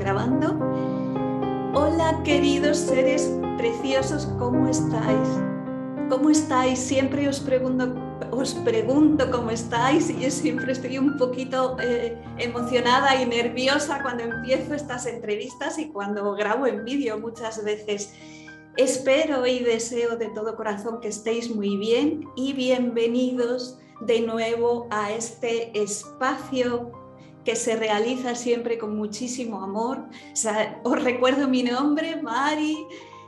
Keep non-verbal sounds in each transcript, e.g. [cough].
grabando. Hola queridos seres preciosos, ¿cómo estáis? ¿Cómo estáis? Siempre os pregunto, os pregunto cómo estáis y yo siempre estoy un poquito eh, emocionada y nerviosa cuando empiezo estas entrevistas y cuando grabo en vídeo muchas veces. Espero y deseo de todo corazón que estéis muy bien y bienvenidos de nuevo a este espacio que se realiza siempre con muchísimo amor. os recuerdo mi nombre, Mari.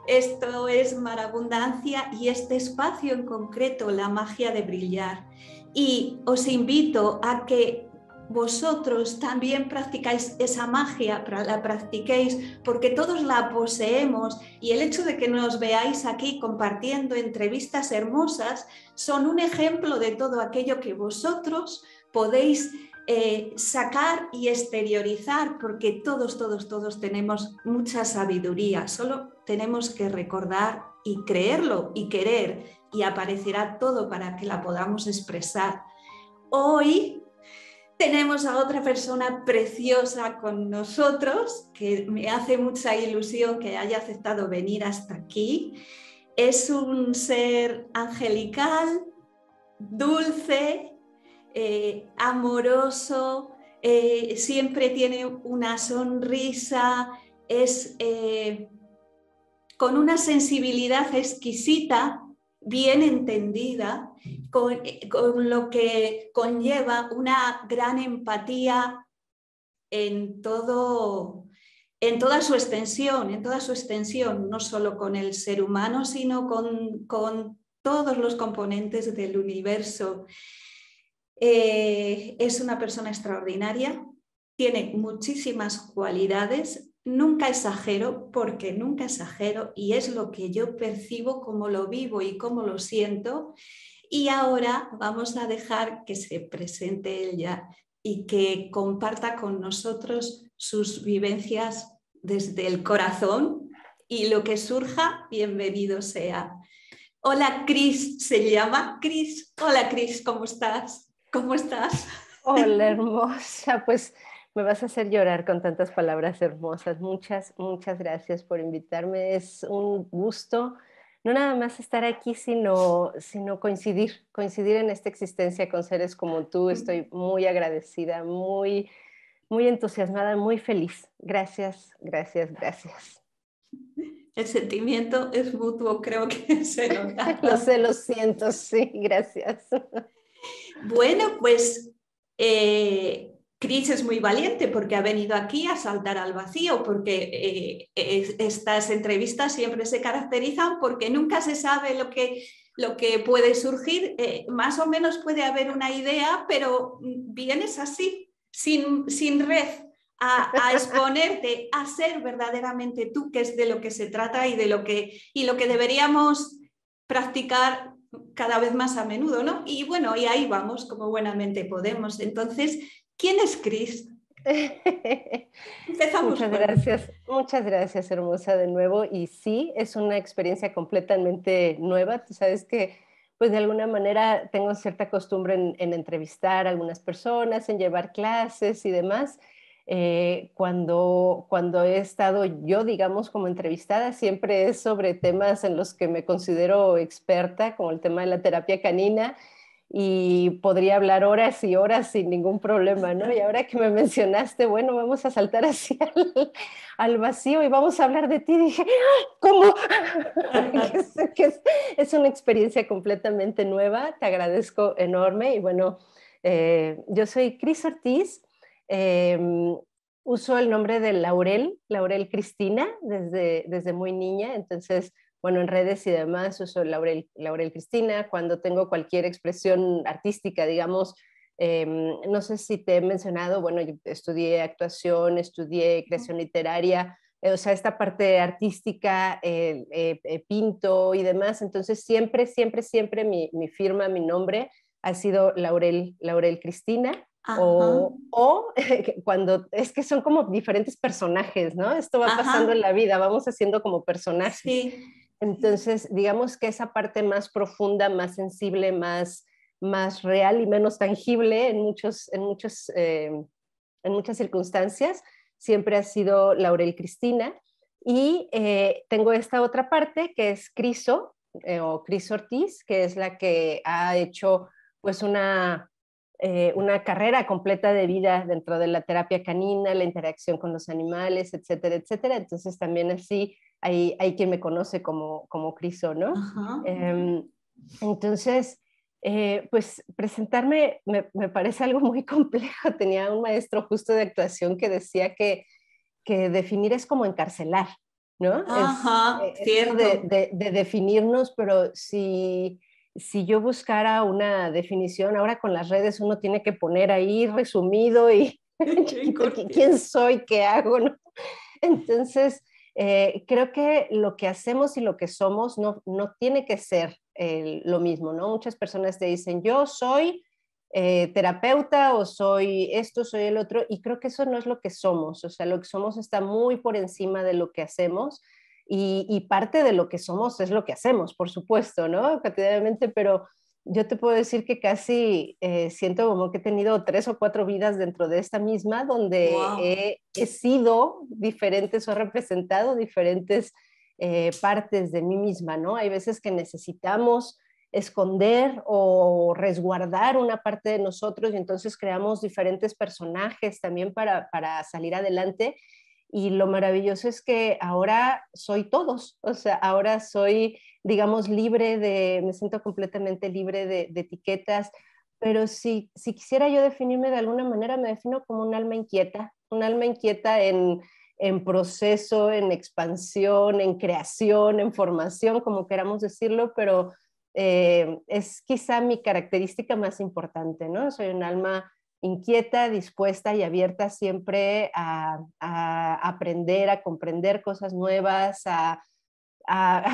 Esto es Marabundancia y este espacio en concreto, la magia de brillar. Y os invito a que vosotros también practicáis esa magia, la practiquéis, porque todos la poseemos y el hecho de que nos veáis aquí compartiendo entrevistas hermosas son un ejemplo de todo aquello que vosotros podéis eh, sacar y exteriorizar, porque todos, todos, todos tenemos mucha sabiduría, solo tenemos que recordar y creerlo y querer y aparecerá todo para que la podamos expresar. Hoy tenemos a otra persona preciosa con nosotros, que me hace mucha ilusión que haya aceptado venir hasta aquí. Es un ser angelical, dulce, eh, amoroso, eh, siempre tiene una sonrisa, es eh, con una sensibilidad exquisita bien entendida, con, lo que conlleva una gran empatía en todo, en toda su extensión, en toda su extensión, no solo con el ser humano, sino con, con todos los componentes del universo. Eh, es una persona extraordinaria, tiene muchísimas cualidades, nunca exagero porque nunca exagero y es lo que yo percibo como lo vivo y como lo siento. Y ahora vamos a dejar que se presente ella y que comparta con nosotros sus vivencias desde el corazón y lo que surja, bienvenido sea. Hola Cris, se llama Cris. Hola Cris, ¿cómo estás? ¿Cómo estás? Hola [laughs] hermosa, pues me vas a hacer llorar con tantas palabras hermosas. Muchas, muchas gracias por invitarme. Es un gusto no nada más estar aquí, sino, sino coincidir, coincidir en esta existencia con seres como tú. Estoy muy agradecida, muy, muy entusiasmada, muy feliz. Gracias, gracias, gracias. El sentimiento es mutuo, creo que [laughs] se nota. [laughs] lo sé, lo siento, sí, gracias. Bueno, pues eh, Cris es muy valiente porque ha venido aquí a saltar al vacío, porque eh, estas entrevistas siempre se caracterizan porque nunca se sabe lo que, lo que puede surgir. Eh, más o menos puede haber una idea, pero vienes así, sin, sin red, a, a, [laughs] exponerte, a ser verdaderamente tú, que es de lo que se trata y de lo que, y lo que deberíamos practicar cada vez más a menudo, ¿no? Y bueno, y ahí vamos como buenamente podemos. Entonces, ¿Quién es Cris? [laughs] Empezamos. Muchas gracias, muchas gracias, hermosa, de nuevo. Y sí, es una experiencia completamente nueva. Tú sabes que, pues de alguna manera, tengo cierta costumbre en, entrevistar a algunas personas, en llevar clases y demás. Eh, cuando, cuando he estado yo, digamos, como entrevistada, siempre es sobre temas en los que me considero experta, como el tema de la terapia canina y podría hablar horas y horas sin ningún problema, ¿no? Y ahora que me [laughs] mencionaste, bueno, vamos a saltar hacia [laughs] al vacío y vamos a hablar de ti, dije, ¿cómo? [laughs] es, es, una experiencia completamente nueva, te agradezco enorme y bueno, eh, yo soy Cris Ortiz, em, uso el nombre de Laurel, Laurel Cristina, desde, desde muy niña, entonces bueno, en redes y demás uso Laurel, Laurel Cristina, cuando tengo cualquier expresión artística, digamos, em, no sé si te he mencionado, bueno, estudié actuación, estudié creación literaria, eh, o sea, esta parte artística, eh, eh, pinto y demás, entonces siempre, siempre, siempre mi, mi, firma, mi nombre ha sido Laurel, Laurel Cristina. O, o, [laughs] cuando es que son como diferentes personajes, ¿no? Esto va pasando en la vida, vamos haciendo como personajes. Sí. Entonces, digamos que esa parte más profunda, más sensible, más, más real y menos tangible en, muchos, en, muchos, eh, en muchas circunstancias, siempre ha sido Laurel Cristina. Y eh, tengo esta otra parte que es Criso, eh, o Cris Ortiz, que es la que ha hecho pues una, eh, una carrera completa de vida dentro de la terapia canina, la interacción con los animales, etcétera, etcétera. Entonces también así hay, hay quien me conoce como, como Criso, ¿no? Em, entonces, pues presentarme me, me, parece algo muy [laughs] complejo. Tenía un maestro justo de actuación que decía que que definir es como encarcelar, ¿no? Ajá, es, eh, cierto. De, de, definirnos, pero si, si yo buscara una definición, ahora con las redes uno tiene que poner ahí resumido y [laughs] [laughs] quién soy, qué hago, ¿no? Entonces, eh, creo que lo que hacemos y lo que somos no, no tiene que ser eh, lo mismo, ¿no? Muchas personas te dicen, yo soy eh, terapeuta o soy esto, soy el otro, y creo que eso no es lo que somos, o sea, lo que somos está muy por encima de lo que hacemos y, parte de lo que somos es lo que hacemos, por supuesto, ¿no? Cotidianamente, pero yo te puedo decir que casi eh, siento como que he tenido tres o cuatro vidas dentro de esta misma, donde he, sido diferentes o representado diferentes eh, partes de mí misma, ¿no? Hay veces que necesitamos esconder o resguardar una parte de nosotros y entonces creamos diferentes personajes también para, salir adelante. Y lo maravilloso es que ahora soy todos, o sea, ahora soy, digamos, libre de, me siento completamente libre de, etiquetas, pero si, si quisiera yo definirme de alguna manera, me defino como un alma inquieta, un alma inquieta en, proceso, en expansión, en creación, en formación, como queramos decirlo, pero eh, es quizá mi característica más importante, ¿no? Soy un alma inquieta, dispuesta y abierta siempre a, aprender, a comprender cosas nuevas, a,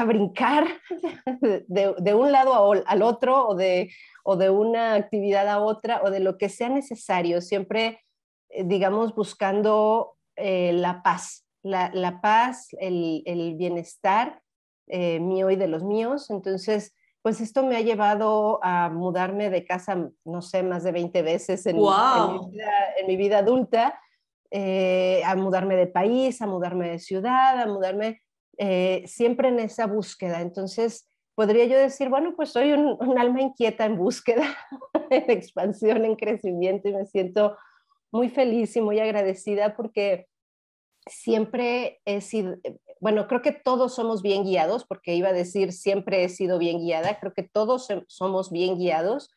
brincar [laughs] de, un lado al otro o de, una actividad a otra o de lo que sea necesario, siempre, eh, digamos, buscando eh, la paz, la, paz, el, bienestar mío y de los míos. Entonces, pues esto me ha llevado a mudarme de casa, no sé, más de 20 veces en, mi, vida, adulta, eh, a mudarme de país, a mudarme de ciudad, a mudarme eh, siempre en esa búsqueda. Entonces, podría yo decir, bueno, pues soy un, un alma inquieta en búsqueda, [laughs] en expansión, en crecimiento y me siento muy feliz y muy agradecida porque siempre he sido, bueno, creo que todos somos bien guiados, porque iba a decir siempre he sido bien guiada, creo que todos somos bien guiados,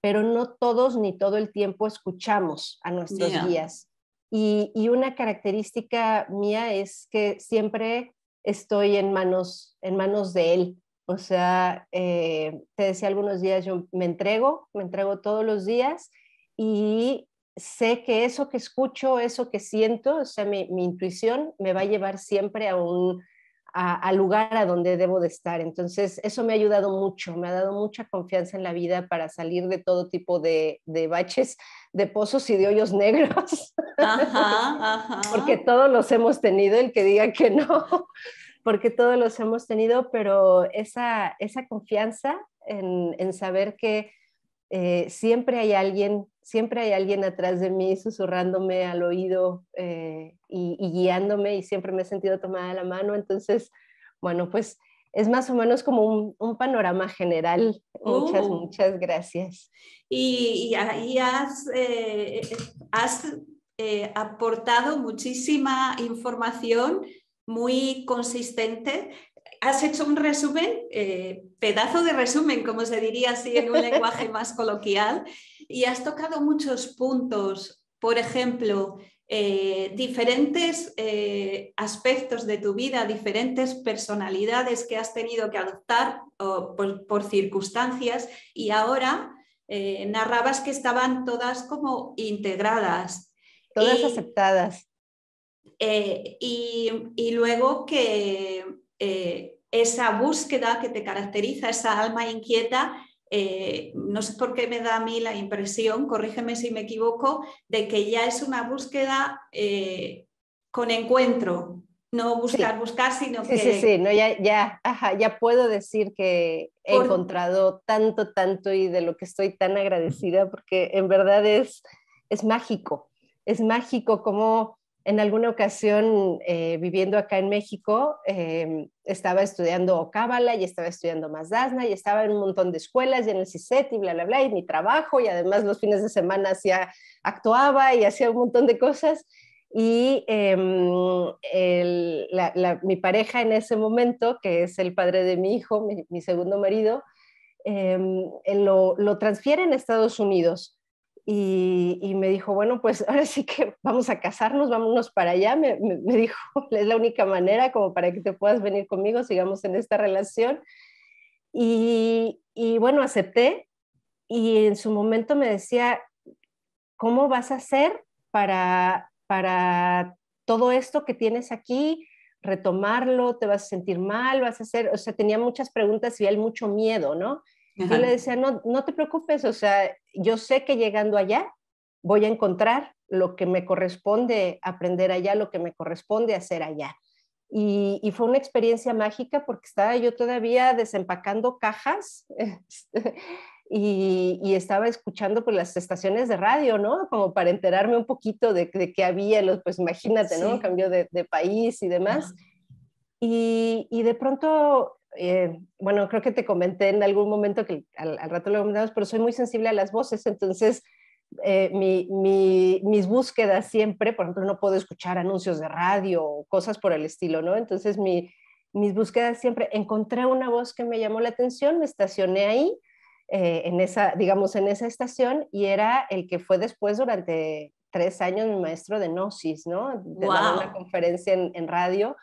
pero no todos ni todo el tiempo escuchamos a nuestros guías. Y, una característica mía es que siempre estoy en manos, en manos de él. O sea, eh, te decía algunos días, yo me entrego, me entrego todos los días y sé que eso que escucho, eso que siento, o sea, mi, intuición me va a llevar siempre a un al lugar a donde debo de estar. Entonces, eso me ha ayudado mucho, me ha dado mucha confianza en la vida para salir de todo tipo de, baches, de pozos y de hoyos negros. [laughs] porque todos los hemos tenido, el que diga que no, [laughs] porque todos los hemos tenido, pero esa, esa confianza en, en saber que eh, siempre hay alguien, siempre hay alguien atrás de mí susurrándome al oído eh, y, guiándome y siempre me he sentido tomada la mano. Entonces, bueno, pues es más o menos como un, panorama general. Muchas, uh. muchas gracias. Y, ahí has, eh, has aportado muchísima información muy consistente has hecho un resumen, eh, pedazo de resumen, como se diría así en un lenguaje [laughs] más coloquial, y has tocado muchos puntos, por ejemplo, eh, diferentes eh, aspectos de tu vida, diferentes personalidades que has tenido que adoptar por, circunstancias y ahora narrabas que estaban todas como integradas. Todas aceptadas. Y, y, luego que eh, esa búsqueda que te caracteriza, esa alma inquieta, eh, no sé por qué me da a mí la impresión, corrígeme si me equivoco, de que ya es una búsqueda eh, con encuentro, no buscar, buscar, sino que... Sí, sí, no, ya, ya, ya puedo decir que he encontrado tanto, tanto y de lo que estoy tan agradecida, porque en verdad es, es mágico, es mágico como en alguna ocasión, eh, viviendo acá en México, em, estaba estudiando Cábala y estaba estudiando Mazdasna y estaba en un montón de escuelas y en el CICET y bla, bla, bla, y mi trabajo y además los fines de semana hacía, actuaba y hacía un montón de cosas. Y em, mi pareja en ese momento, que es el padre de mi hijo, mi, segundo marido, em, lo, lo transfiere en Estados Unidos y, me dijo, bueno, pues [laughs] ahora sí que vamos a casarnos, vámonos para allá. Me, dijo, [laughs] es la única manera como para que te puedas venir conmigo, sigamos en esta relación. Y, y bueno, acepté y en su momento me decía, ¿cómo vas a hacer para, para todo esto que tienes aquí? retomarlo, te vas a sentir mal, vas a hacer, o sea, tenía muchas preguntas y él mucho miedo, ¿no? Yo le decía, no, no te preocupes, o sea, yo sé que llegando allá voy a encontrar lo que me corresponde aprender allá, lo que me corresponde hacer allá. Y, y, fue una experiencia mágica porque estaba yo todavía desempacando cajas [laughs] este, y, y, estaba escuchando pues, las estaciones de radio, ¿no? Como para enterarme un poquito de, de qué había, los, pues imagínate, ¿no? Cambio de, de país y demás. Y, y, de pronto eh, bueno, creo que te comenté en algún momento que al, rato lo comentamos, pero soy muy sensible a las voces, entonces eh, mis búsquedas siempre, por ejemplo, no puedo escuchar anuncios de radio o cosas por el estilo, ¿no? Entonces mis búsquedas siempre, encontré una voz que me llamó la atención, me estacioné ahí, eh, en esa, digamos, en esa estación, y era el que fue después durante tres años mi maestro de Gnosis, ¿no? De una conferencia en, en radio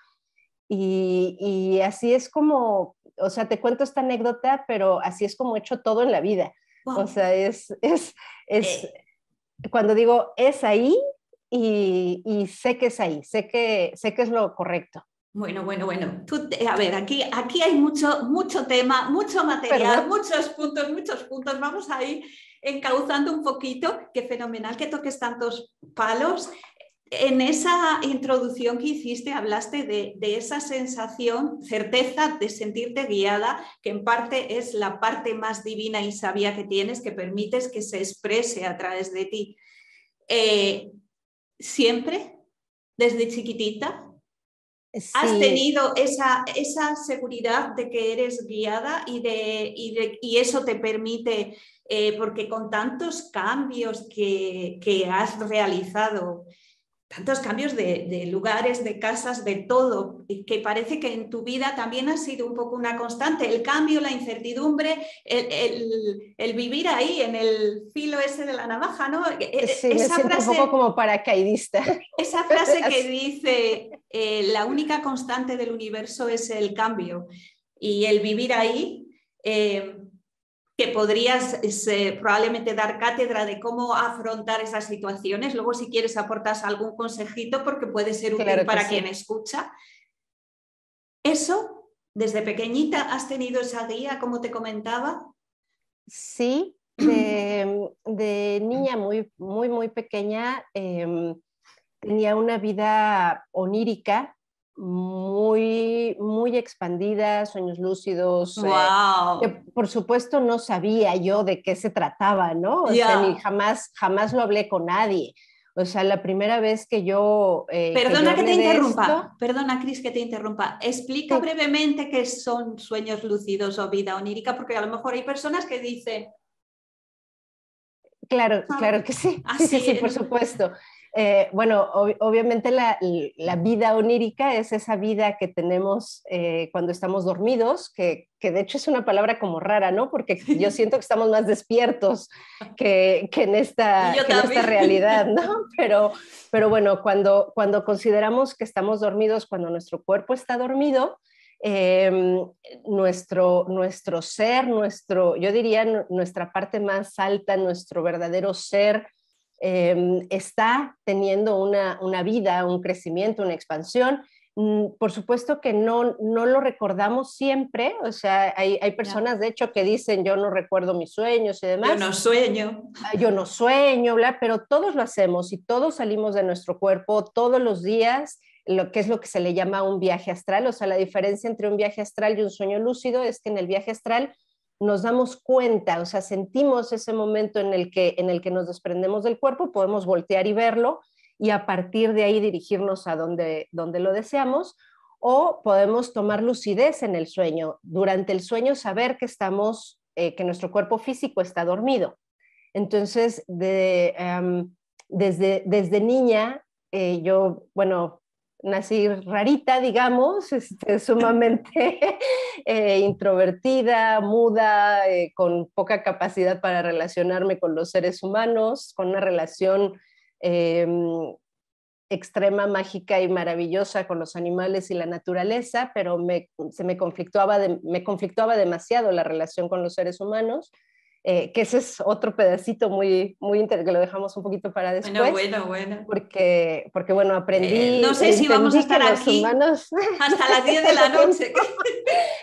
y, así es como, o sea, te cuento esta anécdota, pero así es como he hecho todo en la vida. O sea, es, es, es eh. cuando digo es ahí y, y, sé que es ahí, sé que, sé que es lo correcto. Bueno, bueno, bueno. Tú, a ver, aquí, aquí hay mucho, mucho tema, mucho material, muchos puntos, muchos puntos. Vamos a ir encauzando un poquito. Qué fenomenal que toques tantos palos en esa introducción que hiciste hablaste de, esa sensación, certeza de sentirte guiada, que en parte es la parte más divina y sabia que tienes, que permites que se exprese a través de ti. Eh, ¿Siempre? ¿Desde chiquitita? ¿Has tenido esa, esa, seguridad de que eres guiada y, de, y, eso te permite, eh, porque con tantos cambios que, que has realizado, tantos cambios de, lugares, de casas, de todo, que parece que en tu vida también ha sido un poco una constante, el cambio, la incertidumbre, el, vivir ahí en el filo ese de la navaja, ¿no? E, e, sí, esa frase, un poco como paracaidista. [laughs] Esa frase que [laughs] dice, eh, la única constante del universo es el cambio y el vivir ahí. Eh, que podrías probablemente dar cátedra de cómo afrontar esas situaciones. Luego, si quieres, aportas algún consejito porque puede ser útil para quien escucha. Eso, desde pequeñita, ¿has tenido esa guía, como te comentaba? Sí, de, niña muy, muy, muy pequeña em, tenía una vida onírica muy, muy expandida, sueños lúcidos. Wow. Eh, que por supuesto no sabía yo de qué se trataba, ¿no? O sea, ni jamás, jamás lo hablé con nadie. O sea, la primera vez que yo... Eh, perdona que, te interrumpa, perdona Cris que te interrumpa. Explica brevemente qué son sueños lúcidos o vida onírica, porque a lo mejor hay personas que dicen... Claro, ah, claro que sí. sí, sí, sí, por supuesto. Eh, bueno, obviamente la, vida onírica es esa vida que tenemos eh, cuando estamos dormidos, que, de hecho es una palabra como rara, ¿no? Porque yo siento que estamos más despiertos que, en, esta, realidad, ¿no? [laughs] Pero, pero bueno, cuando, cuando consideramos que estamos dormidos, cuando nuestro cuerpo está dormido, em, nuestro, nuestro ser, nuestro, yo diría nuestra parte más alta, nuestro verdadero ser, Em, está teniendo una, vida, un crecimiento, una expansión. Mm, por supuesto que no, no lo recordamos siempre, o sea, hay, personas de hecho que dicen yo no recuerdo mis sueños y demás. Yo no sueño. Ah, yo no sueño, bla, pero todos lo hacemos y todos salimos de nuestro cuerpo todos los días, lo que es lo que se le llama un viaje astral, o sea, la diferencia entre un viaje astral y un sueño lúcido es que en el viaje astral nos damos cuenta, o sea, sentimos ese momento en el que, en el que nos desprendemos del cuerpo, podemos voltear y verlo, y a partir de ahí dirigirnos a donde, donde lo deseamos, o podemos tomar lucidez en el sueño. Durante el sueño saber que estamos, eh, que nuestro cuerpo físico está dormido. Entonces, em, desde, desde niña, eh, yo, bueno, nací rarita, digamos, este, [laughs] sumamente eh, introvertida, muda, con poca capacidad para relacionarme con los seres humanos, con una relación em, extrema, mágica y maravillosa con los animales y la naturaleza, pero me, se me conflictuaba, me conflictuaba demasiado la relación con los seres humanos. Eh, que ese es otro pedacito muy, muy interesante, que lo dejamos un poquito para después. Bueno, bueno, bueno. Porque, porque bueno, aprendí. Eh, no sé si vamos a estar aquí humanos... hasta las 10 de la [laughs] noche.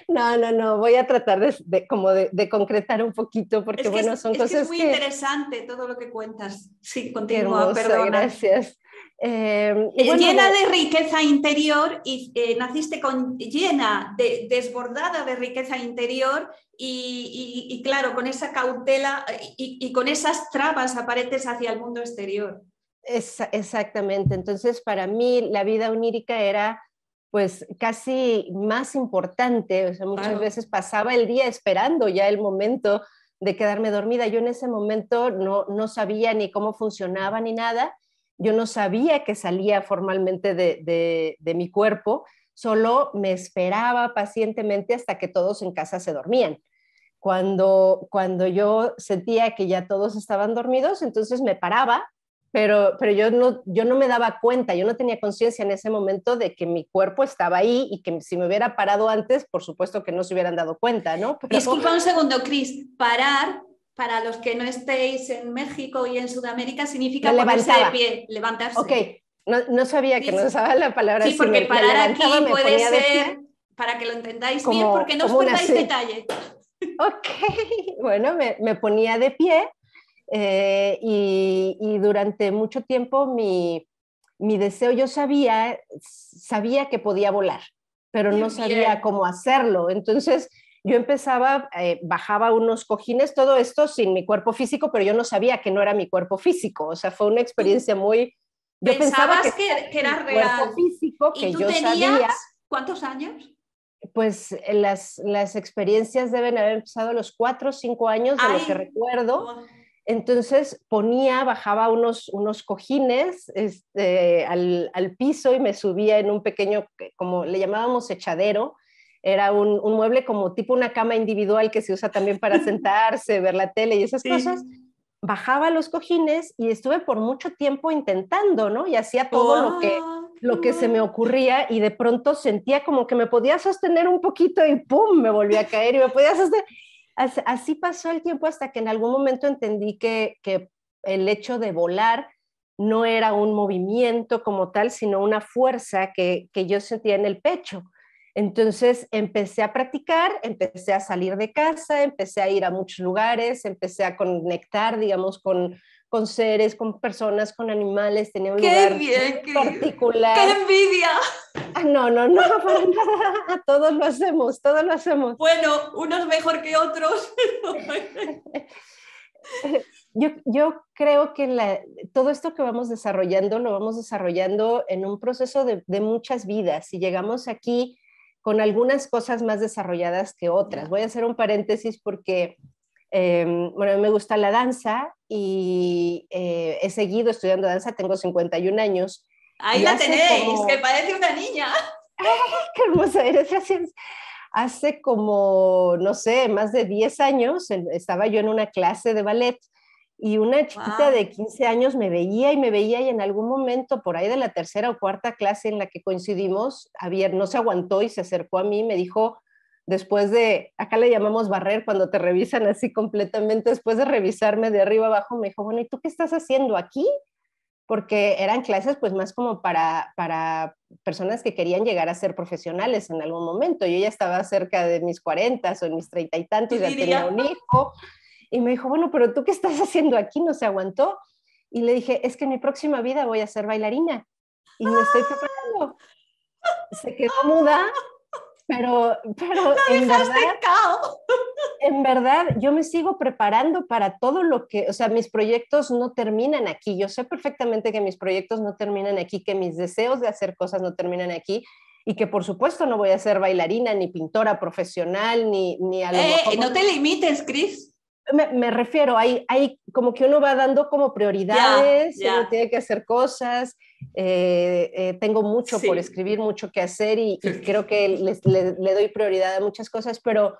no, no, no, voy a tratar de, como de, de, concretar un poquito, porque bueno, son cosas. Que es muy interesante todo lo que cuentas. Sí, continúa, perdona. Gracias. Em, eh, llena de riqueza interior y eh, naciste con, llena, de, desbordada de riqueza interior y, claro, con esa cautela y, con esas trabas aparentes hacia el mundo exterior. exactamente, entonces para mí la vida onírica era pues casi más importante, o sea, muchas veces pasaba el día esperando ya el momento de quedarme dormida. Yo en ese momento no, no sabía ni cómo funcionaba ni nada yo no sabía que salía formalmente de, mi cuerpo, solo me esperaba pacientemente hasta que todos en casa se dormían. Cuando, cuando yo sentía que ya todos estaban dormidos, entonces me paraba, pero, pero yo, no, yo no me daba cuenta, yo no tenía conciencia en ese momento de que mi cuerpo estaba ahí y que si me hubiera parado antes, por supuesto que no se hubieran dado cuenta, ¿no? Disculpa un segundo, Cris, parar para los que no estéis en México y en Sudamérica, significa ponerse de pie, levantarse. Ok, no, sabía que nos usaba la palabra Sí, porque parar aquí puede ser, para que lo entendáis bien, porque no os perdáis detalle. [laughs] Ok, bueno, me, ponía de pie eh, y, durante mucho tiempo mi, deseo, yo sabía, sabía que podía volar, pero no sabía cómo hacerlo. Entonces, yo empezaba, eh, bajaba unos cojines, todo esto sin mi cuerpo físico, pero yo no sabía que no era mi cuerpo físico, o sea, fue una experiencia muy... Yo pensaba que, que, era real. Cuerpo físico que ¿Y tú yo tenías sabía, cuántos años? Pues eh, las, las experiencias deben haber empezado a los cuatro o cinco años, de lo que recuerdo. Entonces ponía, bajaba unos, unos cojines este, al, al, piso y me subía en un pequeño, como le llamábamos echadero, era un, mueble como tipo una cama individual que se usa también para [laughs] sentarse, ver la tele y esas cosas. Bajaba los cojines y estuve por mucho tiempo intentando, ¿no? Y hacía todo lo, que, lo que se me ocurría y de pronto sentía como que me podía sostener un poquito y ¡pum! me volví a caer y me podía sostener. Así pasó el tiempo hasta que en algún momento entendí que, que el hecho de volar no era un movimiento como tal, sino una fuerza que, que yo sentía en el pecho. Entonces empecé a practicar, empecé a salir de casa, empecé a ir a muchos lugares, empecé a conectar, digamos, con, con seres, con personas, con animales, tenía un lugar particular. ¡Qué envidia! Ah, no, no, no, [laughs] para nada. Todos lo hacemos, todos lo hacemos. Bueno, unos mejor que otros. [laughs] [laughs] yo, yo creo que todo esto que vamos desarrollando lo vamos desarrollando en un proceso de, de muchas vidas. Y llegamos aquí con algunas cosas más desarrolladas que otras. Voy a hacer un paréntesis porque, eh, bueno, me gusta la danza y eh, he seguido estudiando danza, tengo 51 años. Ahí la tenéis, que parece una niña. [laughs] ¡Qué hermosa eres! Gracias. Hace como, no sé, más de 10 años estaba yo en una clase de ballet y una chiquita de 15 años me veía y me veía y en algún momento, por ahí de la tercera o cuarta clase en la que coincidimos, Javier no se aguantó y se acercó a mí y me dijo, después de, acá le llamamos barrer cuando te revisan así completamente, después de revisarme de arriba abajo, me dijo, bueno, ¿y tú qué estás haciendo aquí? Porque eran clases pues más como para, para personas que querían llegar a ser profesionales en algún momento. Yo ya estaba cerca de mis 40 o en mis treinta y tantos, ya tenía un hijo y me dijo, bueno, pero tú qué estás haciendo aquí? No se aguantó. Y le dije, es que en mi próxima vida voy a ser bailarina y me estoy preparando. Se quedó muda, pero, pero [laughs] en verdad, en verdad, yo me sigo preparando para todo lo que, o sea, mis proyectos no terminan aquí. Yo sé perfectamente que mis proyectos no terminan aquí, que mis deseos de hacer cosas no terminan aquí y que por supuesto no voy a ser bailarina, ni pintora profesional, ni, ni a lo eh, No te limites, Cris. Me, refiero, hay, hay como que uno va dando como prioridades, uno tiene que hacer cosas, eh, eh, tengo mucho por escribir, mucho que hacer y, creo que le, doy prioridad a muchas cosas, pero,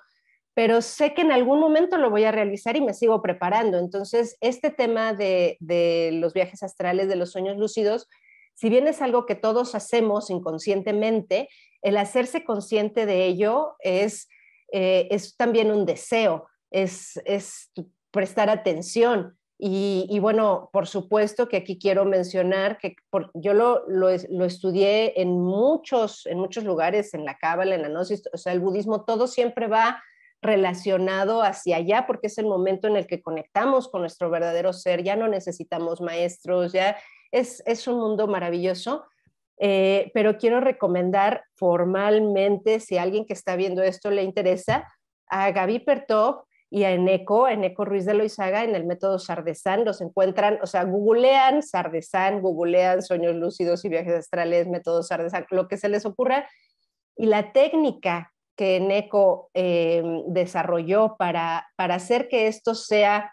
pero sé que en algún momento lo voy a realizar y me sigo preparando. Entonces, este tema de, de los viajes astrales, de los sueños lúcidos, si bien es algo que todos hacemos inconscientemente, el hacerse consciente de ello es, eh, es también un deseo, es, es prestar atención. Y, bueno, por supuesto que aquí quiero mencionar que yo lo, lo, estudié en muchos, en muchos lugares, en la Cábala, en la Gnosis, o sea, el budismo, todo siempre va relacionado hacia allá porque es el momento en el que conectamos con nuestro verdadero ser, ya no necesitamos maestros, ya es, un mundo maravilloso, eh, pero quiero recomendar formalmente, si alguien que está viendo esto le interesa, a Gaby Pertov y a Eneco, Eneco Ruiz de Loizaga en el método Sardesán, los encuentran, o sea, googlean Sardesán, googlean sueños lúcidos y viajes astrales, método Sardesán, lo que se les ocurra, y la técnica que Eneco eh, desarrolló para, para hacer que esto sea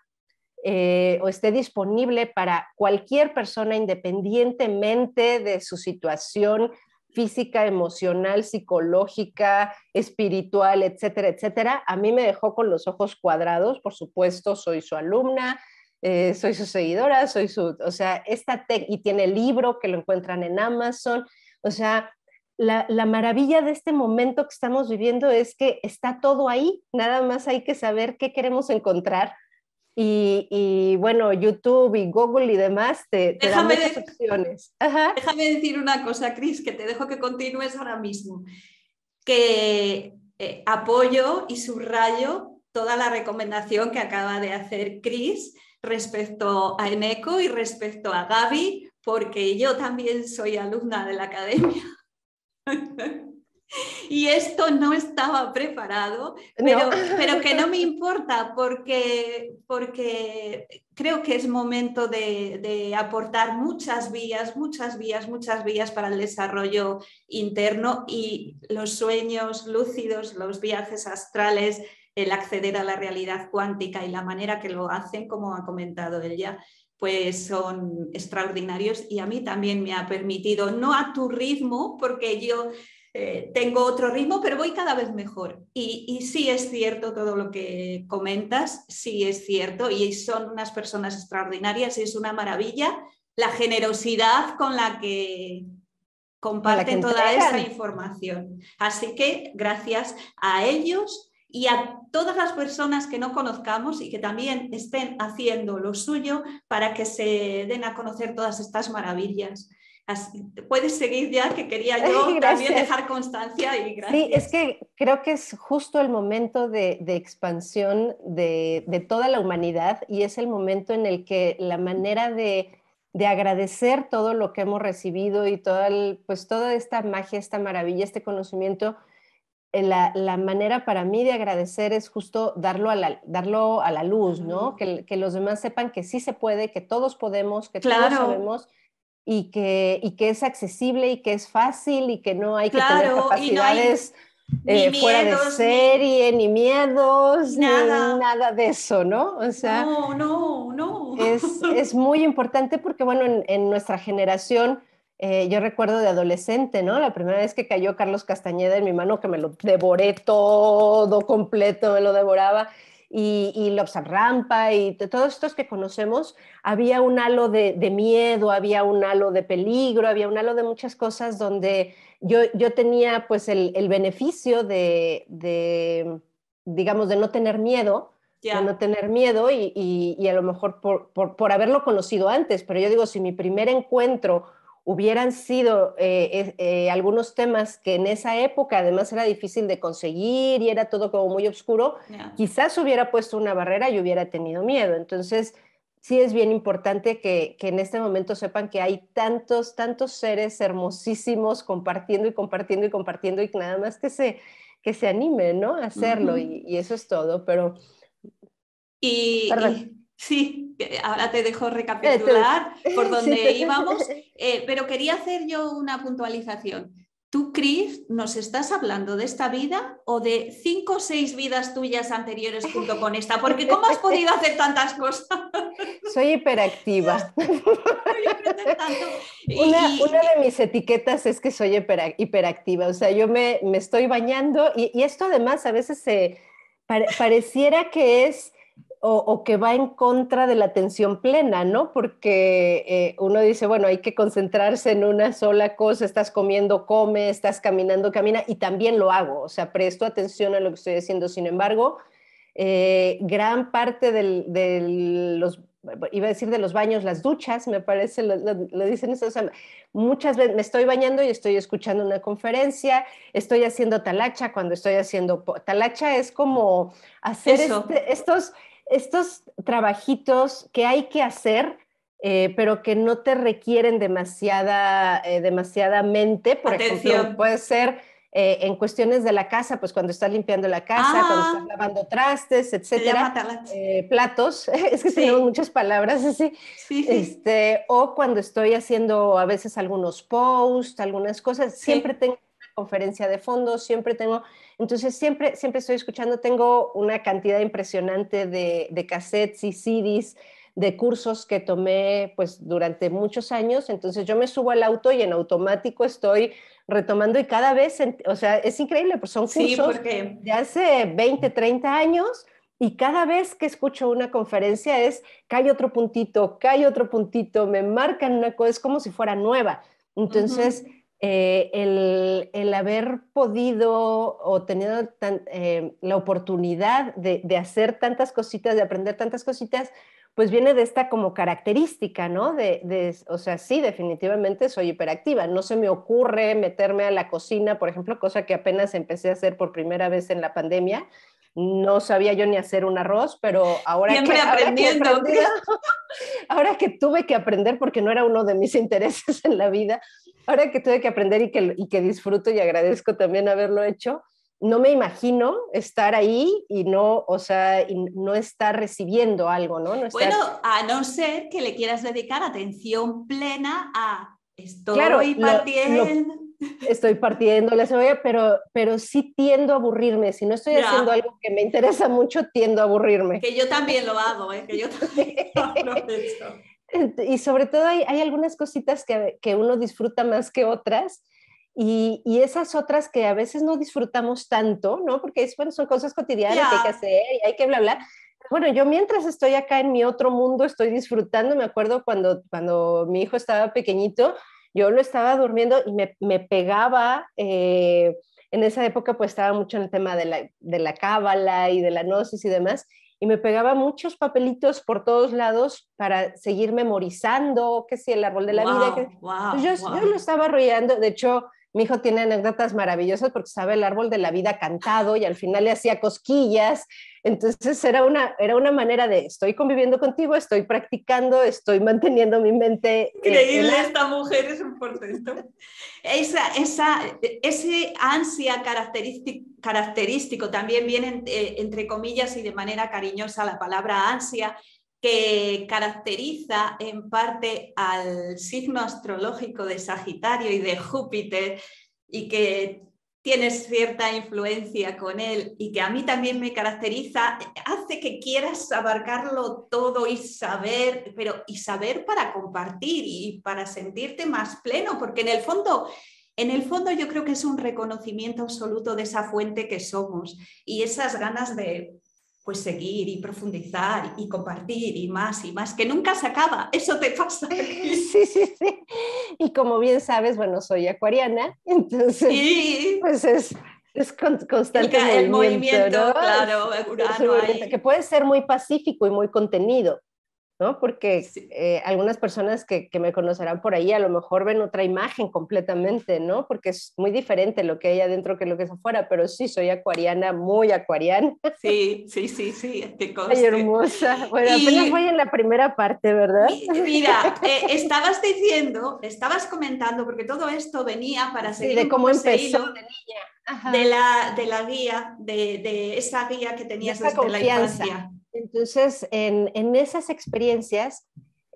eh, o esté disponible para cualquier persona independientemente de su situación física, emocional, psicológica, espiritual, etcétera, etcétera. A mí me dejó con los ojos cuadrados, por supuesto, soy su alumna, eh, soy su seguidora, soy su, o sea, esta tech, y tiene el libro que lo encuentran en Amazon, o sea, la, la, maravilla de este momento que estamos viviendo es que está todo ahí, nada más hay que saber qué queremos encontrar y, bueno, YouTube y Google y demás te, dan muchas opciones. Déjame decir una cosa, Cris, que te dejo que continúes ahora mismo. Que eh, apoyo y subrayo toda la recomendación que acaba de hacer Cris respecto a Eneco y respecto a Gaby, porque yo también soy alumna de la academia. [laughs] [laughs] y esto no estaba preparado, pero, pero, que no me [laughs] importa porque, porque creo que es momento de, de, aportar muchas vías, muchas vías, muchas vías para el desarrollo interno y los sueños lúcidos, los viajes astrales, el acceder a la realidad cuántica y la manera que lo hacen, como ha comentado ella, pues son extraordinarios y a mí también me ha permitido, no a tu ritmo, porque yo eh, tengo otro ritmo, pero voy cada vez mejor. Y, y, sí es cierto todo lo que comentas, sí es cierto, y son unas personas extraordinarias, y es una maravilla la generosidad con la que comparten toda esa información. Así que gracias a ellos y a todas las personas que no conozcamos y que también estén haciendo lo suyo para que se den a conocer todas estas maravillas puedes seguir ya, que quería [laughs] yo también dejar constancia y gracias. Sí, es que creo que es justo el momento de, expansión de, toda la humanidad y es el momento en el que la manera de, agradecer todo lo que hemos recibido y toda, pues toda esta magia, esta maravilla, este conocimiento, eh, la, manera para mí de agradecer es justo darlo a la, darlo a la luz, ¿no? Que, los demás sepan que sí se puede, que todos podemos, que todos sabemos y que, y que es accesible y que es fácil y que no hay que tener capacidades eh, fuera de serie, ni, miedos, nada. ni nada de eso, ¿no? O sea, no, no, no. Es, es muy importante porque, bueno, en, en nuestra generación, eh, yo recuerdo de adolescente, ¿no? La primera vez que cayó Carlos Castañeda en mi mano, que me lo devoré todo completo, me lo devoraba y, y Rampa y todos estos que conocemos, había un halo de, miedo, había un halo de peligro, había un halo de muchas cosas donde yo, yo tenía pues el, beneficio de, digamos, de no tener miedo, de no tener miedo y, y, a lo mejor por, por, por, haberlo conocido antes, pero yo digo, si mi primer encuentro hubieran sido eh, eh, algunos temas que en esa época además era difícil de conseguir y era todo como muy oscuro, quizás hubiera puesto una barrera y hubiera tenido miedo. Entonces, sí es bien importante que, que, en este momento sepan que hay tantos, tantos seres hermosísimos compartiendo y compartiendo y compartiendo y nada más que se, que se anime, ¿no? A hacerlo y, eso es todo, pero... Y, sí, ahora te dejo recapitular por [laughs] donde íbamos, eh, pero quería hacer yo una puntualización. Tú, Chris, ¿nos estás hablando de esta vida o de cinco o seis vidas tuyas anteriores junto con esta? Porque ¿cómo has podido hacer tantas cosas? [laughs] Soy hiperactiva. [laughs] una, de mis etiquetas es que soy hiperactiva. O sea, yo me, estoy bañando y, esto además a veces se pareciera que es o, que va en contra de la atención plena, ¿no? Porque eh, uno dice, bueno, hay que concentrarse en una sola cosa, estás comiendo, come, estás caminando, camina, y también lo hago, o sea, presto atención a lo que estoy haciendo. Sin embargo, eh, gran parte de los, iba a decir de los baños, las duchas, me parece, lo, dicen eso, muchas veces me estoy bañando y estoy escuchando una conferencia, estoy haciendo talacha cuando estoy haciendo, talacha es como hacer este, estos estos trabajitos que hay que hacer, eh, pero que no te requieren demasiada, eh, demasiadamente. Por ejemplo, puede ser eh, en cuestiones de la casa, pues cuando estás limpiando la casa, cuando estás ah. lavando trastes, etcétera, platos, [laughs] es que tenemos muchas palabras así, Este, o cuando estoy haciendo a veces algunos posts, algunas cosas, siempre tengo una conferencia de fondo, siempre tengo entonces siempre, siempre estoy escuchando, tengo una cantidad impresionante de, de cassettes y CDs de cursos que tomé pues durante muchos años, entonces yo me subo al auto y en automático estoy retomando y cada vez, o sea, es increíble, pues son cursos de hace 20, 30 años y cada vez que escucho una conferencia es, cae otro puntito, cae otro puntito, me marcan una cosa, es como si fuera nueva. Entonces, eh, el, haber podido o tenido eh, la oportunidad de, hacer tantas cositas, de aprender tantas cositas, pues viene de esta como característica, ¿no? De, o sea, sí, definitivamente soy hiperactiva. No se me ocurre meterme a la cocina, por ejemplo, cosa que apenas empecé a hacer por primera vez en la pandemia. No sabía yo ni hacer un arroz, pero ahora que, aprendiendo. [laughs] ahora que tuve que aprender porque no era uno de mis [laughs] intereses en la vida, ahora que tuve que aprender y que, y que disfruto y agradezco también haberlo hecho, no me imagino estar ahí y no, o sea, y no estar recibiendo algo, ¿no? Bueno, a no ser que le quieras dedicar atención plena a estoy partiendo. estoy partiendo la cebolla, pero, pero sí tiendo a aburrirme. Si no estoy haciendo algo que me interesa mucho, tiendo a aburrirme. Que yo también lo hago, ¿eh? que yo también [laughs] [laughs] lo hecho. Y sobre todo hay, algunas cositas que, uno disfruta más que otras. Y, esas otras que a veces no disfrutamos tanto, ¿no? Porque bueno, son cosas cotidianas que hay que hacer y hay que bla, bla. Bueno, yo mientras estoy acá en mi otro mundo, estoy disfrutando. Me acuerdo cuando, cuando mi hijo estaba pequeñito, yo lo estaba durmiendo y me, me pegaba. Eh, en esa época, pues estaba mucho en el tema de la, de la cábala y de la gnosis y demás y me pegaba muchos papelitos por todos lados para seguir memorizando, que si el árbol de la vida. Que... Pues yo, yo, lo estaba arrollando, de hecho, mi hijo tiene anécdotas maravillosas porque sabe el árbol de la vida cantado y al final le hacía cosquillas. Entonces era una, era una manera de, estoy conviviendo contigo, estoy practicando, estoy manteniendo mi mente. Eh, Increíble, esta mujer es un portento. Esa, esa, ese ansia característico, característico también viene eh, entre comillas y de manera cariñosa la palabra ansia que caracteriza en parte al signo astrológico de Sagitario y de Júpiter y que tienes cierta influencia con él y que a mí también me caracteriza, hace que quieras abarcarlo todo y saber, pero y saber para compartir y para sentirte más pleno, porque en el fondo en el fondo yo creo que es un reconocimiento absoluto de esa fuente que somos y esas ganas de, pues seguir y profundizar y compartir y más y más, que nunca se acaba, eso te pasa. [laughs] Sí, sí, sí. Y como bien sabes, bueno, soy acuariana, entonces pues es, es constante el movimiento, claro, que puede ser muy pacífico y muy contenido. ¿No? Porque eh, algunas personas que, me conocerán por ahí a lo mejor ven otra imagen completamente, ¿no? Porque es muy diferente lo que hay adentro que lo que es afuera, pero sí, soy acuariana, muy acuariana. Sí, sí, sí, sí, qué cosa. [laughs] Ay, hermosa. Bueno, apenas voy en la primera parte, ¿verdad? Mira, [laughs] eh, estabas diciendo, estabas comentando, porque todo esto venía para seguir de cómo empezó de niña. De la, de la guía, de, de esa guía que tenías desde la infancia. Entonces, en, en esas experiencias,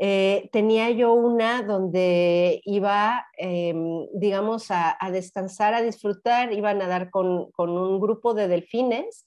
eh, tenía yo una donde iba, em, digamos, a, descansar, a disfrutar, iba a nadar con, con un grupo de delfines.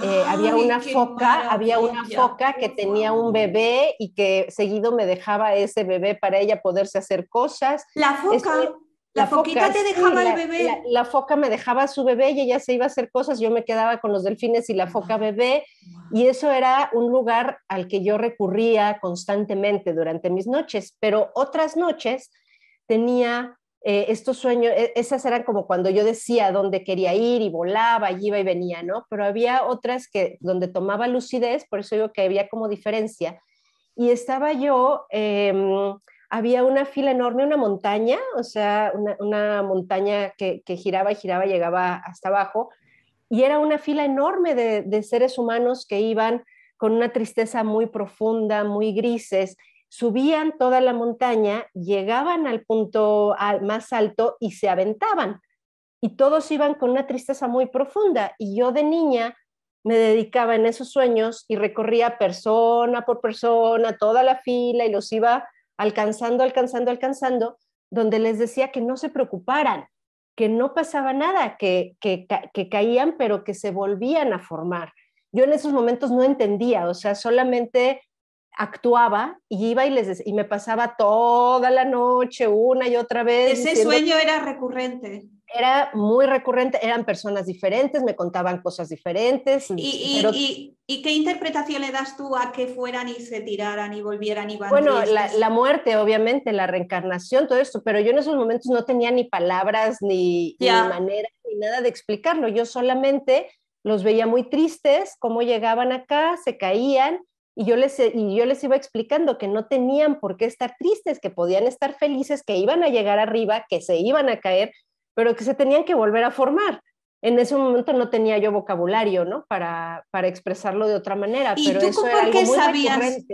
Eh, había una foca, había una foca que tenía un bebé y que seguido me dejaba ese bebé para ella poderse hacer cosas. La foca. La, foquita te dejaba el bebé. La, foca me dejaba a su bebé y ella se iba a hacer cosas, yo me quedaba con los delfines y la foca bebé. Y eso era un lugar al que yo recurría constantemente durante mis noches, pero otras noches tenía eh, estos sueños, e, esas eran como cuando yo decía dónde quería ir y volaba, y iba y venía, ¿no? Pero había otras que donde tomaba lucidez, por eso digo que había como diferencia. Y estaba yo... Em, había una fila enorme, una montaña, o sea, una, montaña que, giraba y giraba, llegaba hasta abajo, y era una fila enorme de, seres humanos que iban con una tristeza muy profunda, muy grises, subían toda la montaña, llegaban al punto más alto y se aventaban. Y todos iban con una tristeza muy profunda. Y yo de niña me dedicaba en esos sueños y recorría persona por persona toda la fila y los iba alcanzando, alcanzando, alcanzando, donde les decía que no se preocuparan, que no pasaba nada, que, que, caían, pero que se volvían a formar. Yo en esos momentos no entendía, o sea, solamente actuaba y iba y les y me pasaba toda la noche una y otra vez. Ese sueño era recurrente era muy recurrente, eran personas diferentes, me contaban cosas diferentes. ¿Y, y, qué interpretación le das tú a que fueran y se tiraran y volvieran y van Bueno, la, muerte, obviamente, la reencarnación, todo esto, pero yo en esos momentos no tenía ni palabras, ni, ni manera, ni nada de explicarlo. Yo solamente los veía muy tristes, cómo llegaban acá, se caían, y yo, les, y yo les iba explicando que no tenían por qué estar tristes, que podían estar felices, que iban a llegar arriba, que se iban a caer, pero que se tenían que volver a formar. En ese momento no tenía yo vocabulario, ¿no? Para, para expresarlo de otra manera. ¿Y pero tú por qué sabías?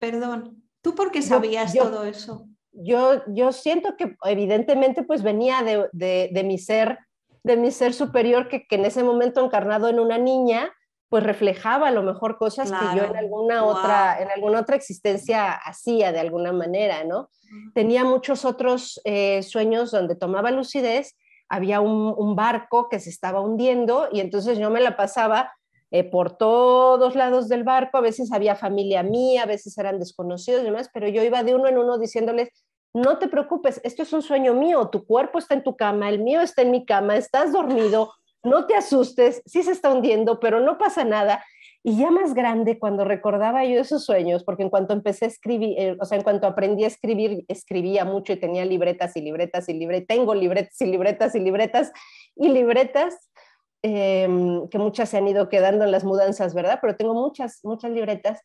Perdón, ¿tú por qué sabías todo eso? Yo, yo siento que evidentemente pues venía de, de, de mi ser, de mi ser superior que, que, en ese momento encarnado en una niña, pues reflejaba a lo mejor cosas que yo en alguna, otra, en alguna otra existencia hacía de alguna manera, ¿no? Tenía muchos otros eh, sueños donde tomaba lucidez, había un, barco que se estaba hundiendo y entonces yo me la pasaba eh, por todos lados del barco, a veces había familia mía, a veces eran desconocidos y demás, pero yo iba de uno en uno diciéndoles, no te preocupes, esto es un sueño mío, tu cuerpo está en tu cama, el mío está en mi cama, estás dormido, no te asustes, sí se está hundiendo, pero no pasa nada. Y ya más grande, cuando recordaba yo esos sueños, porque en cuanto empecé a escribir, eh, o sea, en cuanto aprendí a escribir, escribía mucho y tenía libretas y libretas y libretas, tengo libretas y libretas y libretas y libretas, em, que muchas se han ido quedando en las mudanzas, ¿verdad? Pero tengo muchas, muchas libretas.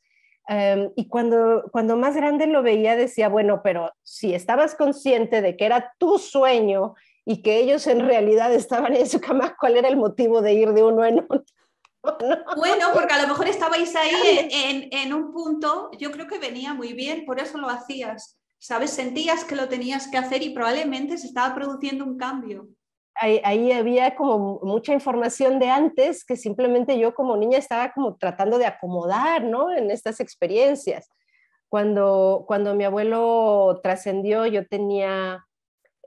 Em, y cuando, cuando más grande lo veía, decía, bueno, pero si estabas consciente de que era tu sueño y que ellos en realidad estaban en su cama, ¿cuál era el motivo de ir de uno en uno? [laughs] Bueno, porque a lo mejor estabais ahí en, en, un punto, yo creo que venía muy bien, por eso lo hacías, ¿sabes? Sentías que lo tenías que hacer y probablemente se estaba produciendo un cambio. Ahí, ahí, había como mucha información de antes que simplemente yo como niña estaba como tratando de acomodar, ¿no? En estas experiencias. Cuando, cuando mi abuelo trascendió, yo tenía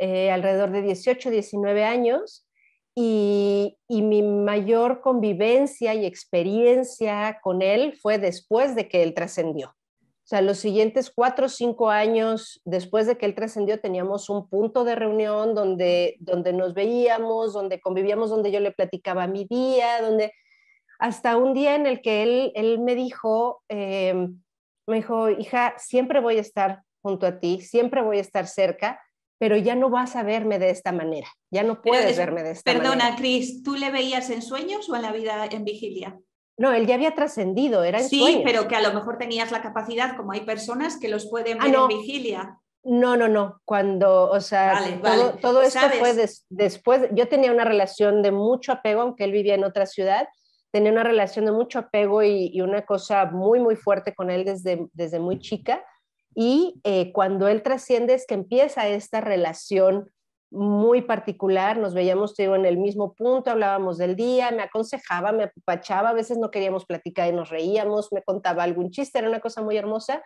eh, alrededor de 18, 19 años, y, mi mayor convivencia y experiencia con él fue después de que él trascendió. O sea, los siguientes cuatro o cinco años después de que él trascendió teníamos un punto de reunión donde, donde nos veíamos, donde convivíamos, donde yo le platicaba mi día, donde hasta un día en el que él, él me dijo, eh, me dijo, hija, siempre voy a estar junto a ti, siempre voy a estar cerca, pero ya no vas a verme de esta manera, ya no puedes verme de esta manera. Perdona, Cris, ¿tú le veías en sueños o en la vida en vigilia? No, él ya había trascendido, era en Sí, pero que a lo mejor tenías la capacidad, como hay personas que los pueden ah, ver en vigilia. No, no, no. Cuando, o sea, todo, esto fue después. Yo tenía una relación de mucho apego, aunque él vivía en otra ciudad. Tenía una relación de mucho apego y, una cosa muy, muy fuerte con él desde, desde muy chica. Y eh, cuando él trasciende es que empieza esta relación muy particular, nos veíamos digo, en el mismo punto, hablábamos del día, me aconsejaba, me apapachaba, a veces no queríamos platicar y nos reíamos, me contaba algún chiste, era una cosa muy hermosa,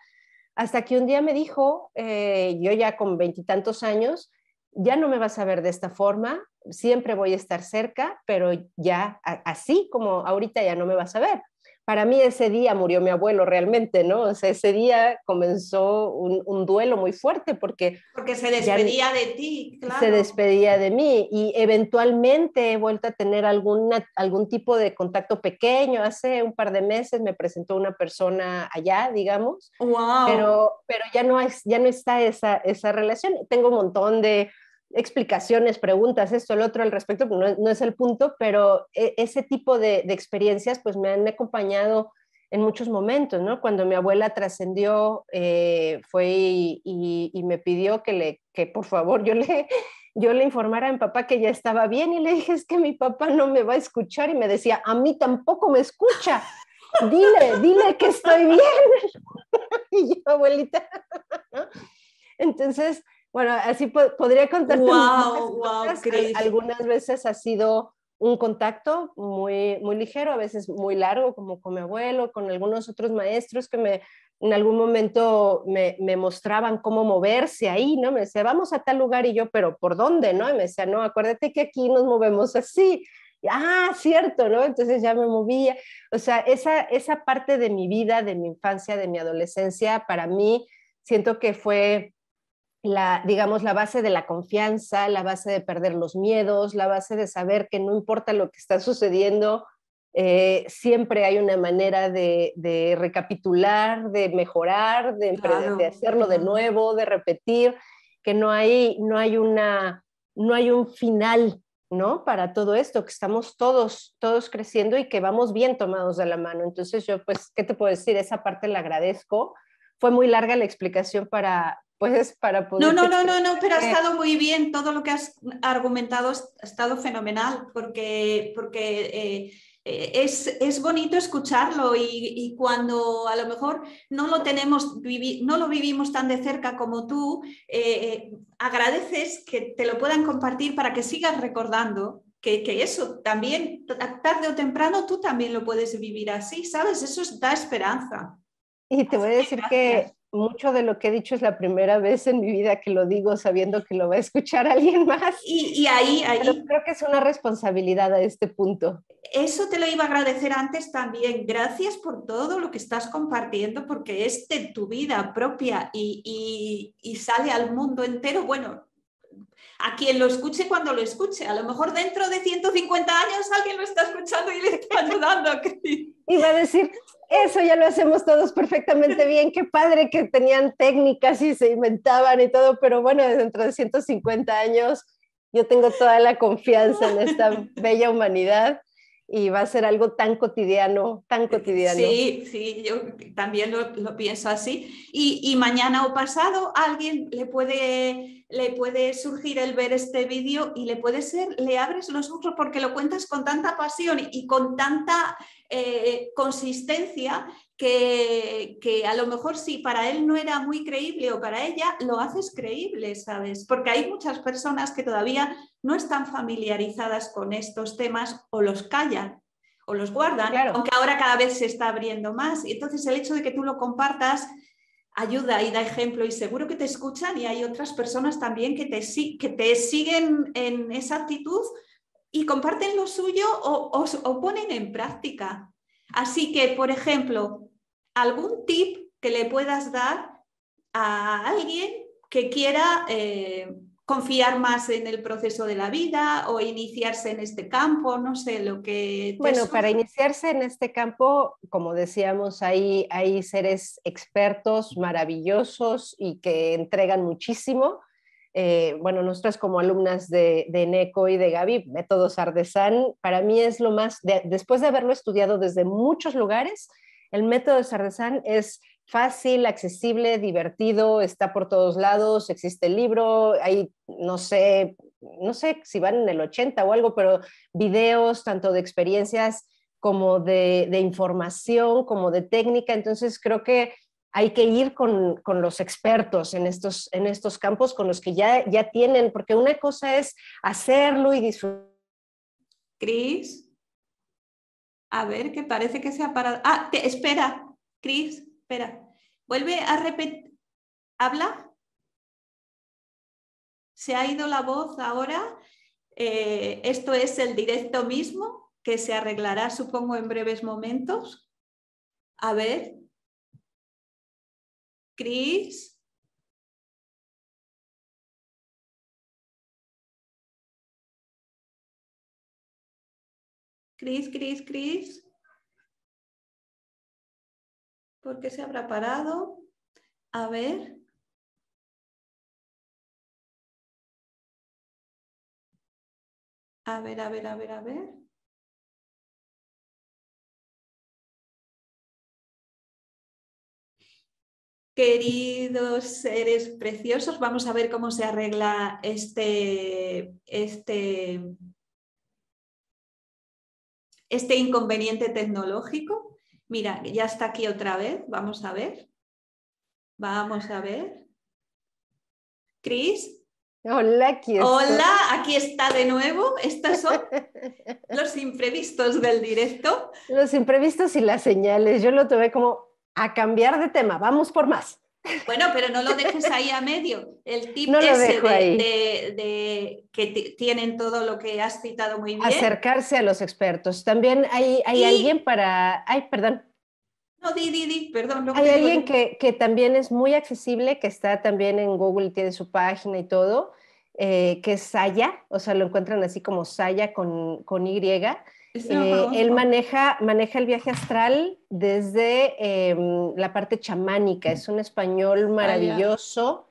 hasta que un día me dijo, eh, yo ya con veintitantos años, ya no me vas a ver de esta forma, siempre voy a estar cerca, pero ya así como ahorita ya no me vas a ver para mí ese día murió mi abuelo realmente, ¿no? O sea, ese día comenzó un, duelo muy fuerte porque... Porque se despedía de ti, claro. Se despedía de mí y eventualmente he vuelto a tener alguna, algún tipo de contacto pequeño. Hace un par de meses me presentó una persona allá, digamos, wow. pero, pero ya, no es, ya no está esa, esa relación. Tengo un montón de explicaciones, preguntas, esto, el otro al respecto, no, no es el punto, pero e, ese tipo de, experiencias pues me han acompañado en muchos momentos, ¿no? Cuando mi abuela trascendió, eh, fue y, me pidió que, le, que por favor yo le, [laughs] yo le informara a mi papá que ya estaba bien y le dije, es que mi papá no me va a escuchar y me decía, a mí tampoco me escucha. Dile, dile que estoy bien. [laughs] y yo, abuelita. [laughs] Entonces, bueno, así podría contarte. Wow, wow, Algunas veces ha sido un contacto muy, muy ligero, a veces muy largo, como con mi abuelo, con algunos otros maestros que me, en algún momento me, me, mostraban cómo moverse ahí, ¿no? Me decía, vamos a tal lugar y yo, pero ¿por dónde, no? Y me decía, no, acuérdate que aquí nos movemos así. ah, cierto, ¿no? Entonces ya me movía. O sea, esa, esa parte de mi vida, de mi infancia, de mi adolescencia, para mí siento que fue la, digamos, la base de la confianza, la base de perder los miedos, la base de saber que no importa lo que está sucediendo, eh, siempre hay una manera de, recapitular, de mejorar, de, de, hacerlo de nuevo, de repetir, que no hay, no hay, una, no hay un final, ¿no? Para todo esto, que estamos todos, todos creciendo y que vamos bien tomados de la mano. Entonces yo, pues, ¿qué te puedo decir? Esa parte la agradezco. Fue muy larga la explicación para, pues para poder... No, no, no, no, no, pero ha estado muy bien, todo lo que has argumentado ha estado fenomenal, porque, porque eh, eh, es, es, bonito escucharlo y, cuando a lo mejor no lo tenemos, no lo vivimos tan de cerca como tú, eh, agradeces que te lo puedan compartir para que sigas recordando que, que, eso también, tarde o temprano, tú también lo puedes vivir así, ¿sabes? Eso da esperanza. Y te voy a decir que mucho de lo que he dicho es la primera vez en mi vida que lo digo sabiendo que lo va a escuchar [laughs] alguien más. Y, ahí, ahí... creo que es una responsabilidad a este punto. Eso te lo iba a agradecer antes también. Gracias por todo lo que estás compartiendo porque es de tu vida propia y, y sale al mundo entero. Bueno, a quien lo escuche cuando lo escuche. A lo mejor dentro de 150 años alguien lo está escuchando y le está [laughs] ayudando. Y va a decir, eso ya lo hacemos todos perfectamente [laughs] bien, qué padre que tenían técnicas y se inventaban y todo, pero bueno, dentro de 150 años yo tengo toda la confianza en esta [laughs] bella humanidad y va a ser algo tan cotidiano, tan cotidiano. Sí, sí, yo también lo, pienso así. Y, y, mañana o pasado alguien le puede, le puede surgir el ver este vídeo y le puede ser, le abres los ojos porque lo cuentas con tanta pasión y con tanta eh, consistencia que, que, a lo mejor si para él no era muy creíble o para ella, lo haces creíble, ¿sabes? Porque hay muchas personas que todavía no están familiarizadas con estos temas o los callan o los guardan, aunque ahora cada vez se está abriendo más. Y entonces el hecho de que tú lo compartas ayuda y da ejemplo y seguro que te escuchan y hay otras personas también que te, siguen en esa actitud y comparten lo suyo o, o, ponen en práctica. Así que, por ejemplo, algún tip que le puedas dar a alguien que quiera eh, confiar más en el proceso de la vida o iniciarse en este campo, no sé lo que... Bueno, para iniciarse en este campo, como decíamos, hay, hay seres expertos maravillosos y que entregan muchísimo. Eh, bueno, nosotras como alumnas de, de NECO y de Gaby, método Sardesan, para mí es lo más, después de haberlo estudiado desde muchos lugares, el método Sardesan es fácil, accesible, divertido, está por todos lados, existe el libro, hay, no sé, no sé si van en el 80 o algo, pero videos tanto de experiencias como de, de información, como de técnica, entonces creo que hay que ir con, los expertos en estos, en estos campos, con los que ya, ya tienen, porque una cosa es hacerlo y disfrutar. Cris, a ver, que parece que se ha parado. Ah, espera, Cris, espera. Vuelve a repetir. ¿Habla? ¿Se ha ido la voz ahora? Eh, esto es el directo mismo, que se arreglará, supongo, en breves momentos. A ver, Cris. Cris, Cris, Cris. ¿Por qué se habrá parado? A ver. A ver, a ver, a ver, a ver. Queridos seres preciosos, vamos a ver cómo se arregla este, este, este inconveniente tecnológico. Mira, ya está aquí otra vez, vamos a ver. Vamos a ver. Cris. Hola, aquí está. Hola, aquí está de nuevo. Estos son [laughs] los imprevistos del directo. Los imprevistos y las señales. Yo lo tuve como a cambiar de tema, vamos por más. Bueno, pero no lo dejes ahí a medio. El tip ese de, que tienen todo lo que has citado muy bien. Acercarse a los expertos. También hay, hay alguien para. Ay, perdón. No, di, di, di, perdón. hay alguien que, que, también es muy accesible, que está también en Google, tiene su página y todo, eh, que es Saya, o sea, lo encuentran así como Saya con, con Y eh, él maneja, maneja el viaje astral desde em, la parte chamánica, es un español ah, maravilloso.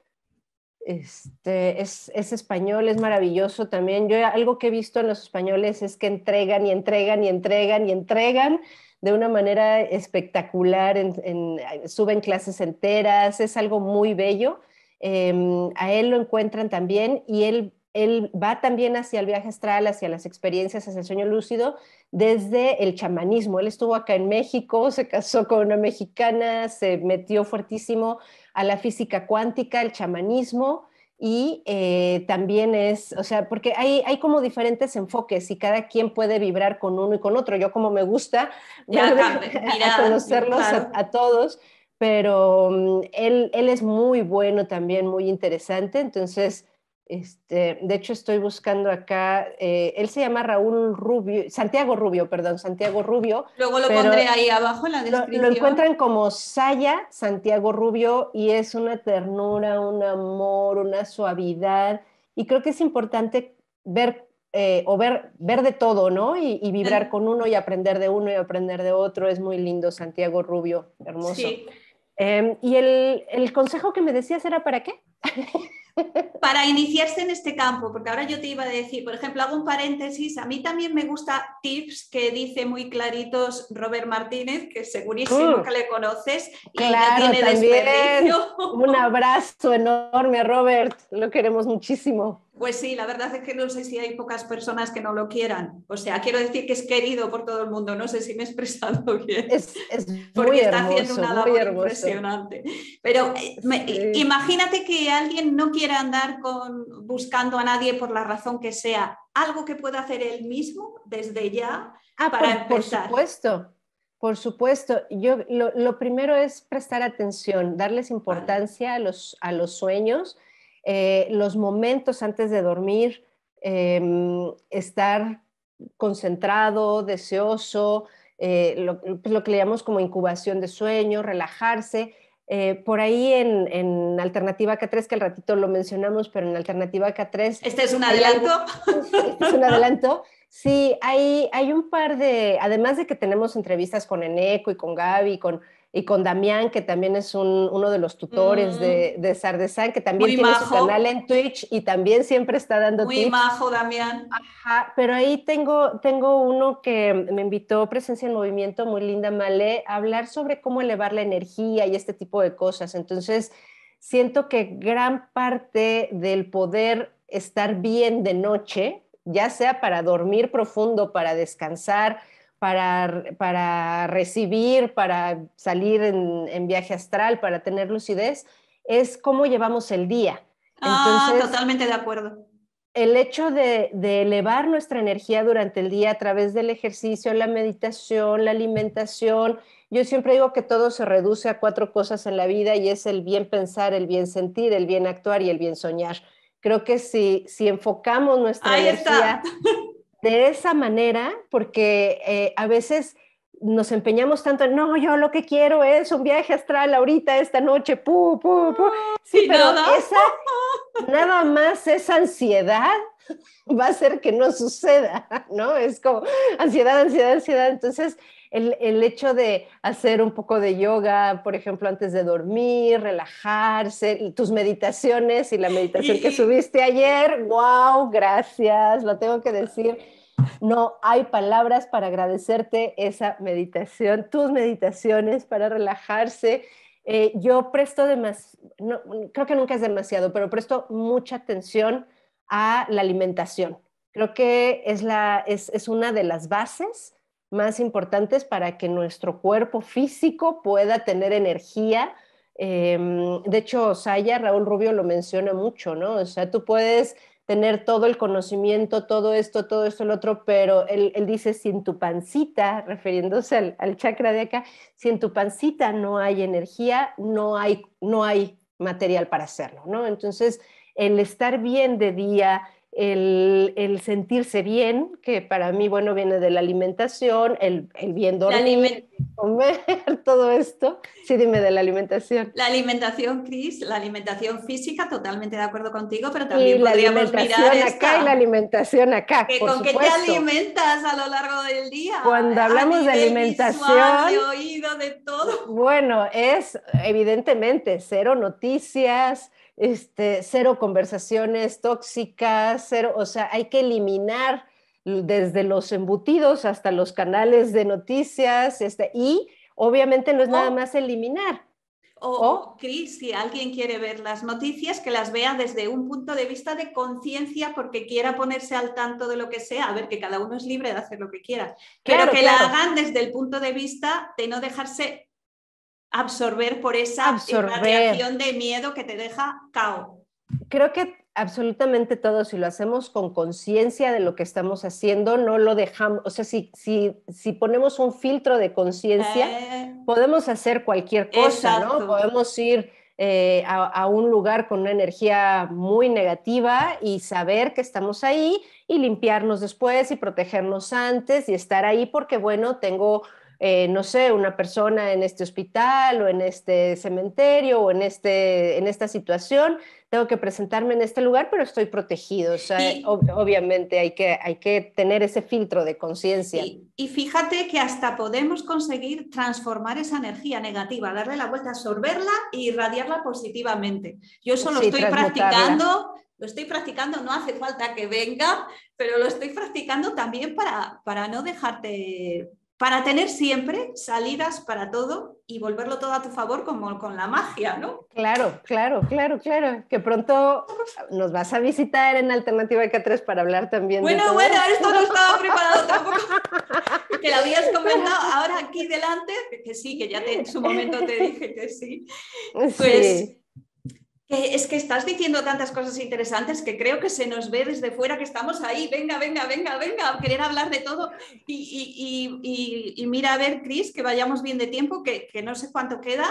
Este, es, es, español, es maravilloso también. Yo algo que he visto en los españoles es que entregan y entregan y entregan y entregan de una manera espectacular, en, suben clases enteras, es algo muy bello. Em, a él lo encuentran también y él él va también hacia el viaje astral, hacia las experiencias, hacia el sueño lúcido, desde el chamanismo. Él estuvo acá en México, se casó con una mexicana, se metió fuertísimo a la física cuántica, el chamanismo, y eh, también es, o sea, porque hay, hay como diferentes enfoques y cada quien puede vibrar con uno y con otro. Yo como me gusta [laughs] [laughs] conocerlos a, todos, pero mm, él, él es muy bueno también, muy interesante, entonces este, de hecho, estoy buscando acá, eh, él se llama Raúl Rubio, Santiago Rubio, perdón, Santiago Rubio. Luego lo pondré ahí abajo en la descripción. Lo, encuentran como Saya Santiago Rubio y es una ternura, un amor, una suavidad. Y creo que es importante ver eh, o ver, ver de todo, ¿no? Y, vibrar con uno y aprender de uno y aprender de otro. Es muy lindo, Santiago Rubio, hermoso. Sí. Em, y el, el consejo que me decías era para qué? [laughs] para iniciarse en este campo, porque ahora yo te iba a decir, por ejemplo, hago un paréntesis, a mí también me gusta tips que dice muy claritos Robert Martínez, que segurísimo uh. que le conoces y claro, tiene también. Un abrazo enorme a Robert, lo queremos muchísimo. Pues sí, la verdad es que no sé si hay pocas personas que no lo quieran. O sea, quiero decir que es querido por todo el mundo. No sé si me he expresado [laughs] bien. Es, porque está haciendo una labor impresionante. Pero eh, imagínate que alguien no quiere andar con, buscando a nadie por la razón que sea. Algo que pueda hacer él mismo desde ya ah, para por, empezar. Por supuesto. Por supuesto, yo lo, primero es prestar atención, darles importancia a, los, a los sueños, eh, los momentos antes de dormir, em, estar concentrado, deseoso, eh, pues, lo, que le llamamos como incubación de sueño, relajarse. Eh, por ahí en, Alternativa K3, que al ratito lo mencionamos, pero en Alternativa K3... ¿Este es un adelanto? [laughs] este es un adelanto. Sí, hay, hay un par de, además de que tenemos entrevistas con Eneco y con Gaby con, y con Damián, que también es uno de los tutores de, mm. de Sardesan, que también tiene su canal en Twitch y también siempre está dando Muy majo, Damián. Ajá, pero ahí tengo, tengo uno que me invitó Presencia en Movimiento, muy linda, Male, a hablar sobre cómo elevar la energía y este tipo de cosas. Entonces, siento que gran parte del poder estar bien de noche, ya sea para dormir profundo, para descansar, para, para recibir, para salir en, viaje astral, para tener lucidez, es cómo llevamos el día. Ah, totalmente de acuerdo. El hecho de, de, elevar nuestra energía durante el día a través del ejercicio, la meditación, la alimentación, yo siempre digo que todo se reduce a cuatro cosas en la vida y es el bien pensar, el bien sentir, el bien actuar y el bien soñar. Creo que si, si enfocamos nuestra energía de esa manera, porque eh, a veces nos empeñamos tanto en, no, yo lo que quiero es un viaje astral ahorita, esta noche, pu, pu, pu. Sí, pero nada. Esa, [laughs] nada más esa ansiedad va a hacer que no suceda, ¿no? Es como ansiedad, ansiedad, ansiedad. Entonces, el, hecho de hacer un poco de yoga, por ejemplo, antes de dormir, relajarse, tus meditaciones y la meditación que [laughs] subiste ayer, wow, gracias, lo tengo que decir. No hay palabras para agradecerte esa meditación, tus meditaciones para relajarse. Eh, yo presto demasiado, creo que nunca es demasiado, pero presto mucha atención a la alimentación. Creo que es, la, es, es una de las bases más importantes para que nuestro cuerpo físico pueda tener energía. Em, de hecho, Saya, Raúl Rubio lo menciona mucho, ¿no? O sea, tú puedes tener todo el conocimiento, todo esto, todo esto, el otro, pero él, dice, si en tu pancita, refiriéndose al, al, chakra de acá, si en tu pancita no hay energía, no hay, no hay material para hacerlo, ¿no? Entonces, el estar bien de día, el, sentirse bien, que para mí, bueno, viene de la alimentación, el, el bien dormir, [laughs] comer, todo esto. Sí, dime de la alimentación. La alimentación, Cris, la alimentación física, totalmente de acuerdo contigo, pero también podríamos mirar acá y la alimentación acá. ¿Con qué te alimentas a lo largo del día? Cuando hablamos de alimentación, de oído, de todo. Bueno, es evidentemente cero noticias, este, cero conversaciones tóxicas, cero, o sea, hay que eliminar desde los embutidos hasta los canales de noticias, este, y obviamente no es nada más eliminar. O, Cris, si alguien quiere ver las noticias, que las vea desde un punto de vista de conciencia, porque quiera ponerse al tanto de lo que sea, a ver, que cada uno es libre de hacer lo que quiera, pero que la hagan desde el punto de vista de no dejarse absorber por esa absorber. de miedo que te deja cao. Creo que absolutamente todo, si lo hacemos con conciencia de lo que estamos haciendo, no lo dejamos, o sea, si, si, si ponemos un filtro de conciencia, eh. podemos hacer cualquier cosa, ¿no? Podemos ir eh, a, a, un lugar con una energía muy negativa y saber que estamos ahí y limpiarnos después y protegernos antes y estar ahí porque, bueno, tengo eh, no sé, una persona en este hospital o en este cementerio o en, este, en esta situación, tengo que presentarme en este lugar, pero estoy protegido. O sea, obviamente hay que, hay que tener ese filtro de conciencia. Y, fíjate que hasta podemos conseguir transformar esa energía negativa, darle la vuelta, absorberla y irradiarla positivamente. Yo eso lo estoy practicando lo estoy practicando, no hace falta que venga, pero lo estoy practicando también para, para no dejarte para tener siempre salidas para todo y volverlo todo a tu favor como con la magia, ¿no? Claro, claro, claro, claro. Que pronto nos vas a visitar en Alternativa K3 para hablar también bueno, de Bueno, esto no estaba preparado tampoco. que lo habías comentado ahora aquí delante, que sí, que ya en su momento te dije que sí. Pues sí es que estás diciendo tantas cosas interesantes que creo que se nos ve desde fuera que estamos ahí, venga, venga, venga, venga, querer hablar de todo. Y, mira a ver, Cris, que vayamos bien de tiempo, que, no sé cuánto queda,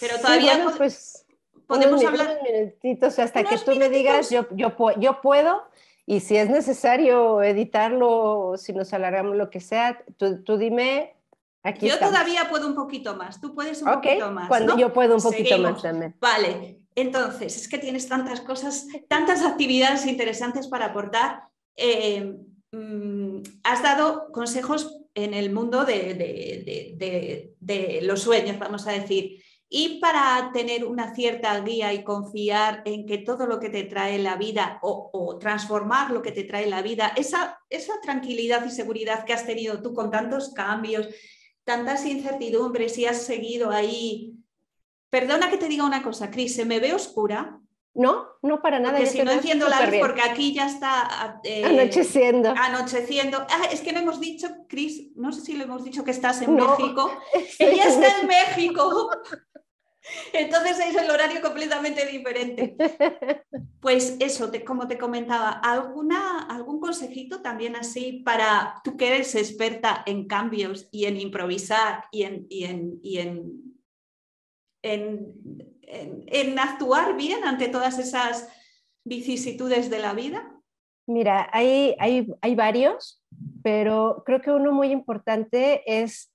pero todavía pues, podemos hablar. minutitos hasta que tú me digas, yo, yo, yo puedo. Y si es necesario editarlo, si nos alargamos lo que sea, tú, dime, Aquí yo todavía puedo un poquito más, tú puedes un poquito más. Cuando yo puedo un poquito más también. Vale, entonces, es que tienes tantas cosas, tantas actividades interesantes para aportar. Eh, mm, has dado consejos en el mundo de, los sueños, vamos a decir. Y para tener una cierta guía y confiar en que todo lo que te trae la vida o, transformar lo que te trae la vida, esa, esa tranquilidad y seguridad que has tenido tú con tantos cambios, tantas incertidumbres y has seguido ahí. Perdona que te diga una cosa, Cris, ¿se me ve oscura? No, no para nada. Porque si no enciendo la luz, porque aquí ya está eh, anocheciendo. Anocheciendo. Ah, es que no hemos dicho, Cris, no sé si le hemos dicho que estás en México. [laughs] Ella está en México. Entonces es el horario completamente diferente. [laughs] Pues eso, como te comentaba, ¿alguna, ¿algún consejito también así para tú que eres experta en cambios y en improvisar y en, y en, y en, en, actuar bien ante todas esas vicisitudes de la vida? Mira, hay, hay, hay varios, pero creo que uno muy importante es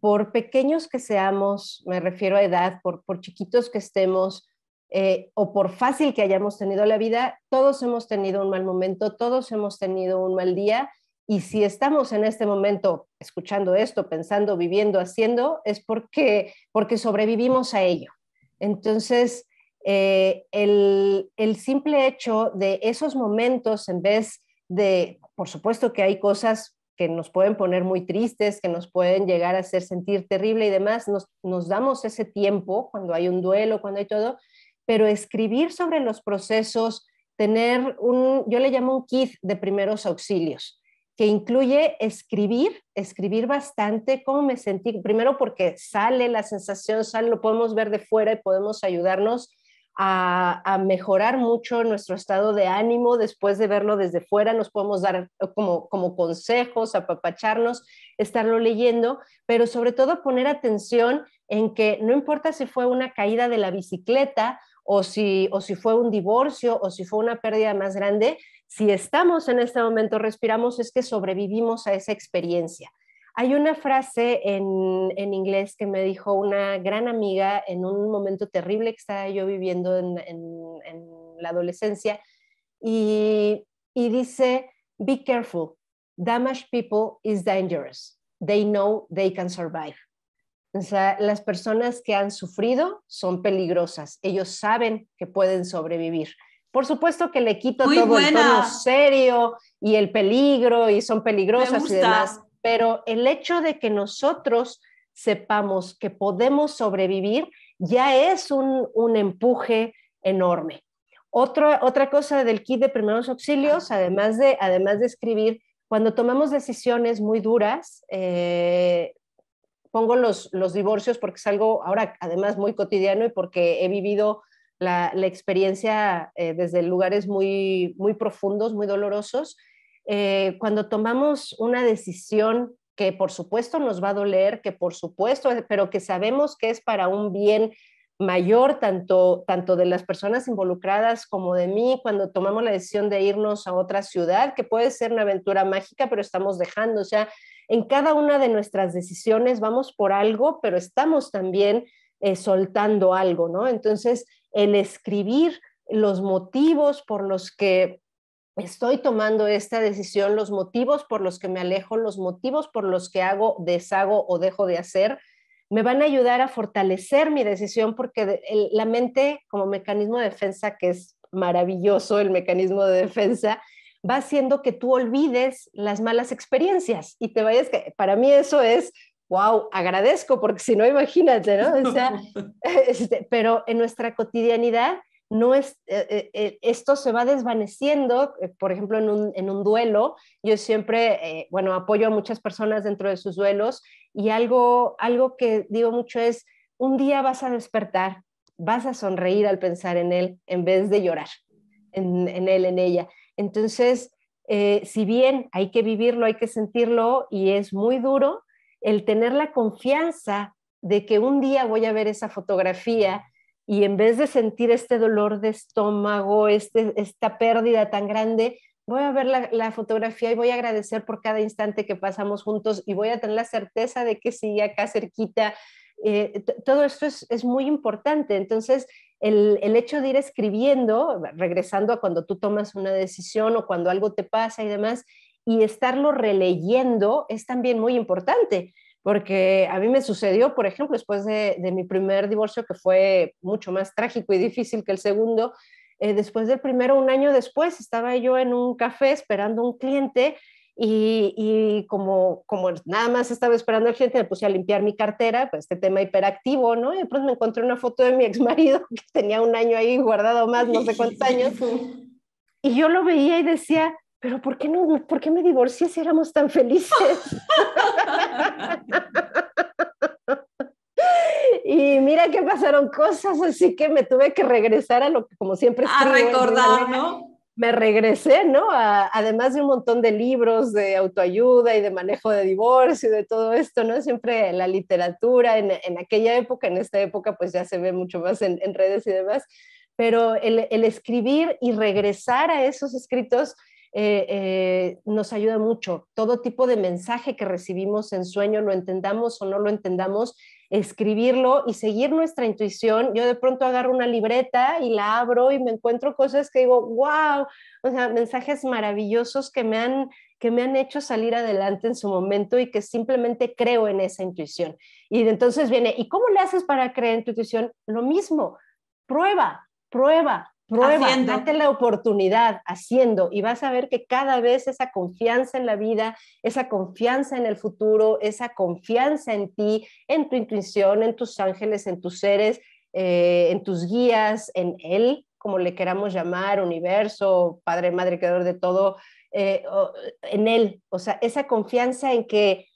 por pequeños que seamos, me refiero a edad, por, por chiquitos que estemos eh, o por fácil que hayamos tenido la vida, todos hemos tenido un mal momento, todos hemos tenido un mal día y si estamos en este momento escuchando esto, pensando, viviendo, haciendo, es porque, porque sobrevivimos a ello. Entonces, eh, el, el simple hecho de esos momentos, en vez de, por supuesto que hay cosas que nos pueden poner muy tristes, que nos pueden llegar a hacer sentir terrible y demás, nos, damos ese tiempo cuando hay un duelo, cuando hay todo, pero escribir sobre los procesos, tener un, yo le llamo un kit de primeros auxilios, que incluye escribir, escribir bastante cómo me sentí, primero porque sale la sensación, sale, lo podemos ver de fuera y podemos ayudarnos a, mejorar mucho nuestro estado de ánimo. Después de verlo desde fuera, nos podemos dar como, como consejos, apapacharnos, estarlo leyendo, pero sobre todo poner atención en que no importa si fue una caída de la bicicleta o si, o si fue un divorcio o si fue una pérdida más grande, si estamos en este momento, respiramos, es que sobrevivimos a esa experiencia. Hay una frase en, inglés que me dijo una gran amiga en un momento terrible que estaba yo viviendo en, la adolescencia y, dice, be careful, damaged people is dangerous, they know they can survive. O sea, las personas que han sufrido son peligrosas, ellos saben que pueden sobrevivir. Por supuesto que le quito todo el tono serio y el peligro y son peligrosas y demás pero el hecho de que nosotros sepamos que podemos sobrevivir ya es un, empuje enorme. otra cosa del kit de primeros auxilios, además de, además de escribir, cuando tomamos decisiones muy duras, eh, pongo los, divorcios porque es algo ahora además muy cotidiano y porque he vivido la, experiencia eh, desde lugares muy, muy profundos, muy dolorosos. Eh, cuando tomamos una decisión que por supuesto nos va a doler, que por supuesto, pero que sabemos que es para un bien mayor tanto, tanto de las personas involucradas como de mí, cuando tomamos la decisión de irnos a otra ciudad, que puede ser una aventura mágica, pero estamos dejando, o sea, en cada una de nuestras decisiones vamos por algo, pero estamos también eh, soltando algo, ¿no? Entonces, el escribir los motivos por los que estoy tomando esta decisión, los motivos por los que me alejo, los motivos por los que hago, deshago o dejo de hacer, me van a ayudar a fortalecer mi decisión porque la mente como mecanismo de defensa, que es maravilloso el mecanismo de defensa, va haciendo que tú olvides las malas experiencias y te vayas, que para mí eso es, wow, agradezco, porque si no, imagínate, ¿no? O sea, [laughs] [laughs] este, pero en nuestra cotidianidad no es, eh, eh, eh, esto se va desvaneciendo, por ejemplo, en un, en un duelo, yo siempre, bueno, apoyo a muchas personas dentro de sus duelos y algo, algo que digo mucho es, un día vas a despertar, vas a sonreír al pensar en él en vez de llorar en, en él, en ella. Entonces, si bien hay que vivirlo, hay que sentirlo y es muy duro, el tener la confianza de que un día voy a ver esa fotografía y en vez de sentir este dolor de estómago, este, esta pérdida tan grande, voy a ver la, fotografía y voy a agradecer por cada instante que pasamos juntos y voy a tener la certeza de que sigue acá cerquita. Eh, todo esto es, muy importante. Entonces, el, el, hecho de ir escribiendo, regresando a cuando tú tomas una decisión o cuando algo te pasa y demás, y estarlo releyendo es también muy importante, porque a mí me sucedió, por ejemplo, después de, mi primer divorcio, que fue mucho más trágico y difícil que el segundo, eh, después del primero, un año después, estaba yo en un café esperando un cliente y, como, como nada más estaba esperando al cliente, me puse a limpiar mi cartera, pues este tema hiperactivo, ¿no? Y después me encontré una foto de mi ex marido [laughs] que tenía un año ahí guardado más, no sé cuántos años. [laughs] Y yo lo veía y decía, pero ¿por qué, no, ¿por qué me divorcié si éramos tan felices? [laughs] y mira que pasaron cosas, así que me tuve que regresar a lo que como siempre A recordar, ¿no? Me regresé, ¿no? además de un montón de libros de autoayuda y de manejo de divorcio y de todo esto, ¿no? Siempre la literatura en, en aquella época, en esta época, pues ya se ve mucho más en, en redes y demás, pero el, el, escribir y regresar a esos escritos eh, eh, nos ayuda mucho. Todo tipo de mensaje que recibimos en sueño, lo entendamos o no lo entendamos, escribirlo y seguir nuestra intuición. Yo de pronto agarro una libreta y la abro y me encuentro cosas que digo, wow, o sea, mensajes maravillosos que me han que me han hecho salir adelante en su momento y que simplemente creo en esa intuición. Y entonces viene, ¿y cómo le haces para creer en tu intuición? Lo mismo, prueba, prueba, Prueba, date la oportunidad haciendo y vas a ver que cada vez esa confianza en la vida, esa confianza en el futuro, esa confianza en ti, en tu intuición, en tus ángeles, en tus seres, eh, en tus guías, en Él, como le queramos llamar, universo, Padre, Madre, Creador de todo, eh, en Él. O sea, esa confianza en que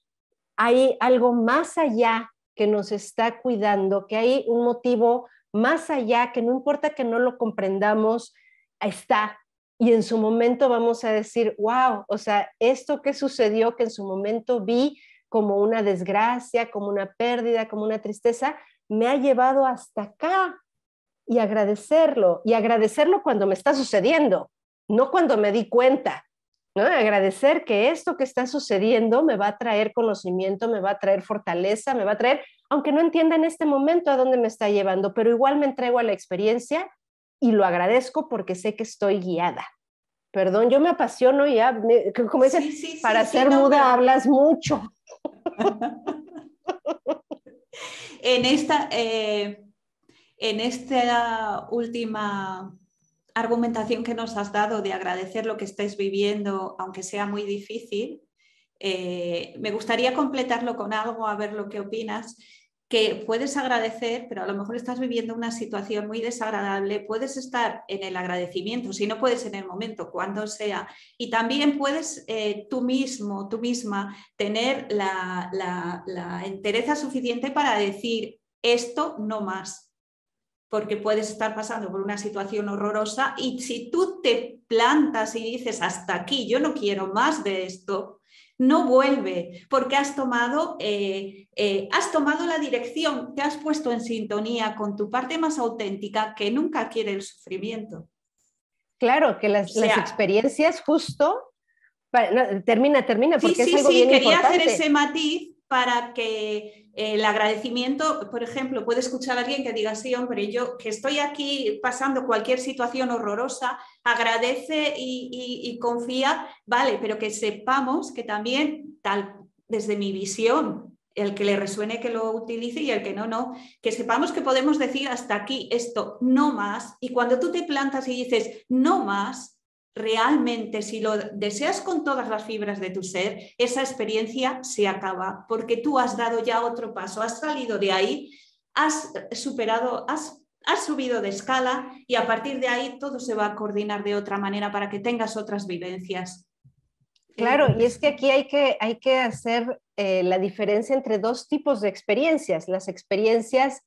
hay algo más allá que nos está cuidando, que hay un motivo más allá, que no importa que no lo comprendamos, está. Y en su momento vamos a decir, wow, o sea, esto que sucedió, que en su momento vi como una desgracia, como una pérdida, como una tristeza, me ha llevado hasta acá y agradecerlo, y agradecerlo cuando me está sucediendo, no cuando me di cuenta, ¿no? Agradecer que esto que está sucediendo me va a traer conocimiento, me va a traer fortaleza, me va a traer aunque no entienda en este momento a dónde me está llevando, pero igual me entrego a la experiencia y lo agradezco porque sé que estoy guiada. Perdón, yo me apasiono y como dicen, para ser muda hablas mucho. [laughs] en esta, eh, en esta última argumentación que nos has dado de agradecer lo que estáis viviendo, aunque sea muy difícil, eh, me gustaría completarlo con algo, a ver lo que opinas que puedes agradecer, pero a lo mejor estás viviendo una situación muy desagradable, puedes estar en el agradecimiento, si no puedes en el momento, cuando sea, y también puedes eh, tú mismo, tú misma, tener la, la entereza suficiente para decir esto no más, porque puedes estar pasando por una situación horrorosa y si tú te plantas y dices hasta aquí, yo no quiero más de esto, no vuelve porque has tomado, eh, eh, has tomado la dirección, te has puesto en sintonía con tu parte más auténtica que nunca quiere el sufrimiento. Claro, que las, experiencias justo... termina, termina, porque sí, es sí, sí, quería hacer ese matiz para que el agradecimiento, por ejemplo, puede escuchar a alguien que diga, sí, hombre, yo que estoy aquí pasando cualquier situación horrorosa, agradece y, confía, vale, pero que sepamos que también, tal, desde mi visión, el que le resuene que lo utilice y el que no, no, que sepamos que podemos decir hasta aquí esto, no más, y cuando tú te plantas y dices, no más, realmente, si lo deseas con todas las fibras de tu ser, esa experiencia se acaba, porque tú has dado ya otro paso, has salido de ahí, has superado, has, has subido de escala y a partir de ahí todo se va a coordinar de otra manera para que tengas otras vivencias. Claro, y es que aquí hay que, hay que hacer eh, la diferencia entre dos tipos de experiencias, las experiencias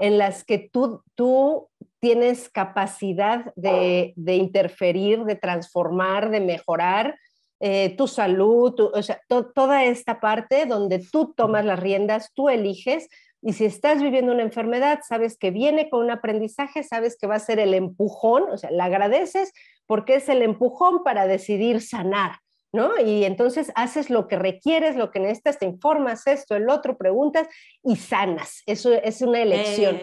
en las que tú, tú tienes capacidad de, interferir, de transformar, de mejorar eh, tu salud, o sea, toda esta parte donde tú tomas las riendas, tú eliges, y si estás viviendo una enfermedad, sabes que viene con un aprendizaje, sabes que va a ser el empujón, o sea, la agradeces porque es el empujón para decidir sanar. ¿No? Y entonces haces lo que requieres, lo que necesitas, te informas esto, el otro, preguntas y sanas. Eso es una elección.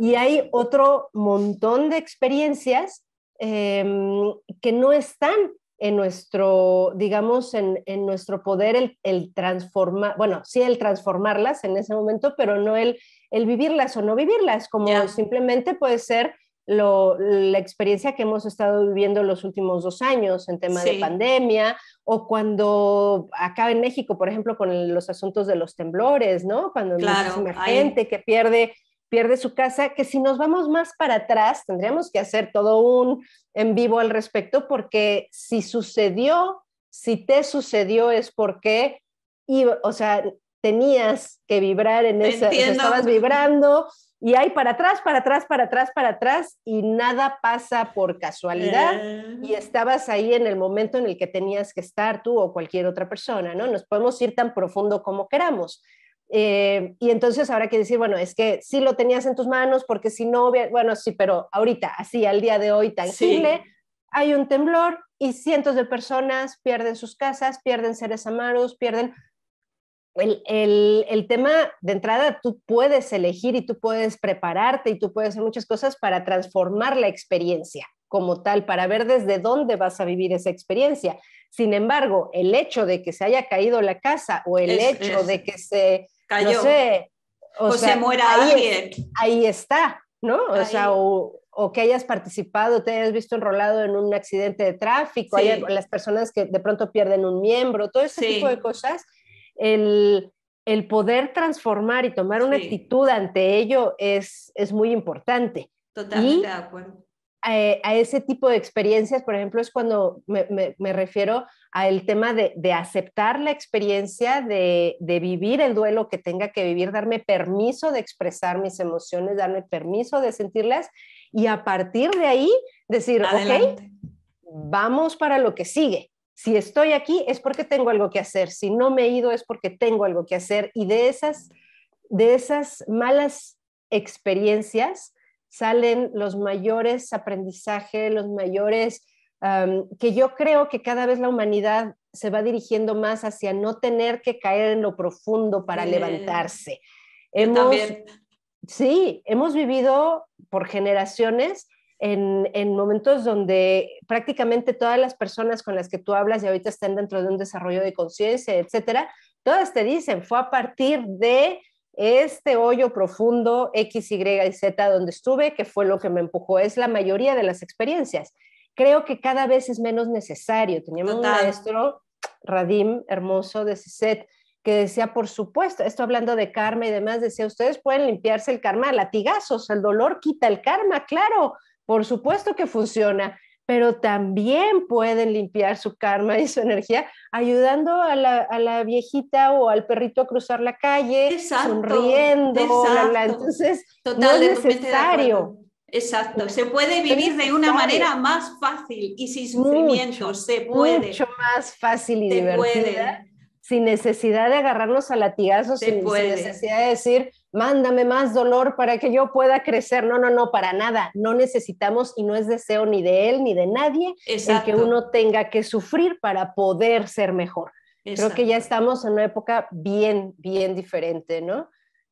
Y hay otro montón de experiencias em, que no están en nuestro, digamos, en, nuestro poder el, el, transformar, bueno, sí el transformarlas en ese momento, pero no el, el vivirlas o no vivirlas, como simplemente puede ser la experiencia que hemos estado viviendo los últimos dos años en tema de pandemia, o cuando acá en México, por ejemplo, con los asuntos de los temblores, ¿no? Cuando claro, muchísima gente que pierde pierde su casa, que si nos vamos más para atrás, tendríamos que hacer todo un en vivo al respecto, porque si sucedió, si te sucedió es porque, y, o sea, tenías que vibrar en esa, estabas vibrando, y hay para atrás, para atrás, para atrás, para atrás, y nada pasa por casualidad, y eh. estabas ahí en el momento en el que tenías que estar tú o cualquier otra persona, ¿no? Nos podemos ir tan profundo como queramos. Eh, y entonces habrá que decir, bueno, es que sí lo tenías en tus manos, porque si no, bueno, sí, pero ahorita, así, al día de hoy, tangible, hay un temblor y cientos de personas pierden sus casas, pierden seres amados, pierden el, tema de entrada, tú puedes elegir y tú puedes prepararte y tú puedes hacer muchas cosas para transformar la experiencia como tal, para ver desde dónde vas a vivir esa experiencia. Sin embargo, el hecho de que se haya caído la casa o el hecho de que se, cayó. o, se muera ahí, alguien. Ahí está, ¿no? O sea, o, que hayas participado, te hayas visto enrolado en un accidente de tráfico, las personas que de pronto pierden un miembro, todo ese tipo de cosas el, poder transformar y tomar una actitud ante ello es, es muy importante. Totalmente de acuerdo. A, ese tipo de experiencias, por ejemplo, es cuando me, refiero al tema de, aceptar la experiencia, de, vivir el duelo que tenga que vivir, darme permiso de expresar mis emociones, darme permiso de sentirlas y a partir de ahí decir, ok, vamos para lo que sigue. Si estoy aquí es porque tengo algo que hacer, si no me he ido es porque tengo algo que hacer y de esas, de esas malas experiencias salen los mayores aprendizajes, los mayores, que yo creo que cada vez la humanidad se va dirigiendo más hacia no tener que caer en lo profundo para levantarse. Hemos, sí, hemos vivido por generaciones en, momentos donde prácticamente todas las personas con las que tú hablas y ahorita están dentro de un desarrollo de conciencia, etcétera, todas te dicen, fue a partir de este hoyo profundo X, Y y Z donde estuve, que fue lo que me empujó. Es la mayoría de las experiencias. Creo que cada vez es menos necesario. Teníamos un maestro, Radim, hermoso, de CISET, que decía, por supuesto, esto hablando de karma y demás, decía, ustedes pueden limpiarse el karma a latigazos, el dolor quita el karma, claro, por supuesto que funciona, pero también pueden limpiar su karma y su energía ayudando a la, viejita o al perrito a cruzar la calle, sonriendo. Entonces, no es necesario. Exacto, se puede vivir de una manera más fácil y sin sufrimiento, se puede. Mucho más fácil y divertida sin necesidad de agarrarnos a latigazos, sin, necesidad de decir, mándame más dolor para que yo pueda crecer. No, no, no, para nada. No necesitamos y no es deseo ni de él ni de nadie el que uno tenga que sufrir para poder ser mejor. Creo que ya estamos en una época bien, bien diferente, ¿no?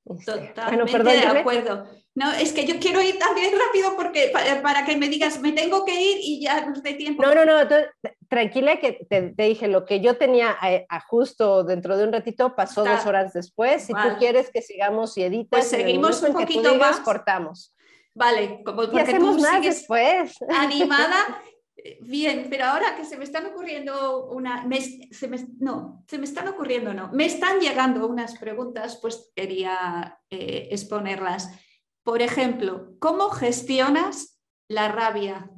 Este, Totalmente de acuerdo. No, es que yo quiero ir también rápido porque para, que me digas, me tengo que ir y ya no hay tiempo. No, no, no, tranquila que te, dije, lo que yo tenía a, justo dentro de un ratito pasó dos horas después. Si tú quieres que sigamos y editas, pues seguimos un poquito más. Cortamos. Vale, como porque y hacemos más después. Animada. [laughs] Bien, pero ahora que se me están ocurriendo una, se me, no, se me están ocurriendo, no, me están llegando unas preguntas, pues quería eh, exponerlas. Por ejemplo, ¿cómo gestionas la rabia?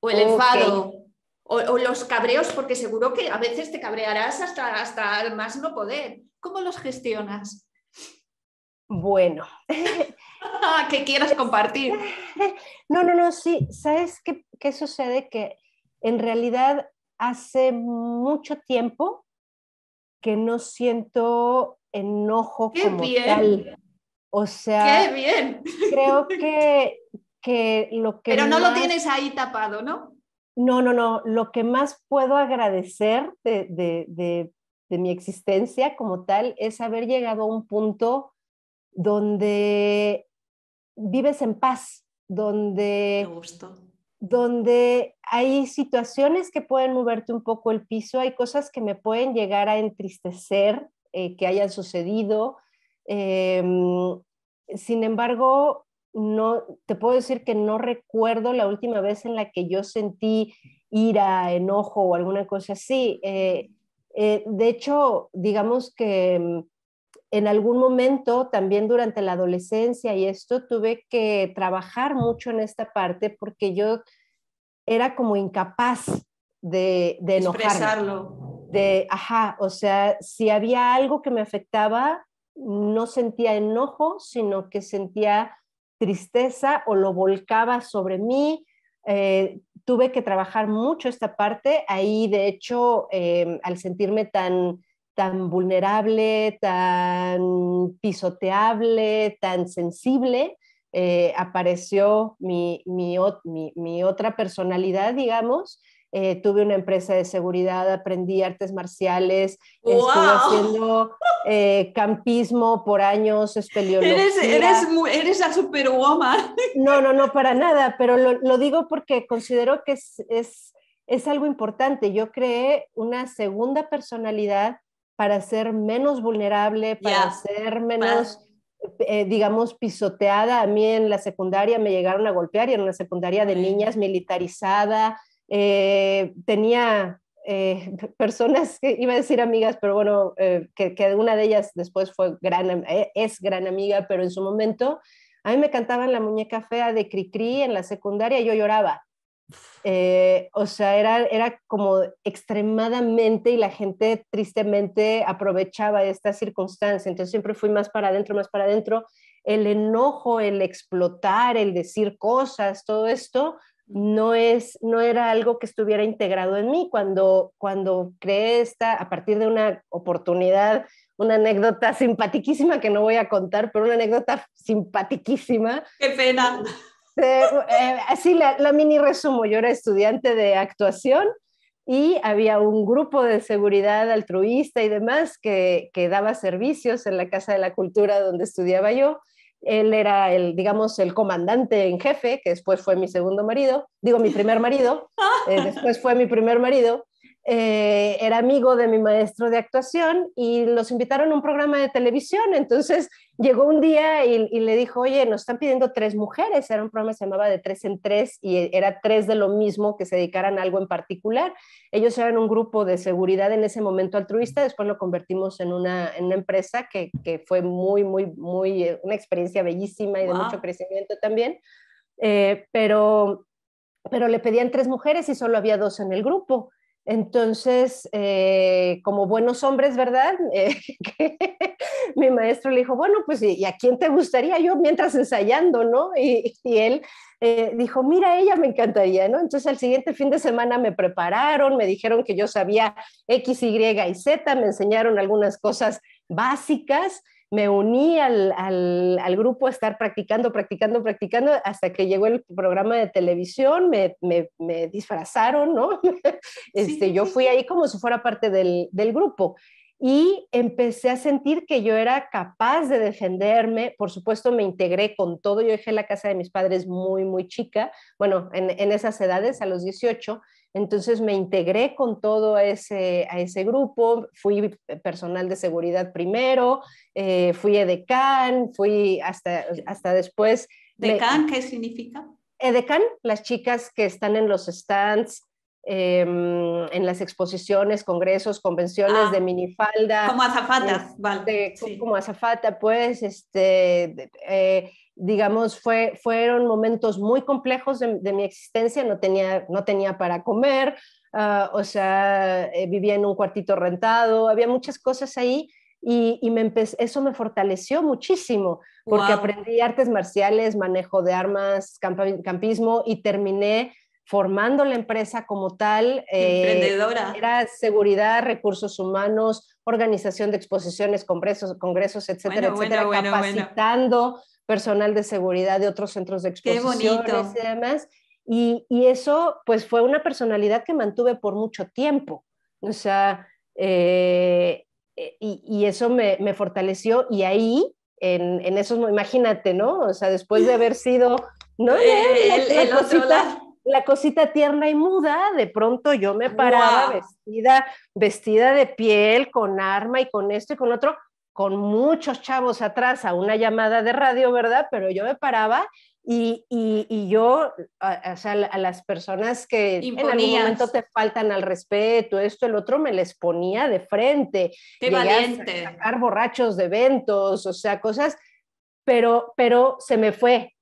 O el enfado, o, los cabreos, porque seguro que a veces te cabrearás hasta, hasta el más no poder. ¿Cómo los gestionas? Bueno, [laughs] que quieras compartir. [laughs] No, no, no, sí. ¿Sabes qué, qué sucede? Que en realidad hace mucho tiempo que no siento enojo como tal. O sea, ¡Qué bien! [laughs] creo que, que lo que... Pero no lo tienes ahí tapado, ¿no? No, no, no. Lo que más puedo agradecer de, de, de, de mi existencia como tal es haber llegado a un punto donde vives en paz, donde donde hay situaciones que pueden moverte un poco el piso, hay cosas que me pueden llegar a entristecer, eh, que hayan sucedido. Em, sin embargo, no, te puedo decir que no recuerdo la última vez en la que yo sentí ira, enojo o alguna cosa así. Eh, eh, de hecho, digamos que mm, en algún momento, también durante la adolescencia y esto, tuve que trabajar mucho en esta parte porque yo era como incapaz de, de Expresarlo. De, ajá, o sea, si había algo que me afectaba, no sentía enojo, sino que sentía tristeza o lo volcaba sobre mí. Eh, tuve que trabajar mucho esta parte. Ahí, de hecho, em, al sentirme tan, tan vulnerable, tan pisoteable, tan sensible, eh, apareció mi, mi, mi, otra personalidad, digamos, eh, tuve una empresa de seguridad, aprendí artes marciales, estuve haciendo eh, campismo por años, espeleología. Eres, eres, eres la superwoman. No, no, no, para nada, pero lo, lo digo porque considero que es, es, es, algo importante. Yo creé una segunda personalidad para ser menos vulnerable, para ser menos... Eh, digamos, pisoteada. A mí en la secundaria me llegaron a golpear y en una secundaria de niñas militarizada, eh, tenía eh, [laughs] personas que iba a decir amigas, pero bueno, eh, que, que, una de ellas después fue gran, es gran amiga, pero en su momento a mí me cantaban la muñeca fea de Cricri en la secundaria y yo lloraba. O sea, era, era como extremadamente y la gente tristemente aprovechaba esta circunstancia. Entonces siempre fui más para adentro, más para adentro. El enojo, el explotar, el decir cosas, todo esto no, es, no era algo que estuviera integrado en mí. Cuando, cuando creé esta, a partir de una oportunidad, una anécdota [laughs] simpatiquísima que no voy a contar, pero una anécdota simpatiquísima. ¡Qué pena! Eh, así la, la, mini resumo, yo era estudiante de actuación y había un grupo de seguridad altruista y demás que, que daba servicios en la Casa de la Cultura donde estudiaba yo. Él era el, digamos, el comandante en jefe, que después fue mi segundo marido, digo mi primer marido, eh, después fue mi primer marido, eh, era amigo de mi maestro de actuación y los invitaron a un programa de televisión. Entonces llegó un día y, le dijo, oye, nos están pidiendo tres mujeres. Era un programa que se llamaba de tres en tres y era tres de lo mismo que se dedicaran a algo en particular. Ellos eran un grupo de seguridad en ese momento altruista. Después lo convertimos en una, en una empresa que, que, fue muy, muy, muy, eh, una experiencia bellísima y de mucho crecimiento también. Eh, pero, pero le pedían tres mujeres y solo había dos en el grupo. Entonces, eh, como buenos hombres, ¿verdad? [laughs] Eh, mi maestro le dijo, bueno, pues, ¿y a quién te gustaría yo mientras ensayando, no? Y, él eh, dijo, mira, ella me encantaría, ¿no? Entonces, al siguiente fin de semana me prepararon, me dijeron que yo sabía X, Y y Z, me enseñaron algunas cosas básicas me uní al, al, grupo a estar practicando, practicando, practicando, hasta que llegó el programa de televisión, me, me, disfrazaron, ¿no? [laughs] este, yo fui ahí como si fuera parte del, del, grupo. Y empecé a sentir que yo era capaz de defenderme. Por supuesto, me integré con todo. Yo dejé la casa de mis padres muy, muy chica. Bueno, en, en esas edades, a los 18, entonces me integré con todo ese, a ese grupo, fui personal de seguridad primero, eh, fui edecán, fui hasta, hasta después... ¿Decán qué significa? Edecán, las chicas que están en los stands, em, en las exposiciones, congresos, convenciones de ah. minifalda. Como azafatas, vale. Como azafata, pues, este, eh, digamos, fue, fueron momentos muy complejos de, mi existencia, no tenía, no tenía para comer, ah, o sea, eh, vivía en un cuartito rentado, había muchas cosas ahí y, me eso me fortaleció muchísimo, porque aprendí artes marciales, manejo de armas, campismo y terminé formando la empresa como tal. Eh, Emprendedora. Era seguridad, recursos humanos, organización de exposiciones, congresos, congresos etcétera, etcétera, capacitando personal de seguridad de otros centros de exposiciones y demás. Y, y, eso, pues, fue una personalidad que mantuve por mucho tiempo. O sea, eh, y, y, eso me, me, fortaleció. Y ahí, en, en, esos, imagínate, ¿no? O sea, después de haber sido, ¿no? [laughs] el, el, otro lado la cosita tierna y muda, de pronto yo me paraba vestida, vestida de piel, con arma y con esto y con otro, con muchos chavos atrás a una llamada de radio, ¿verdad? Pero yo me paraba y, y, yo, o sea, a las personas que en algún momento te faltan al respeto, esto, el otro, me les ponía de frente. Qué valiente. A sacar borrachos de eventos, o sea, cosas, pero, pero se me fue.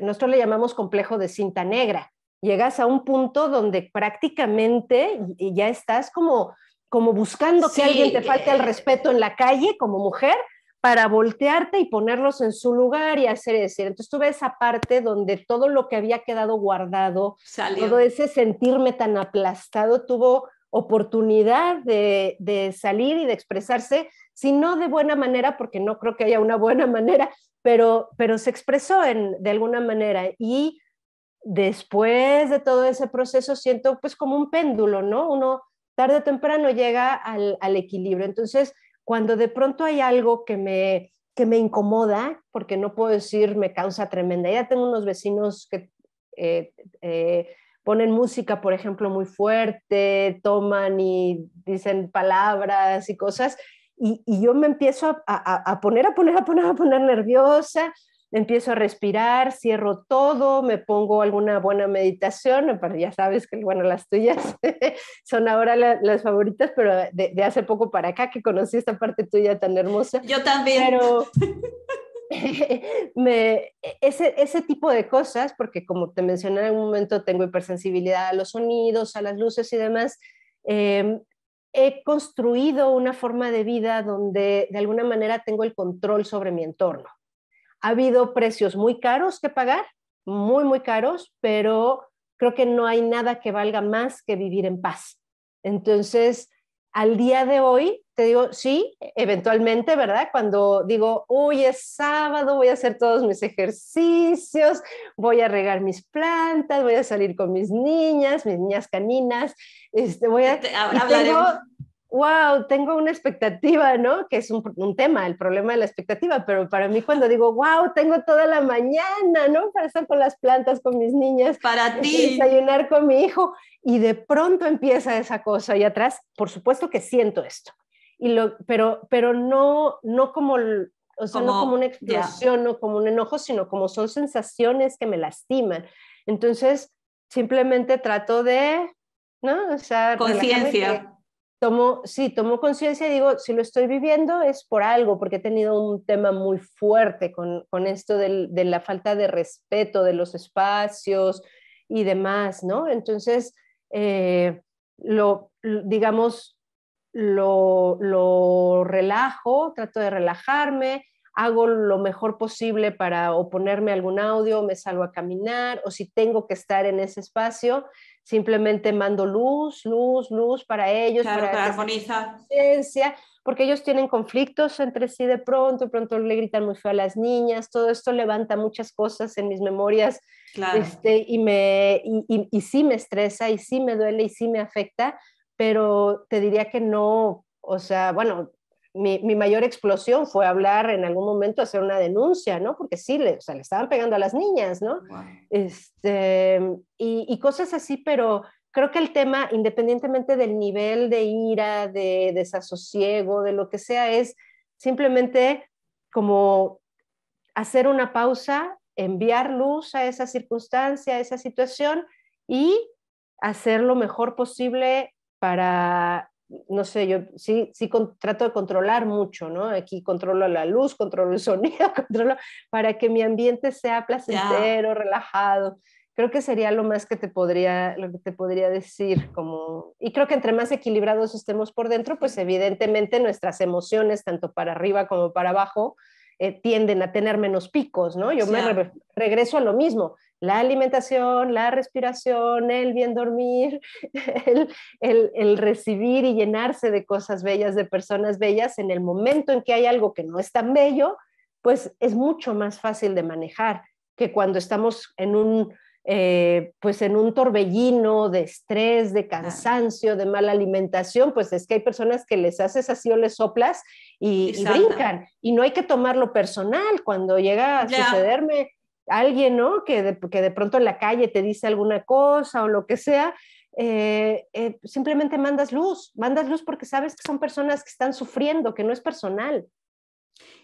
Nosotros le llamamos complejo de cinta negra. Llegas a un punto donde prácticamente ya estás como como buscando que alguien te falte el respeto en la calle como mujer para voltearte y ponerlos en su lugar y hacer decir. Entonces tuve esa parte donde todo lo que había quedado guardado, todo ese sentirme tan aplastado, tuvo oportunidad de, de, salir y de expresarse, si no de buena manera, porque no creo que haya una buena [laughs] manera, pero, pero se expresó en, de alguna manera. Y después de todo ese proceso siento pues como un péndulo, ¿no? Uno tarde o temprano llega al, equilibrio. Entonces, cuando de pronto hay algo que me, que me incomoda, porque no puedo decir me causa tremenda, ya tengo unos vecinos que eh, eh, ponen música, por ejemplo, muy fuerte, toman y dicen palabras y cosas, y, yo me empiezo a, a, poner, a poner, a poner, a poner nerviosa, empiezo a respirar, cierro todo, me pongo alguna buena meditación, pero ya sabes que, bueno, las tuyas [laughs] son ahora las favoritas, pero de, hace poco para acá que conocí esta parte tuya tan hermosa. Yo también. Pero [laughs] me, ese, ese tipo de cosas, porque como te mencioné en un momento, tengo hipersensibilidad a los sonidos, a las luces y demás, em, he construido una forma de vida donde de alguna manera tengo el control sobre mi entorno. Ha habido precios muy caros que pagar, muy, muy caros, pero creo que no hay nada que valga más que vivir en paz. Entonces, al día de hoy, te digo, sí, eventualmente, ¿verdad? Cuando digo, uy, es sábado, voy a hacer todos mis ejercicios, voy a regar mis plantas, voy a salir con mis niñas, mis niñas caninas, este, voy a... Tengo, wow, tengo una expectativa, ¿no? Que es un, tema, el problema de la expectativa, pero para mí cuando digo, wow, tengo toda la mañana, ¿no? Para estar con las plantas, con mis niñas. Para ti. Desayunar con mi hijo. Y de pronto empieza esa cosa y atrás, por supuesto que siento esto. Y lo, pero, pero no, no como, o sea, no como una explosión, no como un enojo, sino como son sensaciones que me lastiman. Entonces, simplemente trato de, ¿no? O sea, conciencia tomo, sí, tomo conciencia y digo, si lo estoy viviendo es por algo, porque he tenido un tema muy fuerte con, con esto del, de la falta de respeto de los espacios y demás, ¿no? Entonces, eh, lo, digamos, lo, lo relajo, trato de relajarme, hago lo mejor posible para oponerme a algún audio, me salgo a caminar, o si tengo que estar en ese espacio, simplemente mando luz, luz, luz para ellos, para, para armonizar. Porque ellos tienen conflictos entre sí de pronto, pronto le gritan muy feo a las niñas, todo esto levanta muchas cosas en mis memorias este, y, me, y, y sí me estresa y sí me duele y sí me afecta, pero te diría que no, o sea, bueno, mi, mayor explosión fue hablar en algún momento, hacer una denuncia, ¿no? Porque sí, le, o sea, le estaban pegando a las niñas, ¿no? Este, y, cosas así, pero creo que el tema, independientemente del nivel de ira, de desasosiego, de lo que sea, es simplemente como hacer una pausa, enviar luz a esa circunstancia, a esa situación y hacer lo mejor posible para no sé, yo sí, sí trato de controlar mucho, ¿no? Aquí controlo la luz, controlo el [laughs] sonido, controlo para que mi ambiente sea placentero, relajado. Creo que sería lo más que te podría, lo que te podría decir, como, y creo que entre más equilibrados estemos por dentro, pues evidentemente nuestras emociones, tanto para arriba como para abajo, eh, tienden a tener menos picos, ¿no? Yo me regreso a lo mismo la alimentación, la respiración, el bien dormir, [laughs] el, recibir y llenarse de cosas bellas, de personas bellas, en el momento en que hay algo que no es tan bello, pues es mucho más fácil de manejar que cuando estamos en un, eh, pues en un torbellino de estrés, de cansancio, de mala alimentación, pues es que hay personas que les haces así o les soplas y, y brincan. Y no hay que tomarlo personal. Cuando llega a sucederme alguien, ¿no? Que de, que de pronto en la calle te dice alguna cosa o lo que sea, eh, eh, simplemente mandas luz, mandas luz porque sabes que son personas que están sufriendo, que no es personal.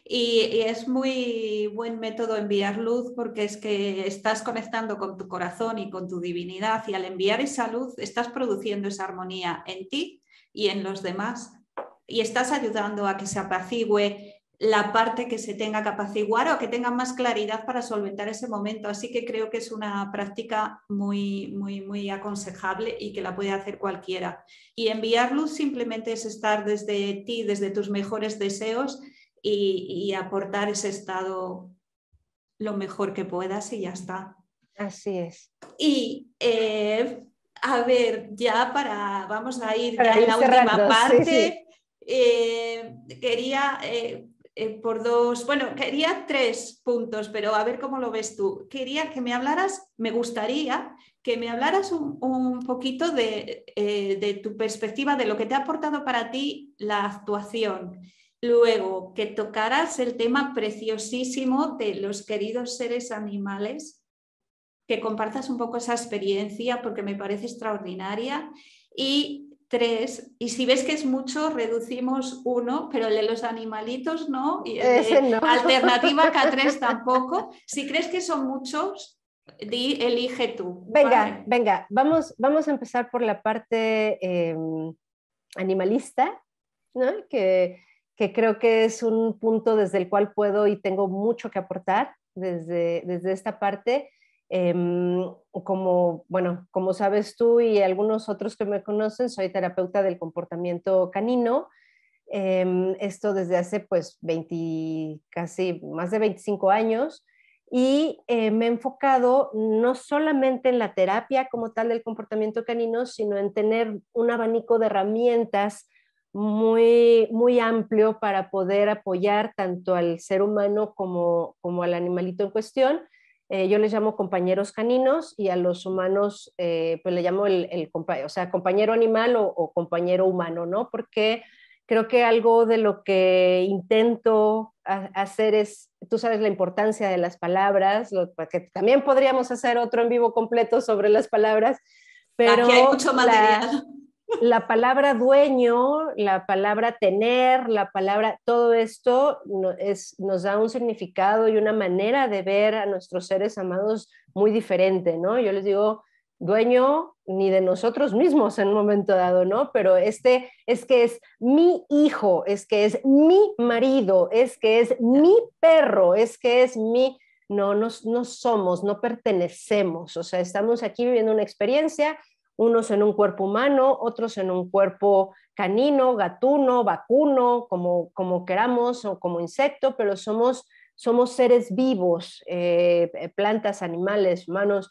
Y, es muy buen método enviar luz porque es que estás conectando con tu corazón y con tu divinidad y al enviar esa luz estás produciendo esa armonía en ti y en los demás y estás ayudando a que se apacigüe la parte que se tenga que apaciguar o que tenga más claridad para solventar ese momento. Así que creo que es una práctica muy, muy, muy aconsejable y que la puede hacer cualquiera. Y enviar luz simplemente es estar desde ti, desde tus mejores deseos y, aportar ese estado lo mejor que puedas y ya está. Así es. Y eh, a ver, ya para, vamos a ir ya en la última parte. Eh, quería eh, eh, por dos, bueno, quería tres puntos, pero a ver cómo lo ves tú. Quería que me hablaras, me gustaría que me hablaras un, poquito de, eh, de, tu perspectiva, de lo que te ha aportado para ti la actuación. Luego, que tocaras el tema preciosísimo de los queridos seres animales, que compartas un poco esa experiencia porque me parece extraordinaria. Y tres, y si ves que es mucho, reducimos uno, pero el de los animalitos no, y alternativa K3 [laughs] tampoco. Si crees que son muchos, elige tú. Venga, venga, vamos, vamos a empezar por la parte em, animalista, que, que, creo que es un punto desde el cual puedo y tengo mucho que aportar desde, desde esta parte. Em, como, bueno, como sabes tú y algunos otros que me conocen, soy terapeuta del comportamiento canino. Em, esto desde hace pues 20, casi más de 25 años y eh, me he enfocado no solamente en la terapia como tal del comportamiento canino, sino en tener un abanico de herramientas muy, muy amplio para poder apoyar tanto al ser humano como, como al animalito en cuestión eh, yo les llamo compañeros caninos y a los humanos, eh, pues le llamo el, el o sea, compañero animal o, compañero humano, ¿no? Porque creo que algo de lo que intento hacer es, tú sabes la importancia de las palabras, lo, que también podríamos hacer otro en vivo completo sobre las palabras, pero Aquí hay mucho material la palabra dueño, la palabra tener, la palabra, todo esto nos da un significado y una manera de ver a nuestros seres amados muy diferente, ¿no? Yo les digo, dueño ni de nosotros mismos en un momento dado, ¿no? Pero este es que es mi hijo, es que es mi marido, es que es mi perro, es que es mi... No, no, no somos, no pertenecemos, o sea, estamos aquí viviendo una experiencia unos en un cuerpo humano, otros en un cuerpo canino, gatuno, vacuno, como, como queramos, o como insecto, pero somos, somos seres vivos, eh, plantas, animales, humanos,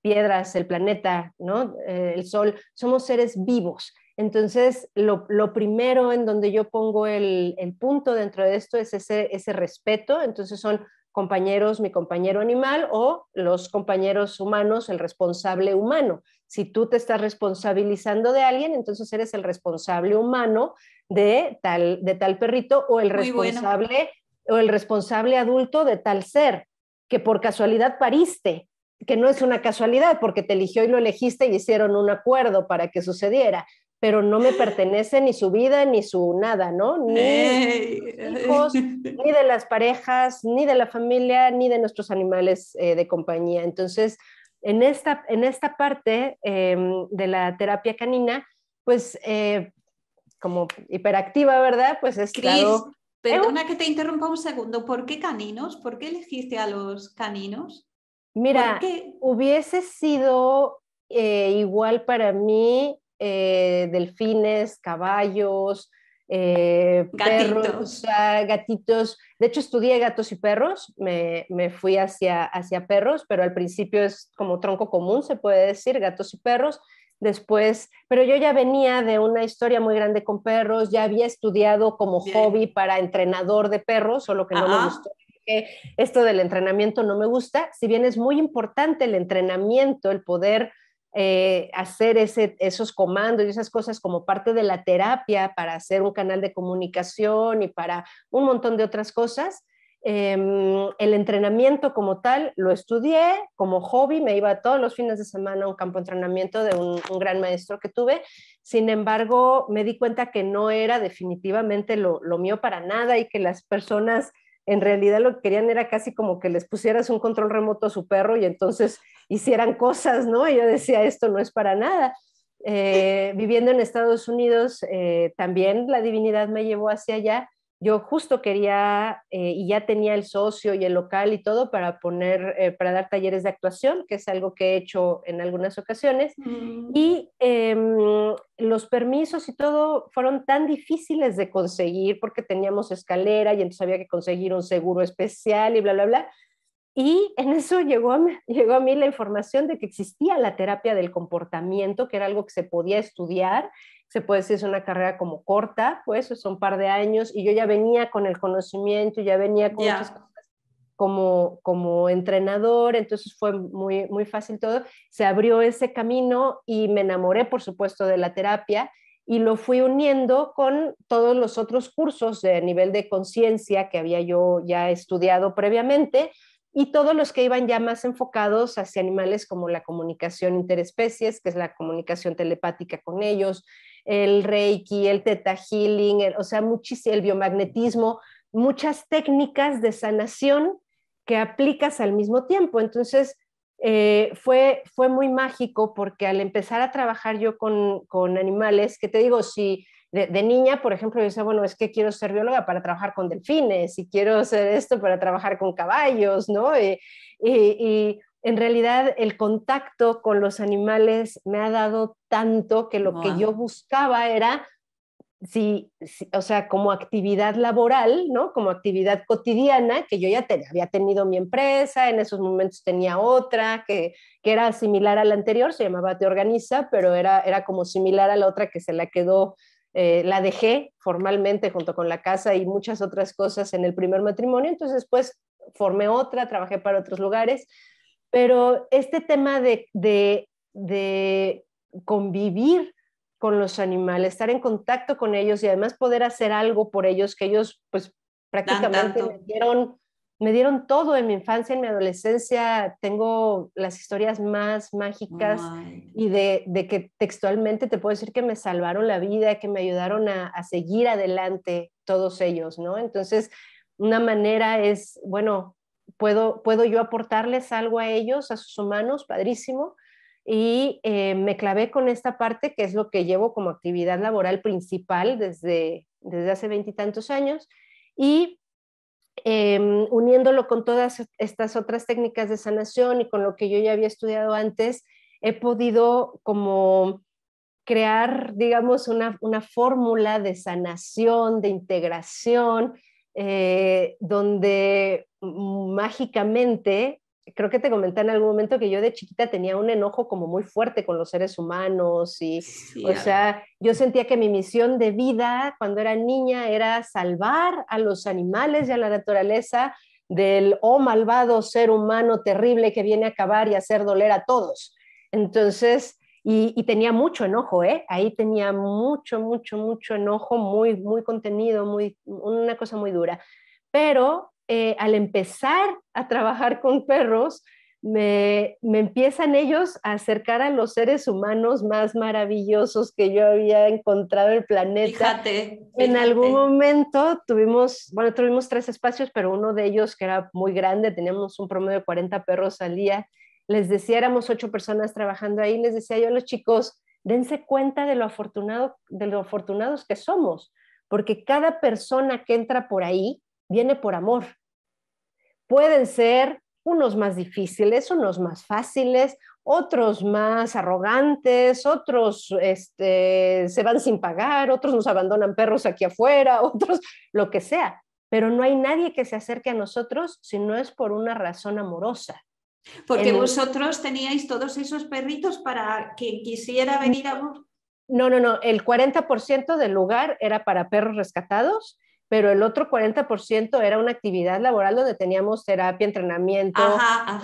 piedras, el planeta, ¿no? Eh, el sol, somos seres vivos. Entonces, lo, primero en donde yo pongo el, el, punto dentro de esto es ese, ese respeto. Entonces, son compañeros, mi compañero animal o los compañeros humanos, el responsable humano. Si tú te estás responsabilizando de alguien, entonces eres el responsable humano de tal, de tal perrito o el responsable o el responsable adulto de tal ser que por casualidad pariste, que no es una casualidad porque te eligió y lo elegiste y hicieron un acuerdo para que sucediera, pero no me pertenece ni su vida ni su nada, ¿no? Ni hijos, ni de las parejas, ni de la familia, ni de nuestros animales eh, de compañía. Entonces, en esta, en esta parte em, de la terapia canina, pues eh, como hiperactiva, ¿verdad? Pues es claro. Perdona que te interrumpa un segundo. ¿Por qué caninos? ¿Por qué elegiste a los caninos? Mira, hubiese sido eh, igual para mí eh, delfines, caballos, eh, perros, gatitos. De hecho, estudié gatos y perros, me, fui hacia, hacia perros, pero al principio es como tronco común, se puede decir, gatos y perros. Después, pero yo ya venía de una historia muy grande con perros, ya había estudiado como hobby para entrenador de perros, solo que no me gustó esto del entrenamiento no me gusta, si bien es muy importante el entrenamiento, el poder eh, hacer esos comandos y esas cosas como parte de la terapia para hacer un canal de comunicación y para un montón de otras cosas. Em, el entrenamiento como tal lo estudié como hobby, me iba todos los fines de semana a un campo de entrenamiento de un, gran maestro que tuve. Sin embargo, me di cuenta que no era definitivamente lo mío para nada y que las personas en realidad lo que querían era casi como que les pusieras un control remoto a su perro y entonces [laughs] hicieran cosas, ¿no? Y yo decía, esto no es para nada. Eh, viviendo en Estados Unidos, eh, también la divinidad me llevó hacia allá yo justo quería eh, y ya tenía el socio y el local y todo para poner, eh, para dar talleres de actuación, que es algo que he hecho en algunas ocasiones. Mm. Y em, los permisos y todo fueron tan difíciles de conseguir porque teníamos escalera y entonces había que conseguir un seguro especial y bla, bla, bla. Y en eso llegó a, llegó a mí la información de que existía la terapia del comportamiento, que era algo que se podía estudiar se puede decir es una carrera como corta, pues son un par de años y yo ya venía con el conocimiento, ya venía con muchas cosas como, como entrenador, entonces fue muy, muy fácil todo. Se abrió ese camino y me enamoré, por supuesto, de la terapia y lo fui uniendo con todos los otros cursos de nivel de conciencia que había yo ya estudiado previamente y todos los que iban ya más enfocados hacia animales como la comunicación interespecies, que es la comunicación telepática con ellos, el reiki, el teta healing, o sea, muchísimo, el biomagnetismo, muchas técnicas de sanación que aplicas al mismo tiempo. Entonces, eh, fue, fue muy mágico porque al empezar a trabajar yo con, con animales, que te digo, si de, niña, por ejemplo, yo decía, bueno, es que quiero ser bióloga para trabajar con delfines y quiero hacer esto para trabajar con caballos, ¿no? y, y en realidad el contacto con los animales me ha dado tanto que lo que yo buscaba era, si, o sea, como actividad laboral, ¿no? Como actividad cotidiana, que yo ya había tenido mi empresa, en esos momentos tenía otra que, que, era similar a la anterior, se llamaba Te Organiza, pero era, era como similar a la otra que se la quedó eh, la dejé formalmente junto con la casa y muchas otras cosas en el primer matrimonio, entonces después formé otra, trabajé para otros lugares, pero este tema de, de, convivir con los animales, estar en contacto con ellos y además poder hacer algo por ellos, que ellos pues prácticamente me dieron, me dieron todo en mi infancia, en mi adolescencia. Tengo las historias más mágicas y de, de, que textualmente te puedo decir que me salvaron la vida, que me ayudaron a, a seguir adelante todos ellos, ¿no? Entonces, una manera es, bueno, puedo, puedo yo aportarles algo a ellos, a sus humanos, padrísimo. Y eh, me clavé con esta parte que es lo que llevo como actividad laboral principal desde, desde hace veintitantos años. Y em, uniéndolo con todas estas otras técnicas de sanación y con lo que yo ya había estudiado antes, he podido como crear, digamos, una, una fórmula de sanación, de integración, eh, donde mágicamente, creo que te comenté en algún momento que yo de chiquita tenía un enojo como muy fuerte con los seres humanos y, o sea, yo sentía que mi misión de vida cuando era niña era salvar a los animales y a la naturaleza del oh malvado ser humano terrible que viene a acabar y hacer doler a todos. Entonces, y, tenía mucho enojo, ¿eh? Ahí tenía mucho, mucho, mucho enojo, muy, muy contenido, muy, una cosa muy dura. Pero eh, al empezar a trabajar con perros, me, me, empiezan ellos a acercar a los seres humanos más maravillosos que yo había encontrado en el planeta. Fíjate, En algún momento tuvimos, bueno, tuvimos tres espacios, pero uno de ellos que era muy grande, teníamos un promedio de 40 perros al día les decía, éramos ocho personas trabajando ahí, les decía yo a los chicos, dense cuenta de lo, afortunado, de lo afortunados que somos, porque cada persona que entra por ahí viene por amor. Pueden ser unos más difíciles, unos más fáciles, otros más arrogantes, otros este, se van sin pagar, otros nos abandonan perros aquí afuera, [laughs] otros lo que sea. Pero no hay nadie que se acerque a nosotros si no es por una razón amorosa. Porque vosotros teníais todos esos perritos para que quisiera venir a No, no, no, el 40% del lugar era para perros rescatados, pero el otro 40% era una actividad laboral donde teníamos terapia, entrenamiento,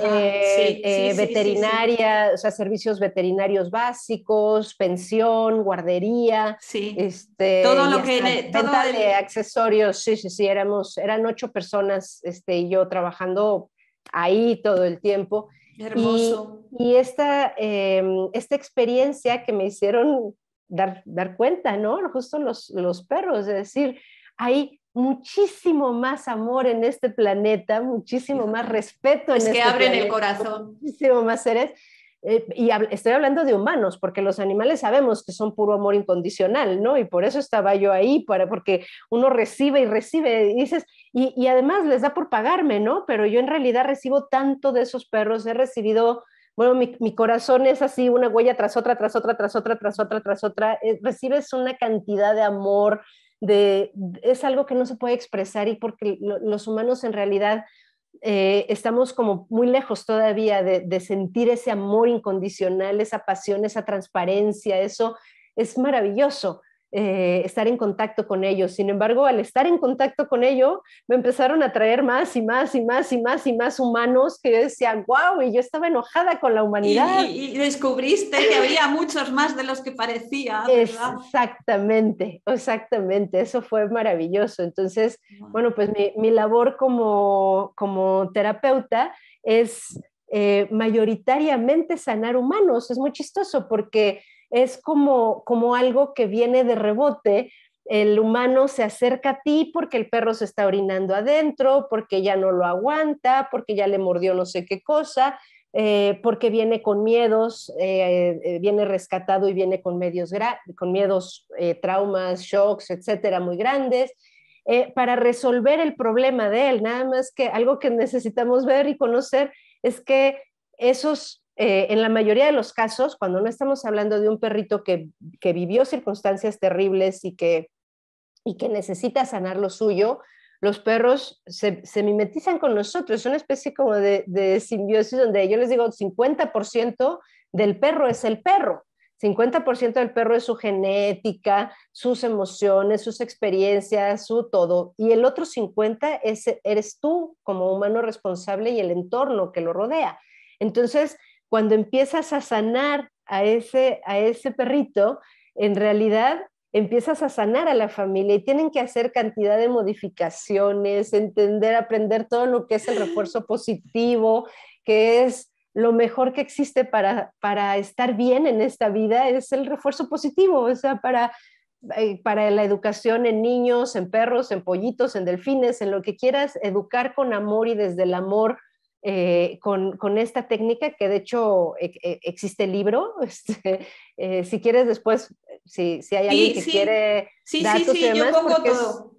eh, eh, veterinaria, o sea, servicios veterinarios básicos, pensión, guardería, este, todo lo que todo de accesorios, sí, sí, sí, éramos, eran ocho personas, este, y yo trabajando ahí todo el tiempo. Hermoso. Y, esta, em, esta experiencia que me hicieron dar, dar cuenta, ¿no? Justo los, los perros, es decir, hay muchísimo más amor en este planeta, muchísimo más respeto es en que este abren el corazón. Muchísimo más seres. Eh, y estoy hablando de humanos, porque los animales sabemos que son puro amor incondicional, ¿no? Y por eso estaba yo ahí, para, porque uno recibe y recibe, y dices, y, además les da por pagarme, ¿no? Pero yo en realidad recibo tanto de esos perros, he recibido bueno, mi, corazón es así, una huella tras otra, tras otra, tras otra, tras otra, tras otra. Eh, recibes una cantidad de amor, es algo que no se puede expresar y porque los humanos en realidad eh, estamos como muy lejos todavía de, de, sentir ese amor incondicional, esa pasión, esa transparencia, eso es maravilloso. Eh, estar en contacto con ellos. Sin embargo, al estar en contacto con ellos, me empezaron a traer más y más y más y más y más humanos que yo decía, wow, y yo estaba enojada con la humanidad. Y, descubriste que había muchos más de los que parecía. Exactamente, exactamente, eso fue maravilloso. Entonces, bueno, pues mi, labor como, como terapeuta es eh, mayoritariamente sanar humanos. Es muy chistoso porque es como, como algo que viene de rebote. El humano se acerca a ti porque el perro se está orinando adentro, porque ya no lo aguanta, porque ya le mordió no sé qué cosa, eh, porque viene con miedos, eh, eh, viene rescatado y viene con, medios con miedos, traumas, shocks, etcétera, muy grandes. para resolver el problema de él, nada más que algo que necesitamos ver y conocer es que esos eh, en la mayoría de los casos, cuando no estamos hablando de un perrito que, vivió circunstancias terribles y que, y que necesita sanar lo suyo, los perros se, mimetizan con nosotros, es una especie como de, de simbiosis donde yo les digo 50% del perro es el perro. 50% del perro es su genética, sus emociones, sus experiencias, su todo. Y el otro 50% es, eres tú como humano responsable y el entorno que lo rodea. Entonces, cuando empiezas a sanar a ese, a ese perrito, en realidad empiezas a sanar a la familia y tienen que hacer cantidad de modificaciones, entender, aprender todo lo que es el refuerzo positivo, que es lo mejor que existe para, para estar bien en esta vida, es el refuerzo positivo, o sea, para, eh, para la educación en niños, en perros, en pollitos, en delfines, en lo que quieras, educar con amor y desde el amor eh, con, con, esta técnica que de hecho e, e, existe el libro. [laughs] Este, eh, si quieres después, si, si hay alguien que quiere sí, datos y demás, yo pongo todo.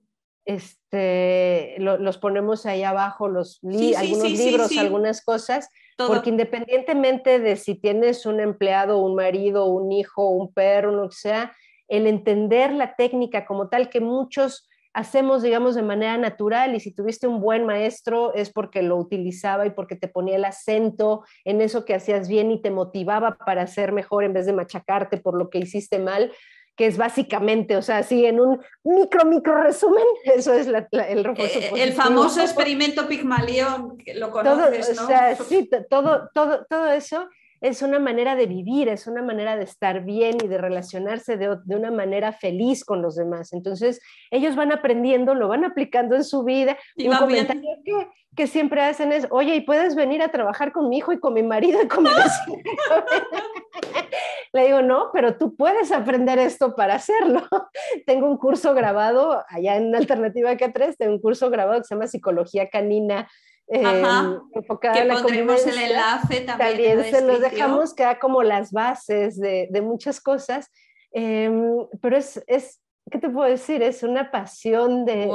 este, los ponemos ahí abajo, los algunos libros, algunas cosas, porque independientemente de si tienes un empleado, un marido, un hijo, un perro, lo que sea, el entender la técnica como tal que muchos hacemos, digamos, de manera natural y si tuviste un buen maestro es porque lo utilizaba y porque te ponía el acento en eso que hacías bien y te motivaba para hacer mejor en vez de machacarte por lo que hiciste mal, que es básicamente, o sea, así en un micro, micro resumen, [laughs] eso es el refuerzo eh, El famoso experimento Pigmalión, lo conoces, ¿no? O sea, sí, todo, todo, todo eso es una manera de vivir, es una manera de estar bien y de relacionarse de, una manera feliz con los demás. Entonces, ellos van aprendiendo, lo van aplicando en su vida. Y un comentario que, que, siempre hacen es, oye, ¿y puedes venir a trabajar con mi hijo y con mi marido y con mi vecino? [laughs] Le digo, no, pero tú puedes aprender esto para hacerlo. [laughs] tengo un curso grabado allá en Alternativa K3, tengo un curso grabado que se llama Psicología Canina Ajá, em, que pondremos el enlace también. También se los dejamos, queda como las bases de, de muchas cosas, em, pero es, es, ¿qué te puedo decir? Es una pasión de...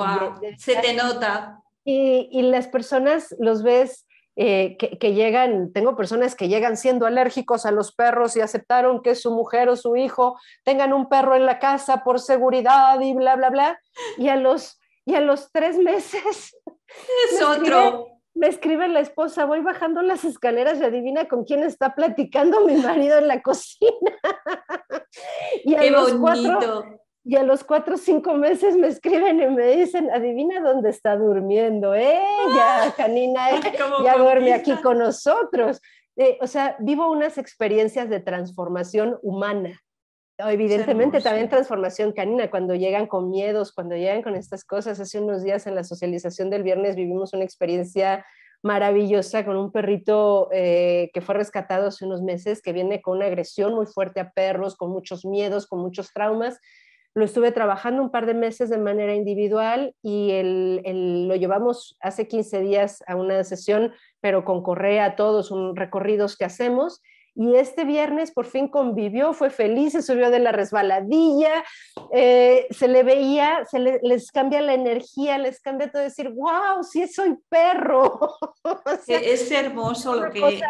se te nota. Y, y, las personas los ves eh, que, que, llegan, tengo personas que llegan siendo alérgicos a los perros y aceptaron que su mujer o su hijo tengan un perro en la casa por seguridad y bla, bla, bla, y a los, y a los tres meses... Es otro me escribe la esposa, voy bajando las escaleras y adivina con quién está platicando mi marido en la cocina. [laughs] y a Qué los bonito. Y a los cuatro o cinco meses me escriben y me dicen, adivina dónde está durmiendo ella, canina, [laughs] ya duerme aquí con nosotros. Eh, o sea, vivo unas experiencias de transformación humana. Evidentemente también transformación canina, cuando llegan con miedos, cuando llegan con estas cosas. Hace unos días en la socialización del viernes vivimos una experiencia maravillosa con un perrito eh, que fue rescatado hace unos meses, que viene con una agresión muy fuerte a perros, con muchos miedos, con muchos traumas. Lo estuve trabajando un par de meses de manera individual y el, lo llevamos hace 15 días a una sesión, pero con correa, todos, un recorridos que hacemos y este viernes por fin convivió, fue feliz, se subió de la resbaladilla, eh, se le veía, se les cambia la energía, les cambia todo decir, wow, sí soy perro. [laughs] es hermoso lo que...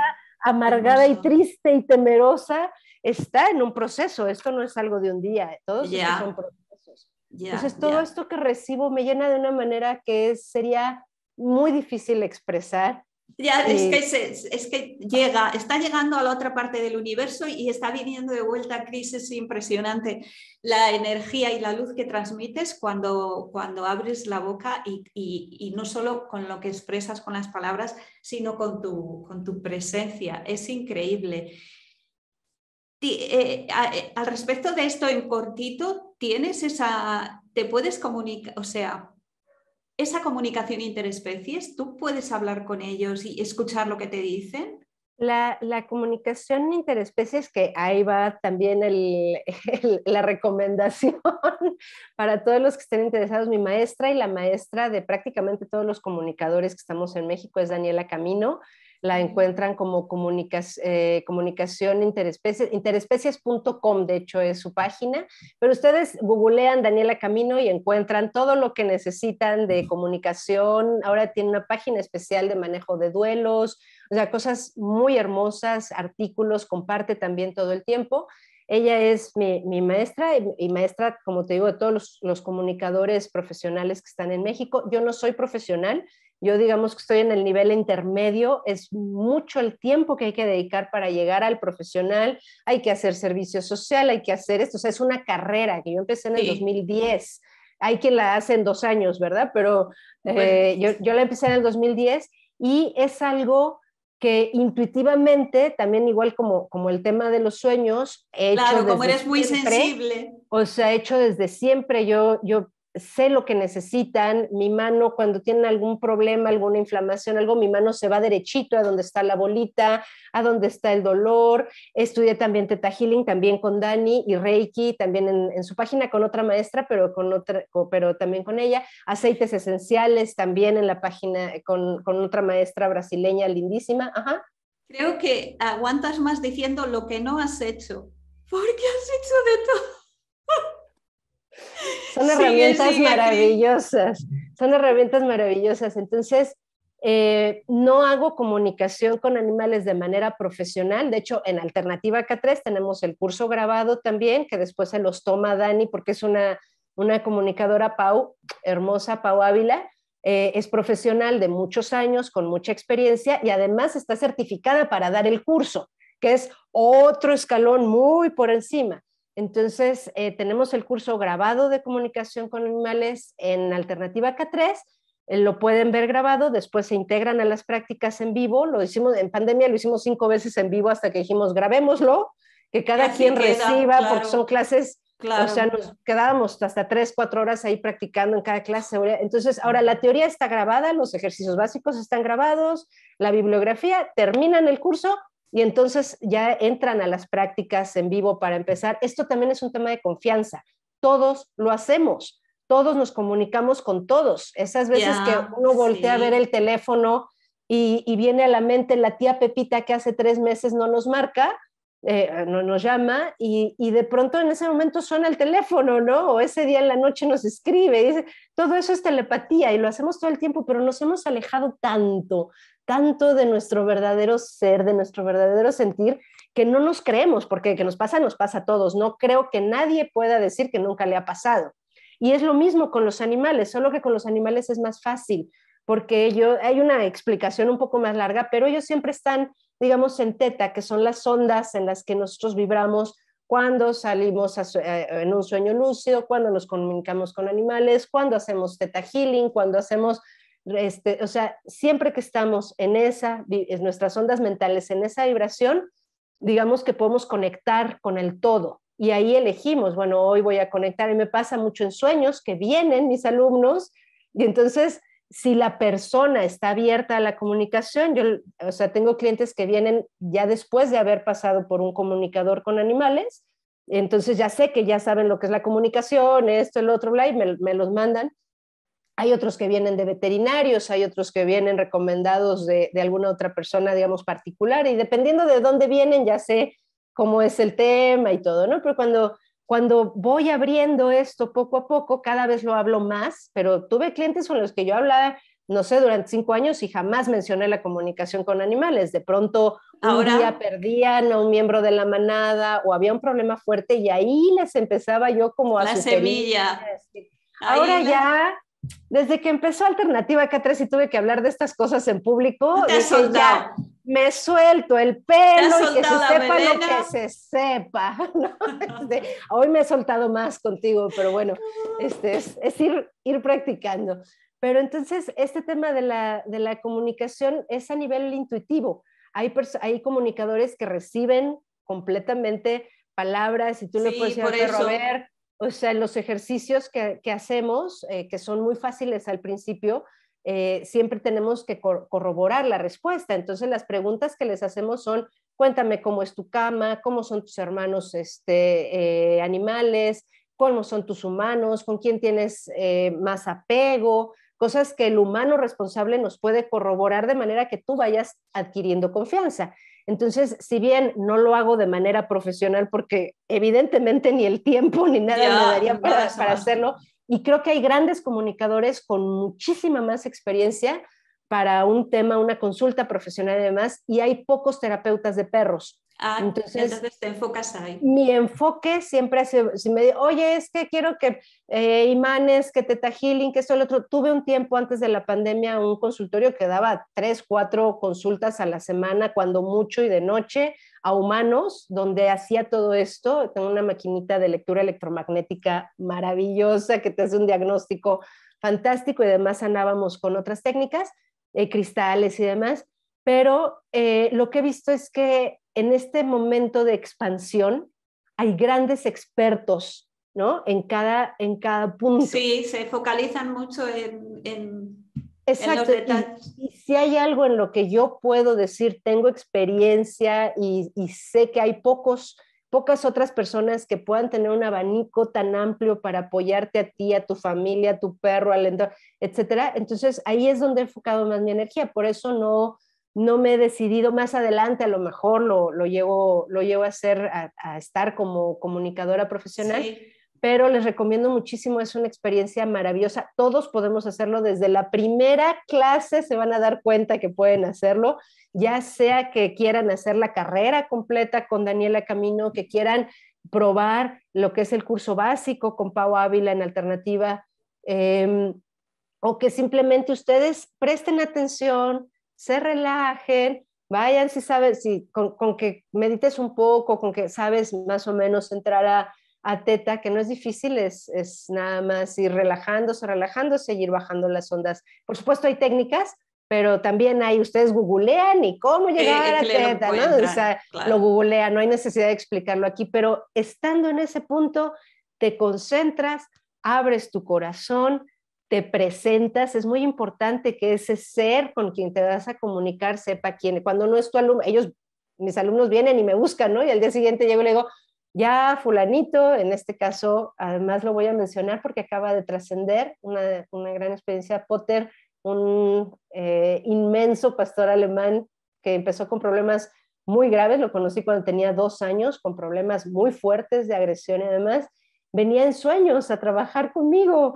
amargada y triste y temerosa está en un proceso, esto no es algo de un día, todos son procesos. Entonces todo esto que recibo me llena de una manera que sería muy difícil expresar ya, es, que es, que llega, está llegando a la otra parte del universo y está viniendo de vuelta, Cris, es impresionante la energía y la luz que transmites cuando, cuando abres la boca y, y, no solo con lo que expresas con las palabras, sino con tu, con tu presencia. Es increíble. Eh, eh, al respecto de esto en cortito, tienes esa, te puedes comunicar, o sea, esa comunicación interespecies, ¿tú puedes hablar con ellos y escuchar lo que te dicen? La, comunicación interespecies, que ahí va también la recomendación [laughs] para todos los que estén interesados. Mi maestra y la maestra de prácticamente todos los comunicadores que estamos en México es Daniela Camino la encuentran como eh, comunicación interespecies, interespecies.com, de hecho es su página, pero ustedes googlean Daniela Camino y encuentran todo lo que necesitan de comunicación, ahora tiene una página especial de manejo de duelos, o sea, cosas muy hermosas, artículos, comparte también todo el tiempo. Ella es mi, maestra y, maestra, como te digo, de todos los, los comunicadores profesionales que están en México. Yo no soy profesional, yo digamos que estoy en el nivel intermedio, es mucho el tiempo que hay que dedicar para llegar al profesional, hay que hacer servicio social, hay que hacer esto, o sea, es una carrera que yo empecé en el 2010, hay quien la hace en dos años, ¿verdad? Pero eh, yo, yo la empecé en el 2010 y es algo que intuitivamente, también igual como, como el tema de los sueños, he claro, como eres muy sensible. O sea, hecho desde siempre, yo, yo sé lo que necesitan, mi mano cuando tienen algún problema, alguna inflamación, algo, mi mano se va derechito a donde está la bolita, a donde está el dolor. Estudié también Teta Healing, también con Dani y Reiki, también en, su página con otra maestra, pero, con otra, pero también con ella. Aceites esenciales también en la página con, con otra maestra brasileña lindísima. Ajá. Creo que aguantas más diciendo lo que no has hecho, porque has hecho de todo. Son [laughs] herramientas maravillosas, son herramientas maravillosas. Entonces, eh, no hago comunicación con animales de manera profesional. De hecho, en Alternativa K3 tenemos el curso grabado también, que después se los toma Dani porque es una, una comunicadora Pau, hermosa Pau Ávila. Eh, es profesional de muchos años, con mucha experiencia y además está certificada para dar el curso, que es otro escalón muy por encima. Entonces, eh, tenemos el curso grabado de comunicación con animales en Alternativa K3, eh, lo pueden ver grabado, después se integran a las prácticas en vivo, lo hicimos en pandemia, lo hicimos cinco veces en vivo hasta que dijimos, grabémoslo, que cada quien reciba, porque son clases, o sea, nos quedábamos hasta tres, cuatro horas ahí practicando en cada clase. Entonces, ahora la teoría está grabada, los ejercicios básicos están grabados, la bibliografía, terminan el curso, y entonces ya entran a las prácticas en vivo para empezar. Esto también es un tema de confianza. Todos lo hacemos, todos nos comunicamos con todos. Esas veces que uno voltea a ver el teléfono y, viene a la mente la tía Pepita que hace tres meses no nos marca, eh, no nos llama y, de pronto en ese momento suena el teléfono, ¿no? O ese día en la noche nos escribe. Todo eso es telepatía y lo hacemos todo el tiempo, pero nos hemos alejado tanto tanto de nuestro verdadero ser, de nuestro verdadero sentir, que no nos creemos, porque que nos pasa, nos pasa a todos. No creo que nadie pueda decir que nunca le ha pasado. Y es lo mismo con los animales, solo que con los animales es más fácil, porque ellos, hay una explicación un poco más larga, pero ellos siempre están, digamos, en teta, que son las ondas en las que nosotros vibramos cuando salimos eh, en un sueño lúcido, cuando nos comunicamos con animales, cuando hacemos teta healing, cuando hacemos, este, o sea, siempre que estamos en esa, en nuestras ondas mentales, en esa vibración, digamos que podemos conectar con el todo. Y ahí elegimos, bueno, hoy voy a conectar y me pasa mucho en sueños que vienen mis alumnos y entonces si la persona está abierta a la comunicación, yo, o sea, tengo clientes que vienen ya después de haber pasado por un comunicador con animales, entonces ya sé que ya saben lo que es la comunicación, esto, el otro, bla, y me, los mandan. Hay otros que vienen de veterinarios, hay otros que vienen recomendados de, de, alguna otra persona, digamos, particular, y dependiendo de dónde vienen, ya sé cómo es el tema y todo, ¿no? Pero cuando cuando voy abriendo esto poco a poco, cada vez lo hablo más, pero tuve clientes con los que yo hablaba, no sé, durante cinco años y jamás mencioné la comunicación con animales. De pronto, un día perdían a un miembro de la manada o había un problema fuerte y ahí les empezaba yo como a... La semilla. Ahora ya, desde que empezó Alternativa K3 y tuve que hablar de estas cosas en público, dije ya, me suelto el pelo y que se sepa lo que se sepa. [laughs] Este, hoy me he soltado más contigo, pero bueno, este, es, ir, ir practicando. Pero entonces, este tema de la, de la comunicación es a nivel intuitivo. Hay, hay comunicadores que reciben completamente palabras y tú le puedes decir a ver, o sea, los ejercicios que, hacemos, eh, que son muy fáciles al principio, eh, siempre tenemos que corroborar la respuesta. Entonces las preguntas que les hacemos son, cuéntame cómo es tu cama, cómo son tus hermanos este, eh, animales, cómo son tus humanos, con quién tienes más apego, cosas que el humano responsable nos puede corroborar de manera que tú vayas adquiriendo confianza. Entonces, si bien no lo hago de manera profesional, porque evidentemente ni el tiempo ni nada me daría para, para hacerlo, y creo que hay grandes comunicadores con muchísima más experiencia para un tema, una consulta profesional y demás, y hay pocos terapeutas de perros. Ah, entonces, te enfocas ahí. Mi enfoque siempre ha sido, si me digo, oye, es que quiero que eh, imanes, que teta healing, que esto, el otro. Tuve un tiempo antes de la pandemia un consultorio que daba tres, cuatro consultas a la semana, cuando mucho y de noche, a humanos, donde hacía todo esto. Tengo una maquinita de lectura electromagnética maravillosa que te hace un diagnóstico fantástico y además andábamos con otras técnicas, eh, cristales y demás. Pero eh, lo que he visto es que en este momento de expansión hay grandes expertos, ¿no? En cada, en cada punto. Sí, se focalizan mucho en, en, Exacto. Y, si hay algo en lo que yo puedo decir, tengo experiencia y, y sé que hay pocos, pocas otras personas que puedan tener un abanico tan amplio para apoyarte a ti, a tu familia, a tu perro, al entorno, etcétera. Entonces ahí es donde he enfocado más mi energía. Por eso no, no me he decidido más adelante, a lo mejor lo, lo llevo, lo llevo a hacer, a, estar como comunicadora profesional, pero les recomiendo muchísimo, es una experiencia maravillosa. Todos podemos hacerlo desde la primera clase, se van a dar cuenta que pueden hacerlo, ya sea que quieran hacer la carrera completa con Daniela Camino, que quieran probar lo que es el curso básico con Pau Ávila en alternativa, em, o que simplemente ustedes presten atención, se relajen, vayan si sabes, si con, que medites un poco, con que sabes más o menos entrar a, teta, que no es difícil, es, nada más ir relajándose, relajándose y ir bajando las ondas. Por supuesto hay técnicas, pero también hay, ustedes googlean y cómo llegar a teta, ¿no? O sea, lo googlean, no hay necesidad de explicarlo aquí, pero estando en ese punto, te concentras, abres tu corazón, te presentas, es muy importante que ese ser con quien te vas a comunicar sepa quién, cuando no es tu alumno, ellos, mis alumnos vienen y me buscan, ¿no? Y al día siguiente llego y le digo, ya fulanito, en este caso, además lo voy a mencionar porque acaba de trascender una, una, gran experiencia, Potter, un eh, inmenso pastor alemán que empezó con problemas muy graves, lo conocí cuando tenía dos años, con problemas muy fuertes de agresión y demás, venía en sueños a trabajar conmigo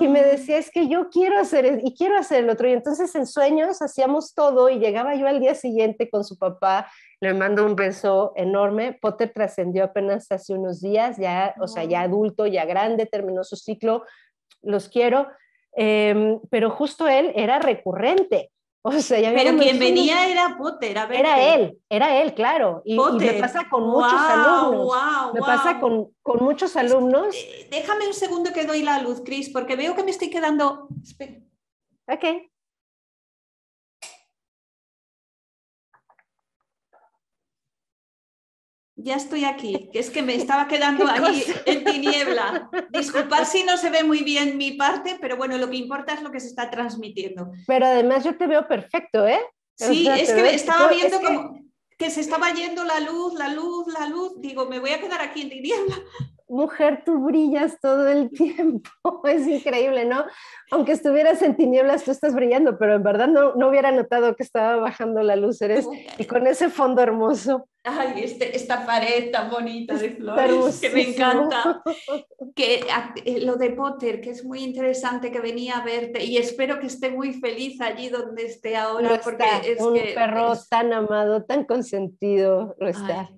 y me ah. decía, es que yo quiero hacer y quiero hacer el otro. Y entonces en sueños hacíamos todo y llegaba yo al día siguiente con su papá, le mando un beso enorme. Potter trascendió apenas hace unos días, ya, o sea, ya adulto, ya grande, terminó su ciclo, los quiero. Em, pero justo él era recurrente. O sea, ya Pero quien venía era Potter, a ver. Era él, era él, claro. Y, y me pasa con muchos alumnos. Wow, me pasa con, con, muchos alumnos. Eh, déjame un segundo que doy la luz, Cris, porque veo que me estoy quedando. Espera. Ok. Ya estoy aquí, [laughs] que es que me estaba quedando ahí en tiniebla. Disculpad [laughs] si no se ve muy bien mi parte, pero bueno, lo que importa es lo que se está transmitiendo. Pero además yo te veo perfecto, ¿eh? Sí, es que estaba viendo como que... se estaba yendo la luz, la luz, la luz. Digo, me voy a quedar aquí en tiniebla mujer, tú brillas todo el [laughs] tiempo, es increíble, ¿no? Aunque estuvieras en tinieblas, tú estás brillando, pero en verdad no, no hubiera notado que estaba bajando la luz, eres, y con ese fondo hermoso. Ay, este, esta pared tan bonita de flores, que me encanta. [laughs] Que eh, lo de Potter, que es muy interesante que venía a verte y espero que esté muy feliz allí donde esté ahora. porque es un que, perro tan amado, tan consentido, lo está.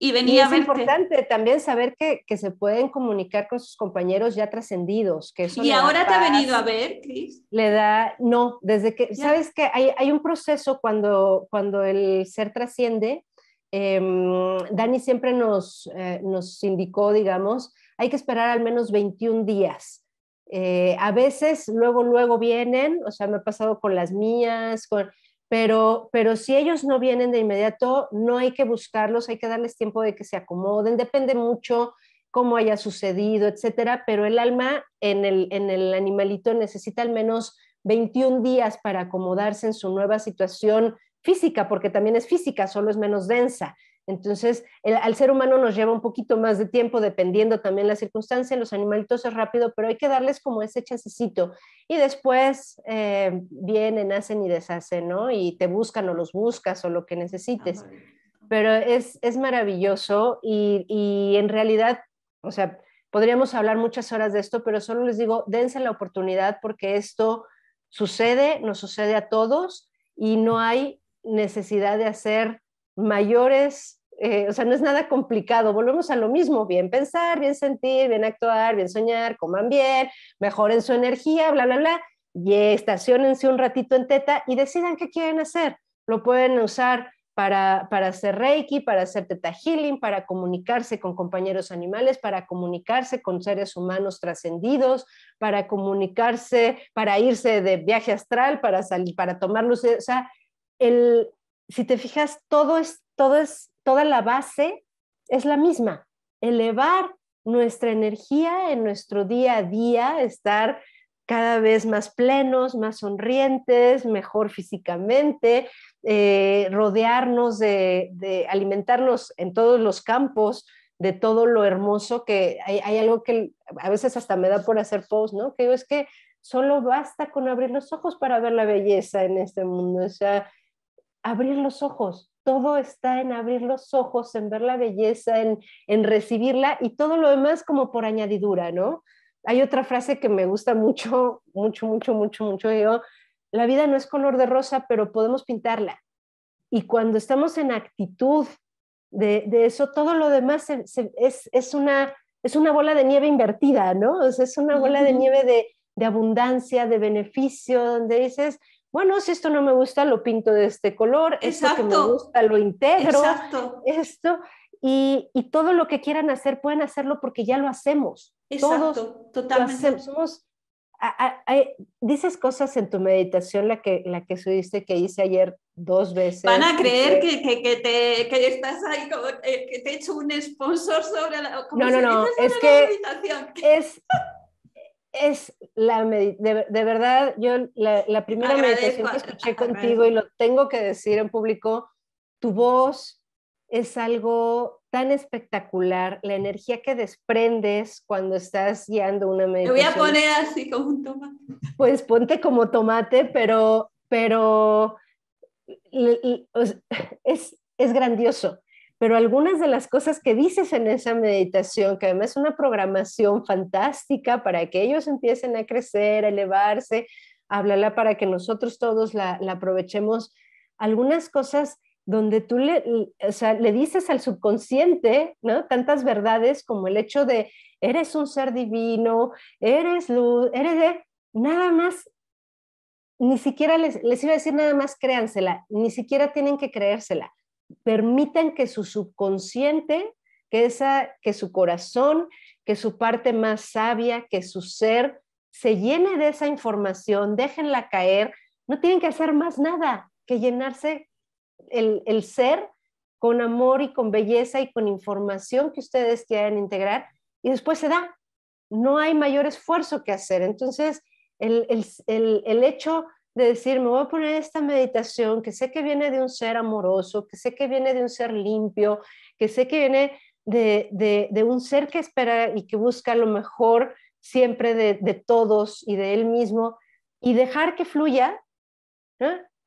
Y venía es importante también saber que, que, se pueden comunicar con sus compañeros ya trascendidos. Que ¿Y ahora te ha venido a ver, Cris? Le da, no, desde que, sabes que hay, hay, un proceso cuando, cuando el ser trasciende. Em, Dani siempre nos, eh, nos indicó, digamos, hay que esperar al menos 21 días. Eh, a veces luego, luego vienen, o sea, me ha pasado con las mías, con, pero, pero si ellos no vienen de inmediato, no hay que buscarlos, hay que darles tiempo de que se acomoden, depende mucho cómo haya sucedido, etcétera, pero el alma en el, en el animalito necesita al menos 21 días para acomodarse en su nueva situación física, porque también es física, solo es menos densa. Entonces, al ser humano nos lleva un poquito más de tiempo, dependiendo también la circunstancia. Los animalitos es rápido, pero hay que darles como ese chancecito. Y después eh, vienen, nacen y deshacen, ¿no? Y te buscan o los buscas o lo que necesites. Pero es, es maravilloso y, y en realidad, o sea, podríamos hablar muchas horas de esto, pero solo les digo, dense la oportunidad porque esto sucede, nos sucede a todos y no hay necesidad de hacer mayores eh, o sea, no es nada complicado, volvemos a lo mismo, bien pensar, bien sentir, bien actuar, bien soñar, coman bien, mejoren su energía, bla, bla, bla, y estacionense un ratito en teta y decidan qué quieren hacer. Lo pueden usar para, para hacer reiki, para hacer teta healing, para comunicarse con compañeros animales, para comunicarse con seres humanos trascendidos, para comunicarse, para irse de viaje astral, para salir, para tomar luz. O sea, el, si te fijas, todo es, todo es toda la base es la misma, elevar nuestra energía en nuestro día a día, estar cada vez más plenos, más sonrientes, mejor físicamente, eh, rodearnos de, alimentarnos en todos los campos de todo lo hermoso que hay, hay, algo que a veces hasta me da por hacer post, ¿no? Que es que solo basta con abrir los ojos para ver la belleza en este mundo, o sea, abrir los ojos, todo está en abrir los ojos, en ver la belleza, en, en recibirla y todo lo demás como por añadidura, ¿no? Hay otra frase que me gusta mucho, mucho, mucho, mucho, mucho. Yo, la vida no es color de rosa, pero podemos pintarla. Y cuando estamos en actitud de, de eso, todo lo demás es, es, una, es una bola de nieve invertida, ¿no? O sea, es una bola de nieve de, de abundancia, de beneficio, donde dices, bueno, si esto no me gusta, lo pinto de este color, esto que me gusta, lo integro, Exacto. esto, y, y, todo lo que quieran hacer, pueden hacerlo porque ya lo hacemos. Exacto, Todos totalmente. Somos, dices cosas en tu meditación, la que, la que subiste que hice ayer dos veces. Van a creer que, que, que te, que estás ahí, como, eh, que te he hecho un sponsor sobre la... No, no, no, es que es es la de, de, verdad, yo la, primera meditación que escuché [laughs] contigo y lo tengo que decir en público, tu voz es algo tan espectacular, la energía que desprendes cuando estás guiando una meditación. Me voy a poner así como un tomate. Pues ponte como tomate, pero, pero [laughs] es, es grandioso pero algunas de las cosas que dices en esa meditación, que además es una programación fantástica para que ellos empiecen a crecer, a elevarse, háblala para que nosotros todos la, aprovechemos, algunas cosas donde tú le, le dices al subconsciente, ¿no? Tantas verdades como el hecho de, eres un ser divino, eres luz, eres de, nada más ni siquiera les, les iba a decir nada más créansela, ni siquiera tienen que creérsela. Permitan que su subconsciente, que, esa, que su corazón, que su parte más sabia, que su ser se llene de esa información, déjenla caer, no tienen que hacer más nada que llenarse el, el ser con amor y con belleza y con información que ustedes quieran integrar y después se da. No hay mayor esfuerzo que hacer. Entonces, el, el, el, hecho de decir, me voy a poner esta meditación que sé que viene de un ser amoroso, que sé que viene de un ser limpio, que sé que viene de, de, de un ser que espera y que busca lo mejor siempre de, de todos y de él mismo, y dejar que fluya,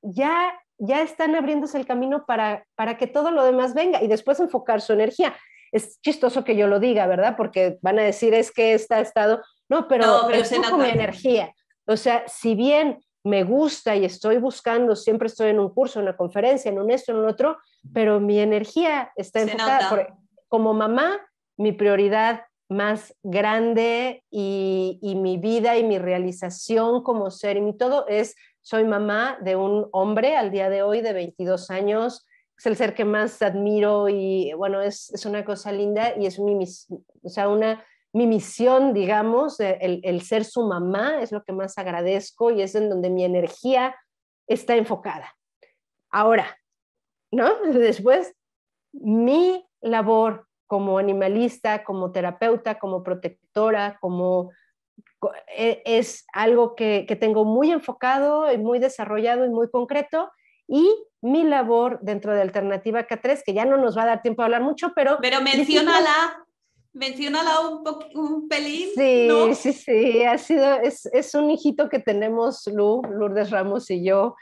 ya ya están abriéndose el camino para, para que todo lo demás venga y después enfocar su energía. Es chistoso que yo lo diga, ¿verdad? Porque van a decir, es que está estado, no, pero, no, pero enfoco mi energía. O sea, si bien me gusta y estoy buscando, siempre estoy en un curso, en una conferencia, en un esto, en un otro, pero mi energía está enfocada. como mamá, mi prioridad más grande y, y, mi vida y mi realización como ser y mi todo es soy mamá de un hombre al día de hoy de 22 años. Es el ser que más admiro y bueno, es, es una cosa linda y es mi, o sea, una, mi misión, digamos, el, el, ser su mamá es lo que más agradezco y es en donde mi energía está enfocada. Ahora, ¿no? [laughs] Después, mi labor como animalista, como terapeuta, como protectora, como e, es algo que, tengo muy enfocado y muy desarrollado y muy concreto. Y mi labor dentro de Alternativa K3, que ya no nos va a dar tiempo a hablar mucho, pero... Pero menciónala, menciónala un, un pelín. Sí, sí, sí, ha sido, es, es, un hijito que tenemos Lu, Lourdes Ramos y yo,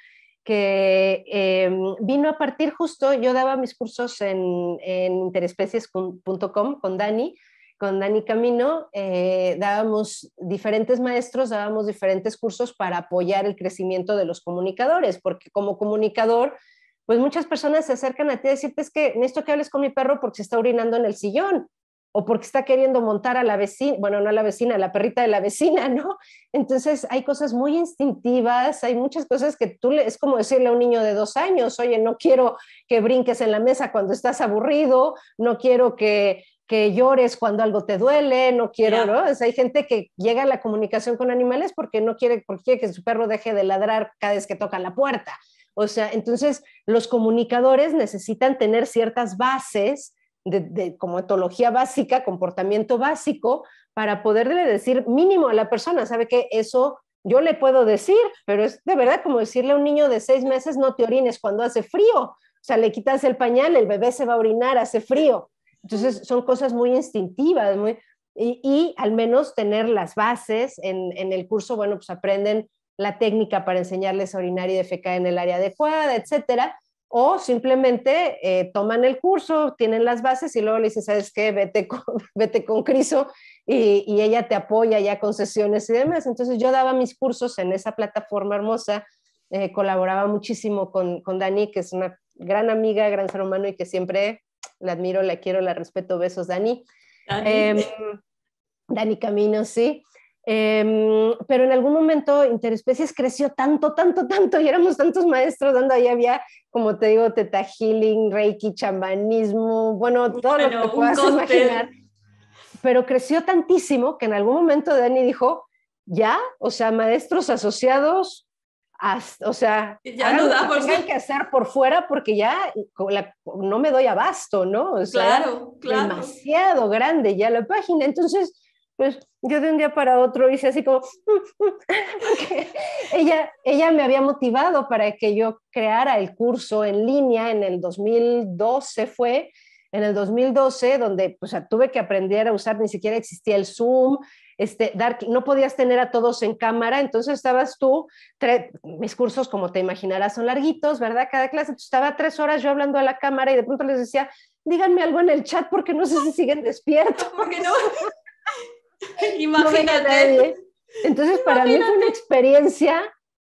que em, vino a partir justo, yo daba mis cursos en, en interespecies.com con Dani, con Dani Camino eh, dábamos diferentes maestros, dábamos diferentes cursos para apoyar el crecimiento de los comunicadores, porque como comunicador, pues muchas personas se acercan a ti a decirte es que necesito que hables con mi perro porque se está orinando en el sillón o porque está queriendo montar a la vecina, bueno, no a la vecina, a la perrita de la vecina, ¿no? Entonces hay cosas muy instintivas, hay muchas cosas que tú le, es como decirle a un niño de dos años, oye, no quiero que brinques en la mesa cuando estás aburrido, no quiero que que llores cuando algo te duele, no quiero, ¿no? hay gente que llega a la comunicación con animales porque no quiere, porque quiere que su perro deje de ladrar cada vez que toca la puerta. O sea, entonces los comunicadores necesitan tener ciertas bases de, como etología básica, comportamiento básico, para poderle decir mínimo a la persona, sabe que eso yo le puedo decir, pero es de verdad como decirle a un niño de seis meses no te orines cuando hace frío. O sea, le quitas el pañal, el bebé se va a orinar, hace frío. Entonces son cosas muy instintivas, muy, y, al menos tener las bases en, en, el curso, bueno, pues aprenden la técnica para enseñarles a orinar y defecar en el área adecuada, etcétera, o simplemente eh, toman el curso, tienen las bases y luego le dicen, ¿sabes qué? Vete con, [laughs] vete con Criso y, y, ella te apoya ya con sesiones y demás. Entonces yo daba mis cursos en esa plataforma hermosa, eh, colaboraba muchísimo con, con Dani, que es una gran amiga, gran ser humano y que siempre la admiro, la quiero, la respeto. Besos, Dani. Dani, em, Camino, sí. Em, pero en algún momento Interespecies creció tanto, tanto, tanto y éramos tantos maestros dando ahí había, como te digo, teta healing, reiki, chamanismo, bueno, todo lo que puedas imaginar. Pero creció tantísimo que en algún momento Dani dijo, ya, o sea, maestros asociados, o sea, ya no da, tengan que hacer por fuera porque ya no me doy abasto, ¿no? O sea, claro, claro. demasiado grande ya la página. Entonces, pues yo de un día para otro hice así como, [laughs] porque ella, ella me había motivado para que yo creara el curso en línea en el 2012 fue, en el 2012, donde pues, tuve que aprender a usar, ni siquiera existía el Zoom, este, dar, no podías tener a todos en cámara, entonces estabas tú, mis cursos, como te imaginarás, son larguitos, ¿verdad? Cada clase, estaba tres horas yo hablando a la cámara y de pronto les decía, díganme algo en el chat porque no sé si siguen despiertos. [laughs] Porque no. [laughs] [laughs] Imagínate. entonces, para mí fue una experiencia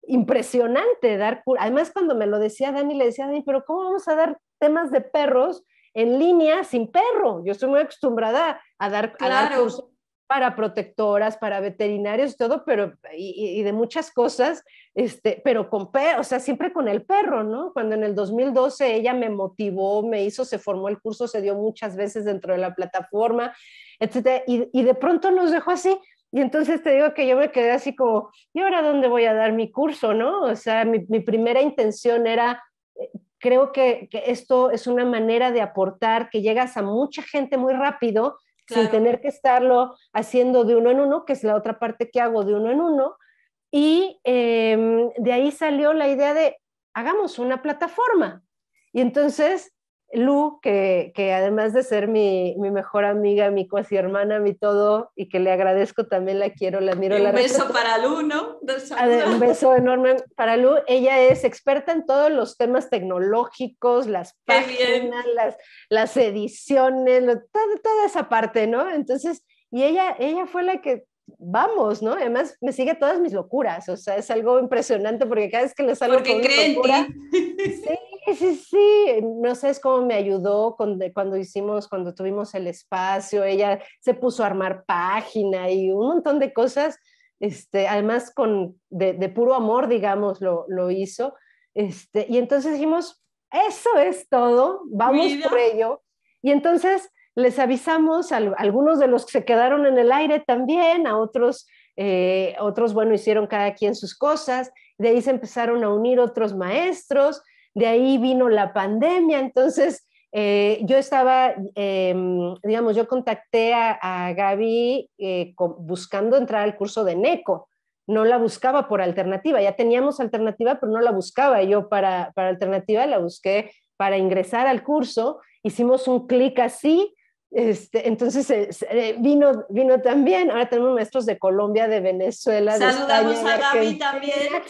impresionante dar Además, cuando me lo decía Dani, le decía Dani, pero ¿cómo vamos a dar temas de perros en línea sin perro? Yo estoy muy acostumbrada a dar, a dar cursos para protectoras, para veterinarios, todo, pero y, de muchas cosas, este, pero con perro, o sea, siempre con el perro, ¿no? Cuando en el 2012 ella me motivó, me hizo, se formó el curso, se dio muchas veces dentro de la plataforma, etcétera, y, de pronto nos dejó así. Y entonces te digo que yo me quedé así como, ¿y ahora dónde voy a dar mi curso, no? O sea, mi, primera intención era eh, creo que, esto es una manera de aportar, que llegas a mucha gente muy rápido sin tener que estarlo haciendo de uno en uno, que es la otra parte que hago de uno en uno. Y em, de ahí salió la idea de, hagamos una plataforma. Y entonces Lu, que, que, además de ser mi, mi, mejor amiga, mi cuasi hermana, mi todo, y que le agradezco también, la quiero, la admiro. un la beso para Lu, ¿no? Un beso enorme para Lu. Ella es experta en todos los temas tecnológicos, las páginas, las, las ediciones, toda, toda esa parte, ¿no? Entonces, y ella, ella fue la que vamos, ¿no? Además me sigue todas mis locuras, o sea, es algo impresionante porque cada vez que le salgo porque con una locura, sí, sí, sí, no sabes cómo me ayudó cuando, hicimos, cuando tuvimos el espacio, ella se puso a armar página y un montón de cosas, este, además con, de, puro amor, digamos, lo, lo, hizo, este, y entonces dijimos, eso es todo, vamos por ello, y entonces les avisamos a, algunos de los que se quedaron en el aire también, a otros, eh, otros, bueno, hicieron cada quien sus cosas, de ahí se empezaron a unir otros maestros, de ahí vino la pandemia, entonces eh, yo estaba, em, digamos, yo contacté a, Gaby eh, buscando entrar al curso de NECO, no la buscaba por alternativa, ya teníamos alternativa, pero no la buscaba. Yo para, para alternativa, la busqué para ingresar al curso, hicimos un clic así, este, entonces eh, vino, vino también, ahora tenemos maestros de Colombia, de Venezuela, Saludamos de España, a Gaby también.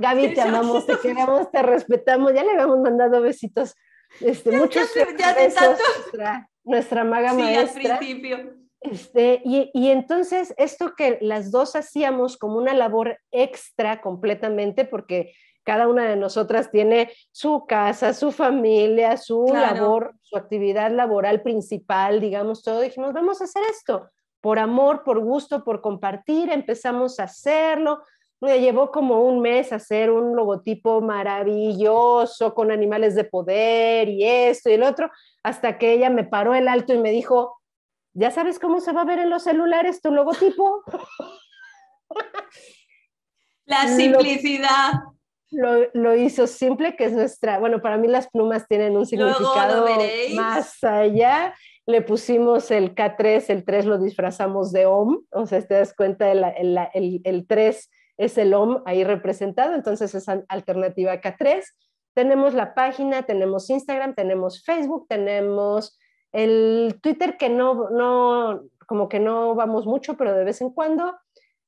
Gaby, te amamos, te queremos, te respetamos. Ya le habíamos mandado besitos. Este, muchos ya, besos, nuestra, nuestra, maga sí, maestra. Al principio. Este, y, y, entonces esto que las dos hacíamos como una labor extra completamente, porque cada una de nosotras tiene su casa, su familia, su labor, su actividad laboral principal, digamos, todo, dijimos, vamos a hacer esto, por amor, por gusto, por compartir, empezamos a hacerlo, me llevó como un mes hacer un logotipo maravilloso con animales de poder y esto y el otro, hasta que ella me paró el alto y me dijo, ¿ya sabes cómo se va a ver en los celulares tu logotipo? [laughs] La simplicidad. Lo, lo, hizo simple, que es nuestra, bueno, para mí las plumas tienen un significado más allá. Le pusimos el K3, el 3 lo disfrazamos de OM, o sea, te das cuenta, el, el, el, el 3 es el OM ahí representado, entonces es alternativa K3. Tenemos la página, tenemos Instagram, tenemos Facebook, tenemos el Twitter que no, no, como que no vamos mucho, pero de vez en cuando.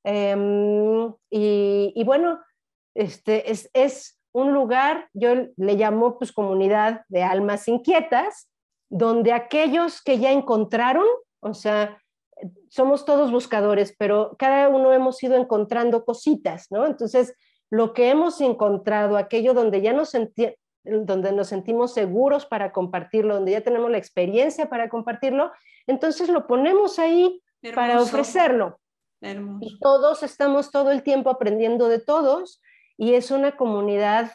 Em, y, bueno, este es, es, un lugar, yo le llamo pues comunidad de almas inquietas, donde aquellos que ya encontraron, o sea, somos todos buscadores, pero cada uno hemos ido encontrando cositas, ¿no? Entonces, lo que hemos encontrado, aquello donde ya nos, donde nos sentimos seguros para compartirlo, donde ya tenemos la experiencia para compartirlo, entonces lo ponemos ahí para ofrecerlo. Y todos estamos todo el tiempo aprendiendo de todos y es una comunidad,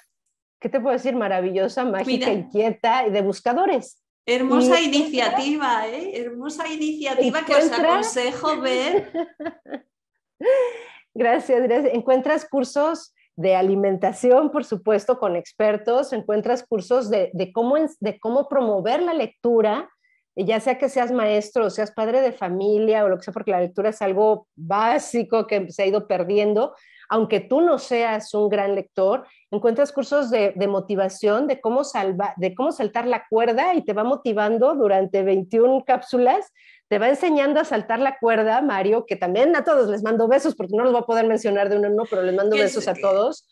¿qué te puedo decir? Maravillosa, mágica, inquieta y de buscadores. Hermosa iniciativa, ¿eh? Hermosa iniciativa que os aconsejo ver. [laughs] Gracias, gracias. Encuentras cursos de alimentación, por supuesto, con expertos, encuentras cursos de, cómo, de cómo promover la lectura, ya sea que seas maestro o seas padre de familia o lo que sea, porque la lectura es algo básico que se ha ido perdiendo, aunque tú no seas un gran lector, encuentras cursos de, motivación, de cómo, salva, de cómo saltar la cuerda y te va motivando durante 21 cápsulas. Te va enseñando a saltar la cuerda, Mario, que también a todos les mando besos, porque no los voy a poder mencionar de uno en uno, pero les mando besos a todos.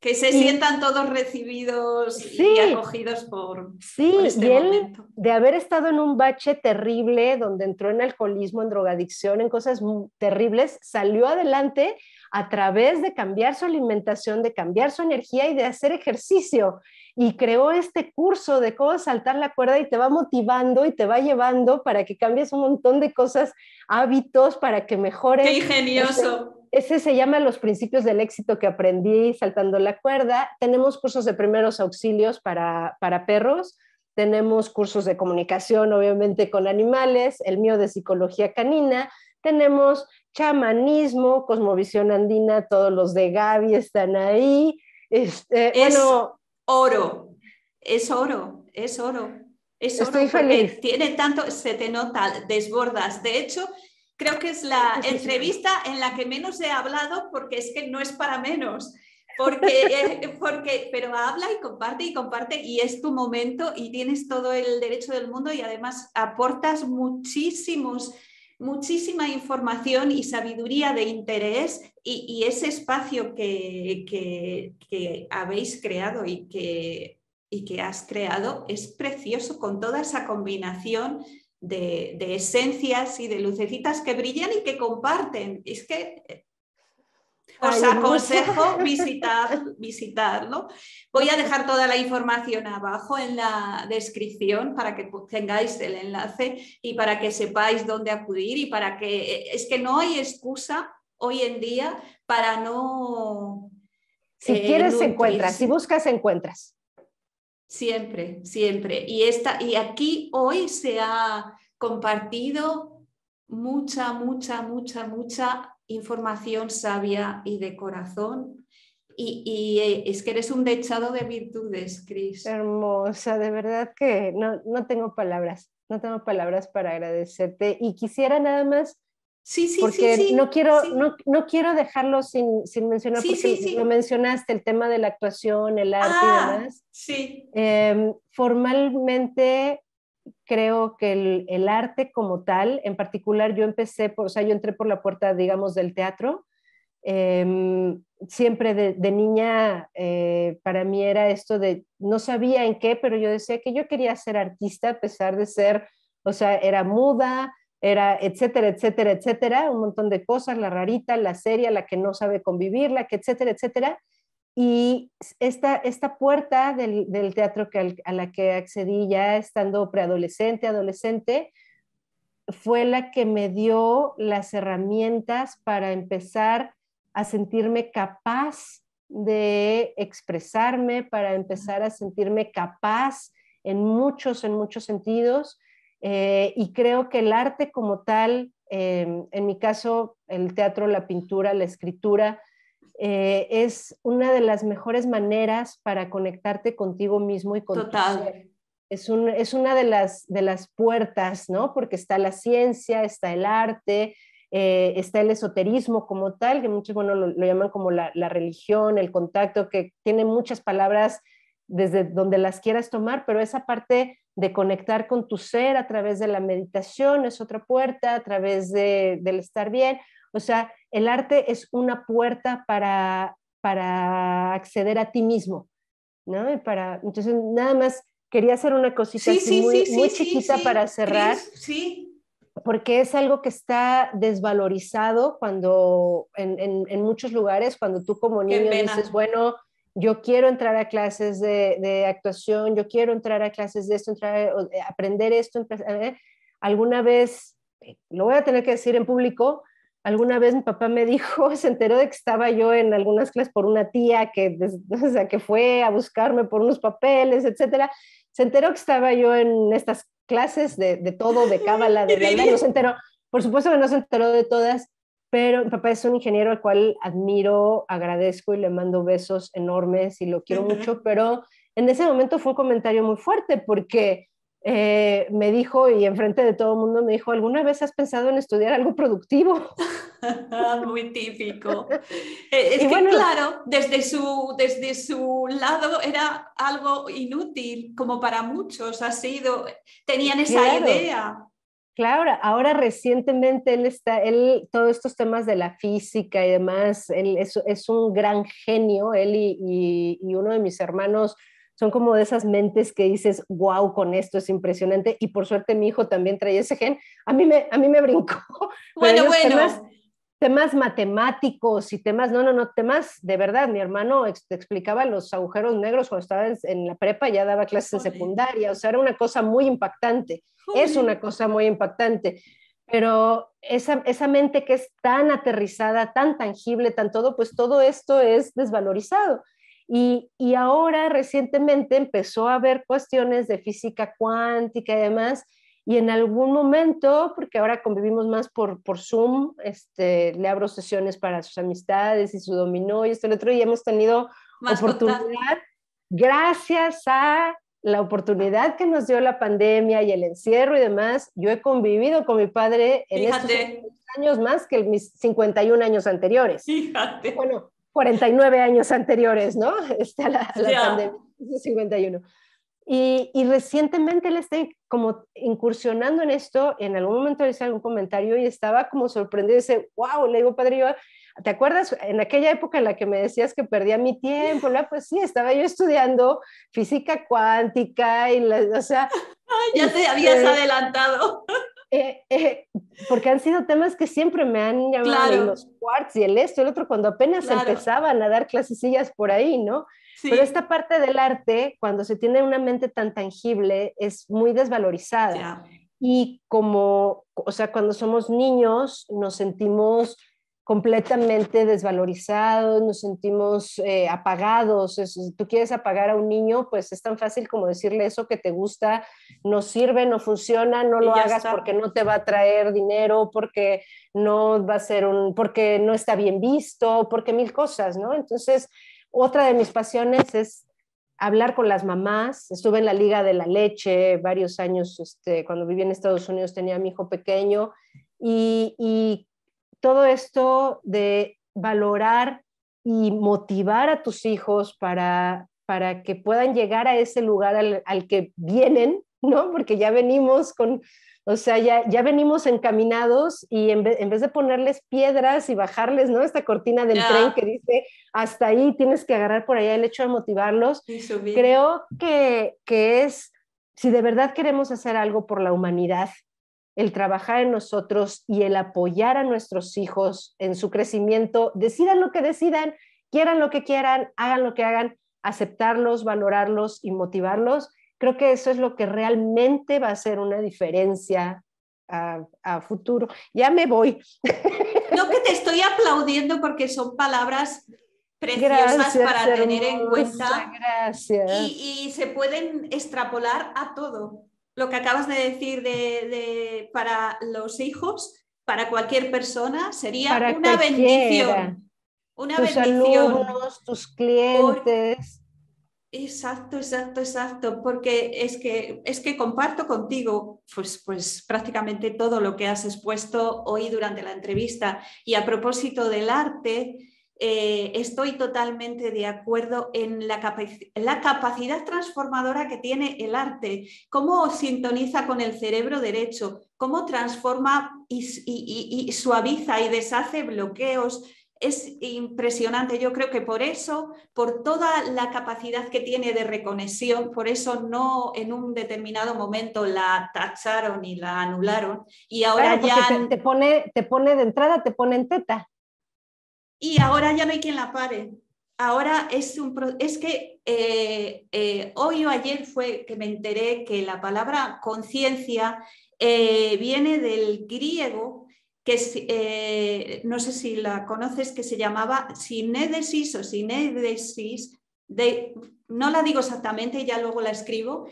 Que se sientan todos recibidos y acogidos por, sí, este y él, De haber estado en un bache terrible, donde entró en alcoholismo, en drogadicción, en cosas terribles, salió adelante a través de cambiar su alimentación, de cambiar su energía y de hacer ejercicio. Y creó este curso de cómo saltar la cuerda y te va motivando y te va llevando para que cambies un montón de cosas, hábitos, para que mejores. ¡Qué ingenioso! Ese se llama Los principios del éxito que aprendí saltando la cuerda. Tenemos cursos de primeros auxilios para, para perros, tenemos cursos de comunicación, obviamente, con animales, el mío de psicología canina, tenemos chamanismo, cosmovisión andina, todos los de Gaby están ahí. Este, es oro, es oro, es oro. Es oro Estoy feliz. Tiene tanto, se te nota, desbordas. De hecho, creo que es la entrevista en la que menos he hablado porque es que no es para menos. Porque, [laughs] porque, pero habla y comparte y comparte y es tu momento y tienes todo el derecho del mundo y además aportas muchísimos, muchísima información y sabiduría de interés y, ese espacio que, que, habéis creado y que, y que has creado es precioso con toda esa combinación de, esencias y de lucecitas que brillan y que comparten. Es que os aconsejo [laughs] visitar, visitarlo. Voy a dejar toda la información abajo en la descripción para que tengáis el enlace y para que sepáis dónde acudir y para que eh, es que no hay excusa hoy en día para no... Si eh, quieres, encuentras. Si buscas, encuentras. Siempre, siempre. Y, esta, y aquí hoy se ha compartido mucha, mucha, mucha, mucha información sabia y de corazón. Y, eh, es que eres un dechado de virtudes, Cris. Hermosa, de verdad que no, no tengo palabras, no tengo palabras para agradecerte. Y quisiera nada más Sí, sí, porque sí, no quiero, No, no, quiero dejarlo sin, sin mencionar, porque lo mencionaste, el tema de la actuación, el arte y ah, demás. Sí. Em, formalmente creo que el, el, arte como tal, en particular yo empecé, por, o sea, yo entré por la puerta, digamos, del teatro. Em, siempre de, niña eh, para mí era esto de, no sabía en qué, pero yo decía que yo quería ser artista a pesar de ser, o sea, era muda, era etcétera, etcétera, etcétera, un montón de cosas, la rarita, la seria, la que no sabe convivir, la que etcétera, etcétera. Y esta, esta puerta del, del teatro que, a la que accedí ya estando preadolescente, adolescente, fue la que me dio las herramientas para empezar a sentirme capaz de expresarme, para empezar a sentirme capaz en muchos, en muchos sentidos, eh, y creo que el arte como tal, em, en mi caso, el teatro, la pintura, la escritura, eh, es una de las mejores maneras para conectarte contigo mismo y con Total. tu ser. Es, un, es una de las, de las puertas, ¿no? Porque está la ciencia, está el arte, eh, está el esoterismo como tal, que muchos bueno, lo, lo llaman como la, la, religión, el contacto, que tiene muchas palabras desde donde las quieras tomar, pero esa parte de conectar con tu ser a través de la meditación es otra puerta, a través de, del estar bien. O sea, el arte es una puerta para, para acceder a ti mismo, ¿no? Y para, entonces, nada más quería hacer una cosita muy, muy chiquita para cerrar. sí. Porque es algo que está desvalorizado cuando en, en, muchos lugares, cuando tú como niño dices, bueno, yo quiero entrar a clases de, actuación, yo quiero entrar a clases de esto, entrar aprender esto. Alguna vez, lo voy a tener que decir en público, alguna vez mi papá me dijo, [laughs] se enteró de que estaba yo en algunas clases por una tía que, [laughs] o sea, que fue a buscarme por unos papeles, etcétera. Se enteró que estaba yo en estas clases de, de todo, de cábala, de bla, no se enteró. Por supuesto que no se enteró de todas, pero mi papá es un ingeniero al cual admiro, agradezco y le mando besos enormes y lo quiero mucho, pero en ese momento fue un comentario muy fuerte porque eh, me dijo, y enfrente de todo el mundo, me dijo, ¿alguna vez has pensado en estudiar algo productivo? [laughs] muy típico. [laughs] Eh, es que, bueno, claro, desde su, desde su lado era algo inútil, como para muchos ha sido, tenían esa idea. Claro, ahora recientemente él está, él, todos estos temas de la física y demás, él es, es un gran genio, él y, y, uno de mis hermanos son como de esas mentes que dices, wow, con esto es impresionante. Y por suerte mi hijo también trae ese gen. A mí me, a mí me brincó. [laughs] Bueno, bueno temas matemáticos y temas, no, no, no, temas de verdad. Mi hermano te explicaba los agujeros negros cuando estaba en, la prepa, ya daba clases en secundaria, o sea, era una cosa muy impactante, es una cosa muy impactante. Pero esa, esa mente que es tan aterrizada, tan tangible, tan todo, pues todo esto es desvalorizado. Y, y, ahora recientemente empezó a haber cuestiones de física cuántica y demás, y en algún momento, porque ahora convivimos más por, por Zoom, este, le abro sesiones para sus amistades y su dominó y esto y lo otro, y hemos tenido oportunidad, gracias a la oportunidad que nos dio la pandemia y el encierro y demás, yo he convivido con mi padre en estos años más que mis 51 años anteriores. Fíjate. Bueno, 49 años anteriores, ¿no? Este, a la, la pandemia, 51. Y, y, recientemente le estoy como incursionando en esto, en algún momento le hice algún comentario y estaba como sorprendido, dice, wow, le digo, padre, ¿te acuerdas en aquella época en la que me decías que perdía mi tiempo? Pues sí, estaba yo estudiando física cuántica y, o sea... [laughs] ya te habías este, adelantado. [laughs] Eh, eh, porque han sido temas que siempre me han llamado los quartz y el esto, el otro, cuando apenas empezaban a dar clasecillas por ahí, ¿no? Pero esta parte del arte, cuando se tiene una mente tan tangible, es muy desvalorizada. Y como, o sea, cuando somos niños, nos sentimos completamente desvalorizados, nos sentimos eh, apagados. si tú quieres apagar a un niño, pues es tan fácil como decirle eso que te gusta, no sirve, no funciona, no lo hagas porque no te va a traer dinero, porque no va a ser un, porque no está bien visto, porque mil cosas, ¿no? Entonces, otra de mis pasiones es hablar con las mamás. Estuve en la Liga de la Leche varios años, este, cuando viví en Estados Unidos tenía a mi hijo pequeño y, todo esto de valorar y motivar a tus hijos para, para que puedan llegar a ese lugar al, al que vienen, ¿no? Porque ya venimos con o sea, ya, ya venimos encaminados y en vez, de ponerles piedras y bajarles, ¿no? Esta cortina del tren que dice, hasta ahí tienes que agarrar por allá el hecho de motivarlos. Creo que, que es, si de verdad queremos hacer algo por la humanidad, el trabajar en nosotros y el apoyar a nuestros hijos en su crecimiento, decidan lo que decidan, quieran lo que quieran, hagan lo que hagan, aceptarlos, valorarlos y motivarlos Creo que eso es lo que realmente va a hacer una diferencia a, futuro. Ya me voy. No que te [laughs] estoy aplaudiendo porque son palabras preciosas para tener en cuenta. Gracias. Y, se pueden extrapolar a todo. Lo que acabas de decir de, para los hijos, para cualquier persona, sería una bendición. Una tus alumnos, tus clientes. Exacto, exacto, exacto, porque es que, es que comparto contigo pues, pues prácticamente todo lo que has expuesto hoy durante la entrevista. Y a propósito del arte, eh, estoy totalmente de acuerdo en la, la, capacidad transformadora que tiene el arte, cómo sintoniza con el cerebro derecho, cómo transforma y suaviza y deshace bloqueos es impresionante. Yo creo que por eso, por toda la capacidad que tiene de reconexión, por eso no en un determinado momento la tacharon y la anularon. Y ahora ya. Te, pone, te pone de entrada, te pone en teta. Y ahora ya no hay quien la pare. Ahora es un. Es que eh, eh, hoy o ayer fue que me enteré que la palabra conciencia eh, viene del griego que no sé si la conoces, que se llamaba sinédesis o sinédesis, de, no la digo exactamente, ya luego la escribo,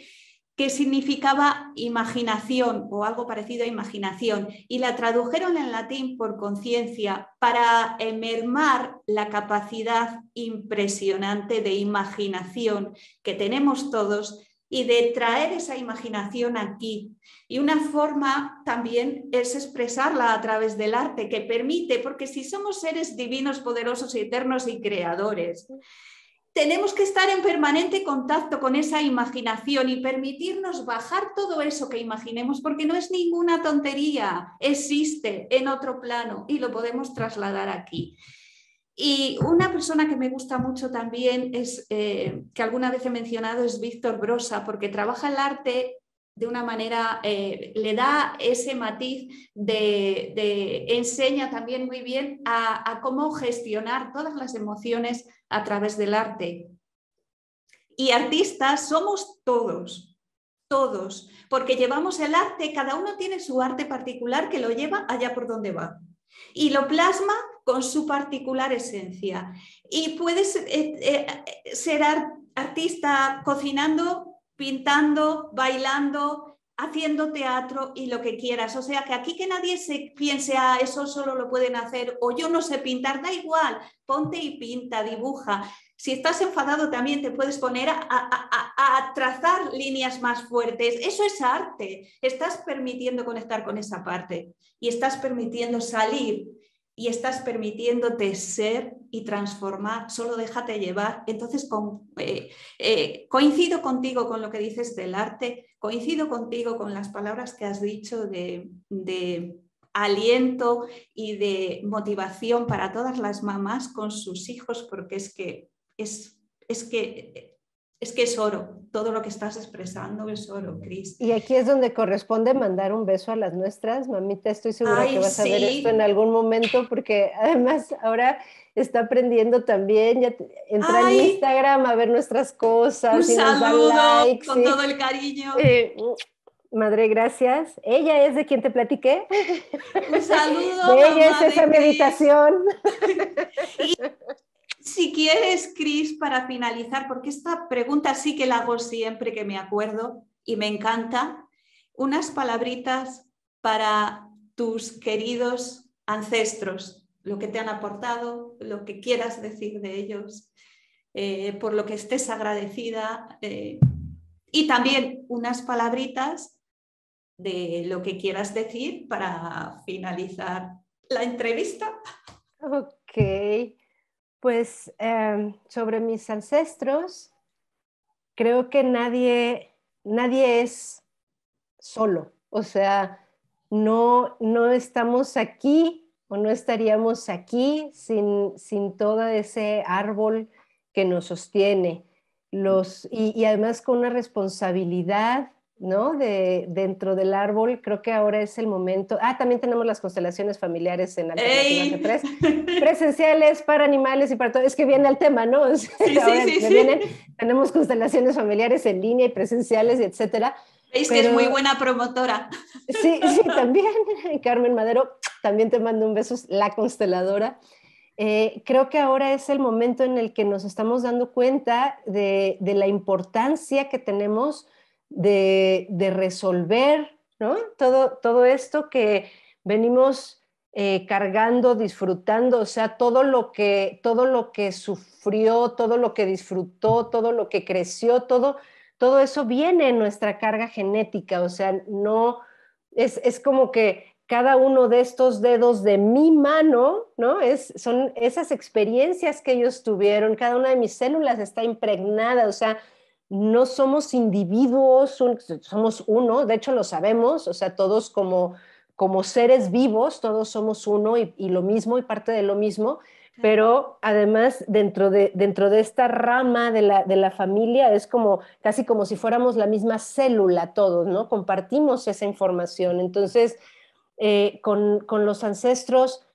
que significaba imaginación o algo parecido a imaginación, y la tradujeron en latín por conciencia para mermar la capacidad impresionante de imaginación que tenemos todos y de traer esa imaginación aquí. Y una forma también es expresarla a través del arte, que permite, porque si somos seres divinos, poderosos, eternos y creadores, tenemos que estar en permanente contacto con esa imaginación y permitirnos bajar todo eso que imaginemos, porque no es ninguna tontería, existe en otro plano y lo podemos trasladar aquí. Y una persona que me gusta mucho también es, eh, que alguna vez he mencionado, es Víctor Brosa, porque trabaja el arte de una manera, eh, le da ese matiz de, enseña también muy bien a, cómo gestionar todas las emociones a través del arte. Y artistas somos todos, todos, porque llevamos el arte, cada uno tiene su arte particular que lo lleva allá por donde va y lo plasma con su particular esencia. Y puedes eh, eh, ser artista cocinando pintando, bailando, haciendo teatro y lo que quieras. O sea que aquí que nadie se piense, ah, eso solo lo pueden hacer o yo no sé pintar, da igual, ponte y pinta, dibuja. Si estás enfadado también te puedes poner a, a, trazar líneas más fuertes. Eso es arte. Estás permitiendo conectar con esa parte y estás permitiendo salir y estás permitiéndote ser y transformar, solo déjate llevar. Entonces, eh, eh, coincido contigo con lo que dices del arte, coincido contigo con las palabras que has dicho de, de aliento y de motivación para todas las mamás con sus hijos, porque es que es, es que es que es oro, todo lo que estás expresando es oro, Cris. Y aquí es donde corresponde mandar un beso a las nuestras. Mamita, estoy segura que vas a ver esto en algún momento, porque además ahora está aprendiendo también, ya entra en Instagram a ver nuestras cosas. Un saludo likes, con todo el cariño. Eh, madre, gracias. Ella es de quien te platiqué. Un saludo. [laughs] De ella es esa meditación. [laughs] [laughs] Si quieres, Cris, para finalizar, porque esta pregunta sí que la hago siempre que me acuerdo y me encanta, unas palabritas para tus queridos ancestros, lo que te han aportado, lo que quieras decir de ellos, eh, por lo que estés agradecida eh, y también unas palabritas de lo que quieras decir para finalizar la entrevista. Ok. Pues em, sobre mis ancestros, creo que nadie, nadie es solo. O sea, no, no estamos aquí o no estaríamos aquí sin, sin todo ese árbol que nos sostiene. Los, y además con una responsabilidad ¿no? De, dentro del árbol, creo que ahora es el momento. Ah, también tenemos las constelaciones familiares en Alternativa tres [laughs] presenciales para animales y para todo. Es que viene el tema, ¿no? [laughs] sí, sí, sí, tenemos constelaciones familiares en línea y presenciales, y etcétera. Veis que es muy buena promotora. [laughs] Sí, sí, también. Carmen Madero, también te mando un beso, la consteladora. Eh, creo que ahora es el momento en el que nos estamos dando cuenta de, de la importancia que tenemos de, resolver todo, todo esto que venimos eh, cargando, disfrutando, o sea, todo lo, que, todo lo que sufrió, todo lo que disfrutó, todo lo que creció, todo, todo eso viene en nuestra carga genética, o sea, no, es, es como que cada uno de estos dedos de mi mano, ¿no? Es, son esas experiencias que ellos tuvieron, cada una de mis células está impregnada, o sea, no somos individuos, somos uno, de hecho lo sabemos, o sea, todos como, como seres vivos, todos somos uno y, lo mismo y parte de lo mismo, pero además dentro de, dentro de esta rama de la, de la, familia es como casi como si fuéramos la misma célula todos, ¿no? Compartimos esa información. Entonces, eh, con, con los ancestros,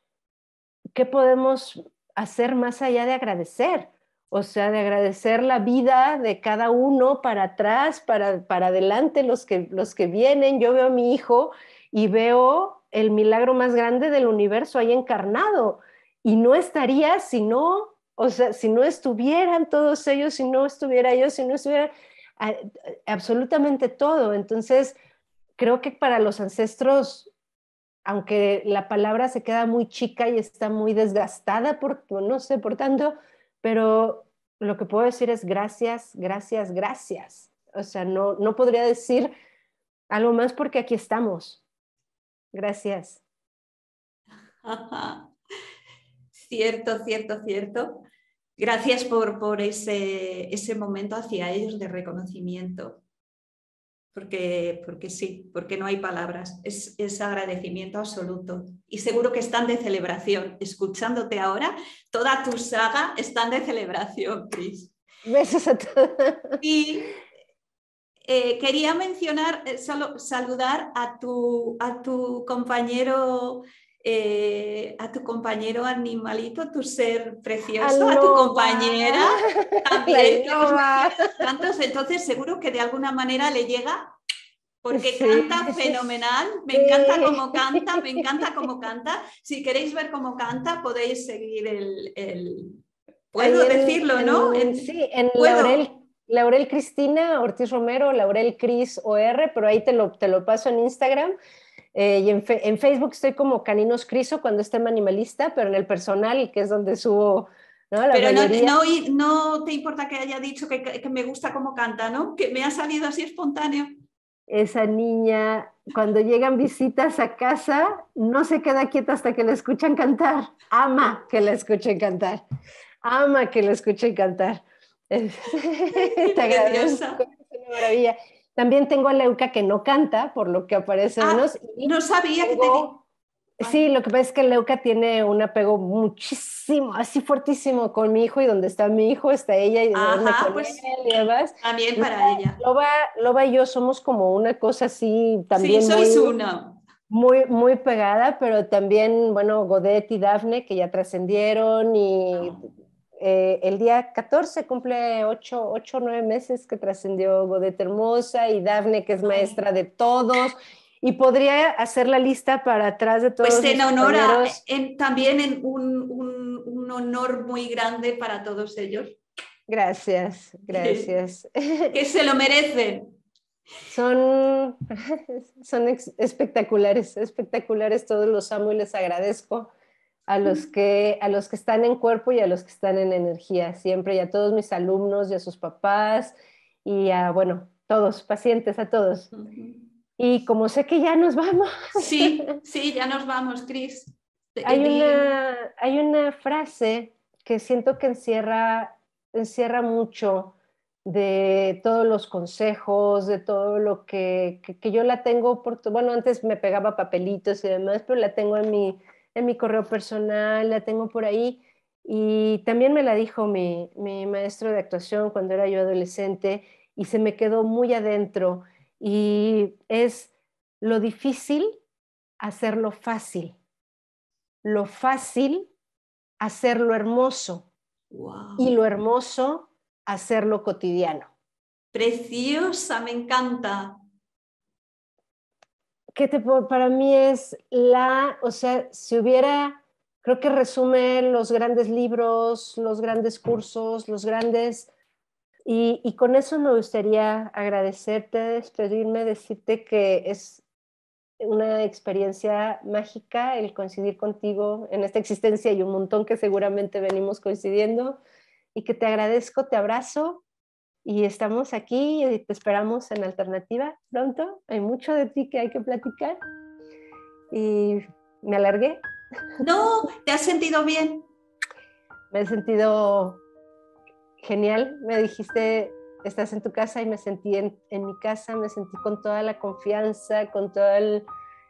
¿qué podemos hacer más allá de agradecer? O sea, de agradecer la vida de cada uno para atrás, para, para adelante, los que, los que vienen. Yo veo a mi hijo y veo el milagro más grande del universo ahí encarnado. Y no estaría si no, o sea, si no estuvieran todos ellos, si no estuviera yo, si no estuviera absolutamente todo. Entonces, creo que para los ancestros, aunque la palabra se queda muy chica y está muy desgastada, por, no sé, por tanto, pero lo que puedo decir es gracias, gracias, gracias. O sea, no, no podría decir algo más porque aquí estamos. Gracias. [laughs] cierto, cierto, cierto. Gracias por, por ese, ese momento hacia ellos de reconocimiento porque, porque sí, porque no hay palabras, es, es, agradecimiento absoluto. Y seguro que están de celebración. Escuchándote ahora, toda tu saga están de celebración, Cris. Besos a todos. Y eh, quería mencionar, eh, solo saludar a tu, a tu compañero. Eh, a tu compañero animalito, tu ser precioso, a tu compañera [laughs] también. entonces seguro que de alguna manera le llega porque canta fenomenal, me encanta cómo [laughs] canta, me encanta cómo canta. Si queréis ver cómo canta, podéis seguir el... Puedo decirlo, ¿no? sí, en Laurel, Laurel, Cristina Ortiz Romero, Laurel Cris OR, pero ahí te lo, te lo paso en Instagram. Eh, y en, en, Facebook estoy como Caninos Criso cuando esté animalista, pero en el personal, que es donde subo ¿no? Pero no, no, no, te importa que haya dicho que, que, me gusta cómo canta, ¿no? Que me ha salido así espontáneo esa niña, cuando llegan visitas a casa, no se queda quieta hasta que la escuchan cantar. Ama que la escuchen cantar. Ama que la escuchen cantar. [laughs] Te agradezco. Es maravilla. También tengo a Leuca que no canta, por lo que aparece ah, menos. no sabía que te Sí, lo que pasa es que Leuca tiene un apego muchísimo, así fuertísimo con mi hijo y donde está mi hijo está ella y Ajá, pues, él y demás. También para ella. Loba, Loba y yo somos como una cosa así también. Sí, sois muy, una. Muy, muy pegada, pero también, bueno, Godet y Dafne que ya trascendieron y ah. Eh, el día 14 cumple 8 o 9 meses que trascendió Godet Hermosa y Dafne que es maestra de todos y podría hacer la lista para atrás de todos. Pues en honor en, también en un, un, honor muy grande para todos ellos. Gracias, gracias. [laughs] que se lo merecen. Son, [laughs] son espectaculares, espectaculares, todos los amo y les agradezco a los, que, a los que están en cuerpo y a los que están en energía, siempre, y a todos mis alumnos y a sus papás y a, bueno, todos, pacientes, a todos. Y como sé que ya nos vamos. Sí, [laughs] sí, ya nos vamos, Cris. Hay una, hay una frase que siento que encierra, encierra mucho de todos los consejos, de todo lo que, que, yo la tengo, por, bueno, antes me pegaba papelitos y demás, pero la tengo en mi, en mi correo personal, la tengo por ahí. Y también me la dijo mi, mi maestro de actuación cuando era yo adolescente y se me quedó muy adentro y es lo difícil hacerlo fácil, lo fácil hacerlo hermoso y lo hermoso hacerlo cotidiano. Preciosa, me encanta. Que te, para mí es la, o sea, si hubiera, creo que resume los grandes libros, los grandes cursos, los grandes y, con eso me gustaría agradecerte, despedirme, decirte que es una experiencia mágica el coincidir contigo en esta existencia y un montón que seguramente venimos coincidiendo y que te agradezco, te abrazo y estamos aquí y te esperamos en alternativa pronto. Hay mucho de ti que hay que platicar y me alargué. No, ¿te has sentido bien? Me he sentido genial, me dijiste, estás en tu casa y me sentí en, mi casa, me sentí con toda la confianza, con, todo el,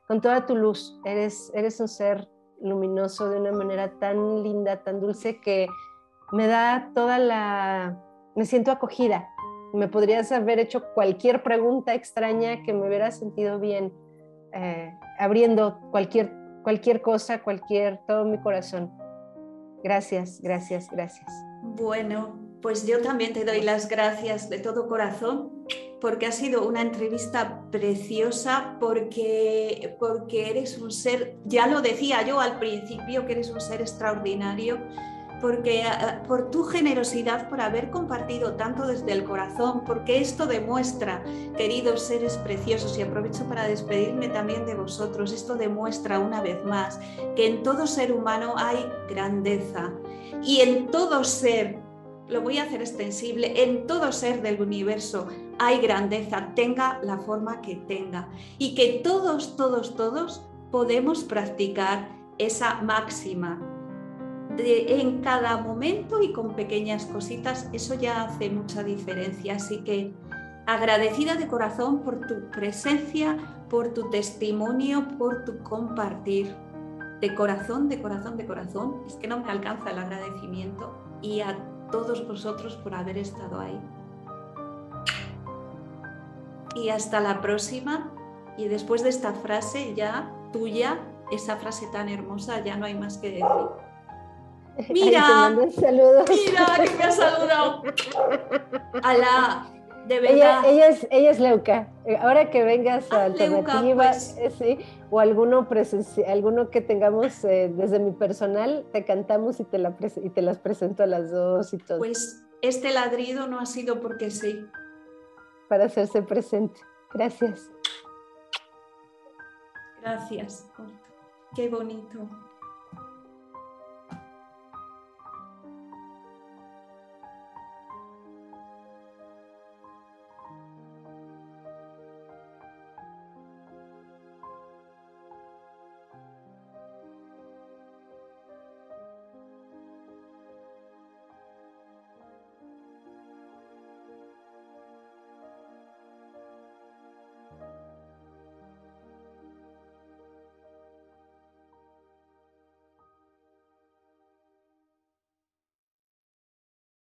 con toda tu luz. Eres, eres un ser luminoso de una manera tan linda, tan dulce que me da toda la... me siento acogida. Me podrías haber hecho cualquier pregunta extraña que me hubiera sentido bien, eh, abriendo cualquier, cualquier cosa, cualquier, todo mi corazón. Gracias, gracias, gracias. Bueno, pues yo también te doy las gracias de todo corazón porque ha sido una entrevista preciosa, porque, porque eres un ser, ya lo decía yo al principio, que eres un ser extraordinario, porque por tu generosidad, por haber compartido tanto desde el corazón, porque esto demuestra, queridos seres preciosos, y aprovecho para despedirme también de vosotros, esto demuestra una vez más que en todo ser humano hay grandeza y en todo ser lo voy a hacer extensible, en todo ser del universo hay grandeza, tenga la forma que tenga. Y que todos, todos, todos podemos practicar esa máxima en cada momento y con pequeñas cositas, eso ya hace mucha diferencia. Así que agradecida de corazón por tu presencia, por tu testimonio, por tu compartir. De corazón, de corazón, de corazón. Es que no me alcanza el agradecimiento. Y a todos vosotros por haber estado ahí. Y hasta la próxima. Y después de esta frase ya tuya, esa frase tan hermosa, ya no hay más que decir. Mira, mira [laughs] que me ha saludado. la de verdad. Ella, es, ella es Leuca. Ahora que vengas a ah, Alternativa, pues. eh, sí, o alguno, alguno que tengamos eh, desde mi personal, te cantamos y te, la y te las presento a las dos y todo. Pues este ladrido no ha sido porque sí. Para hacerse presente. Gracias. Gracias. Qué bonito.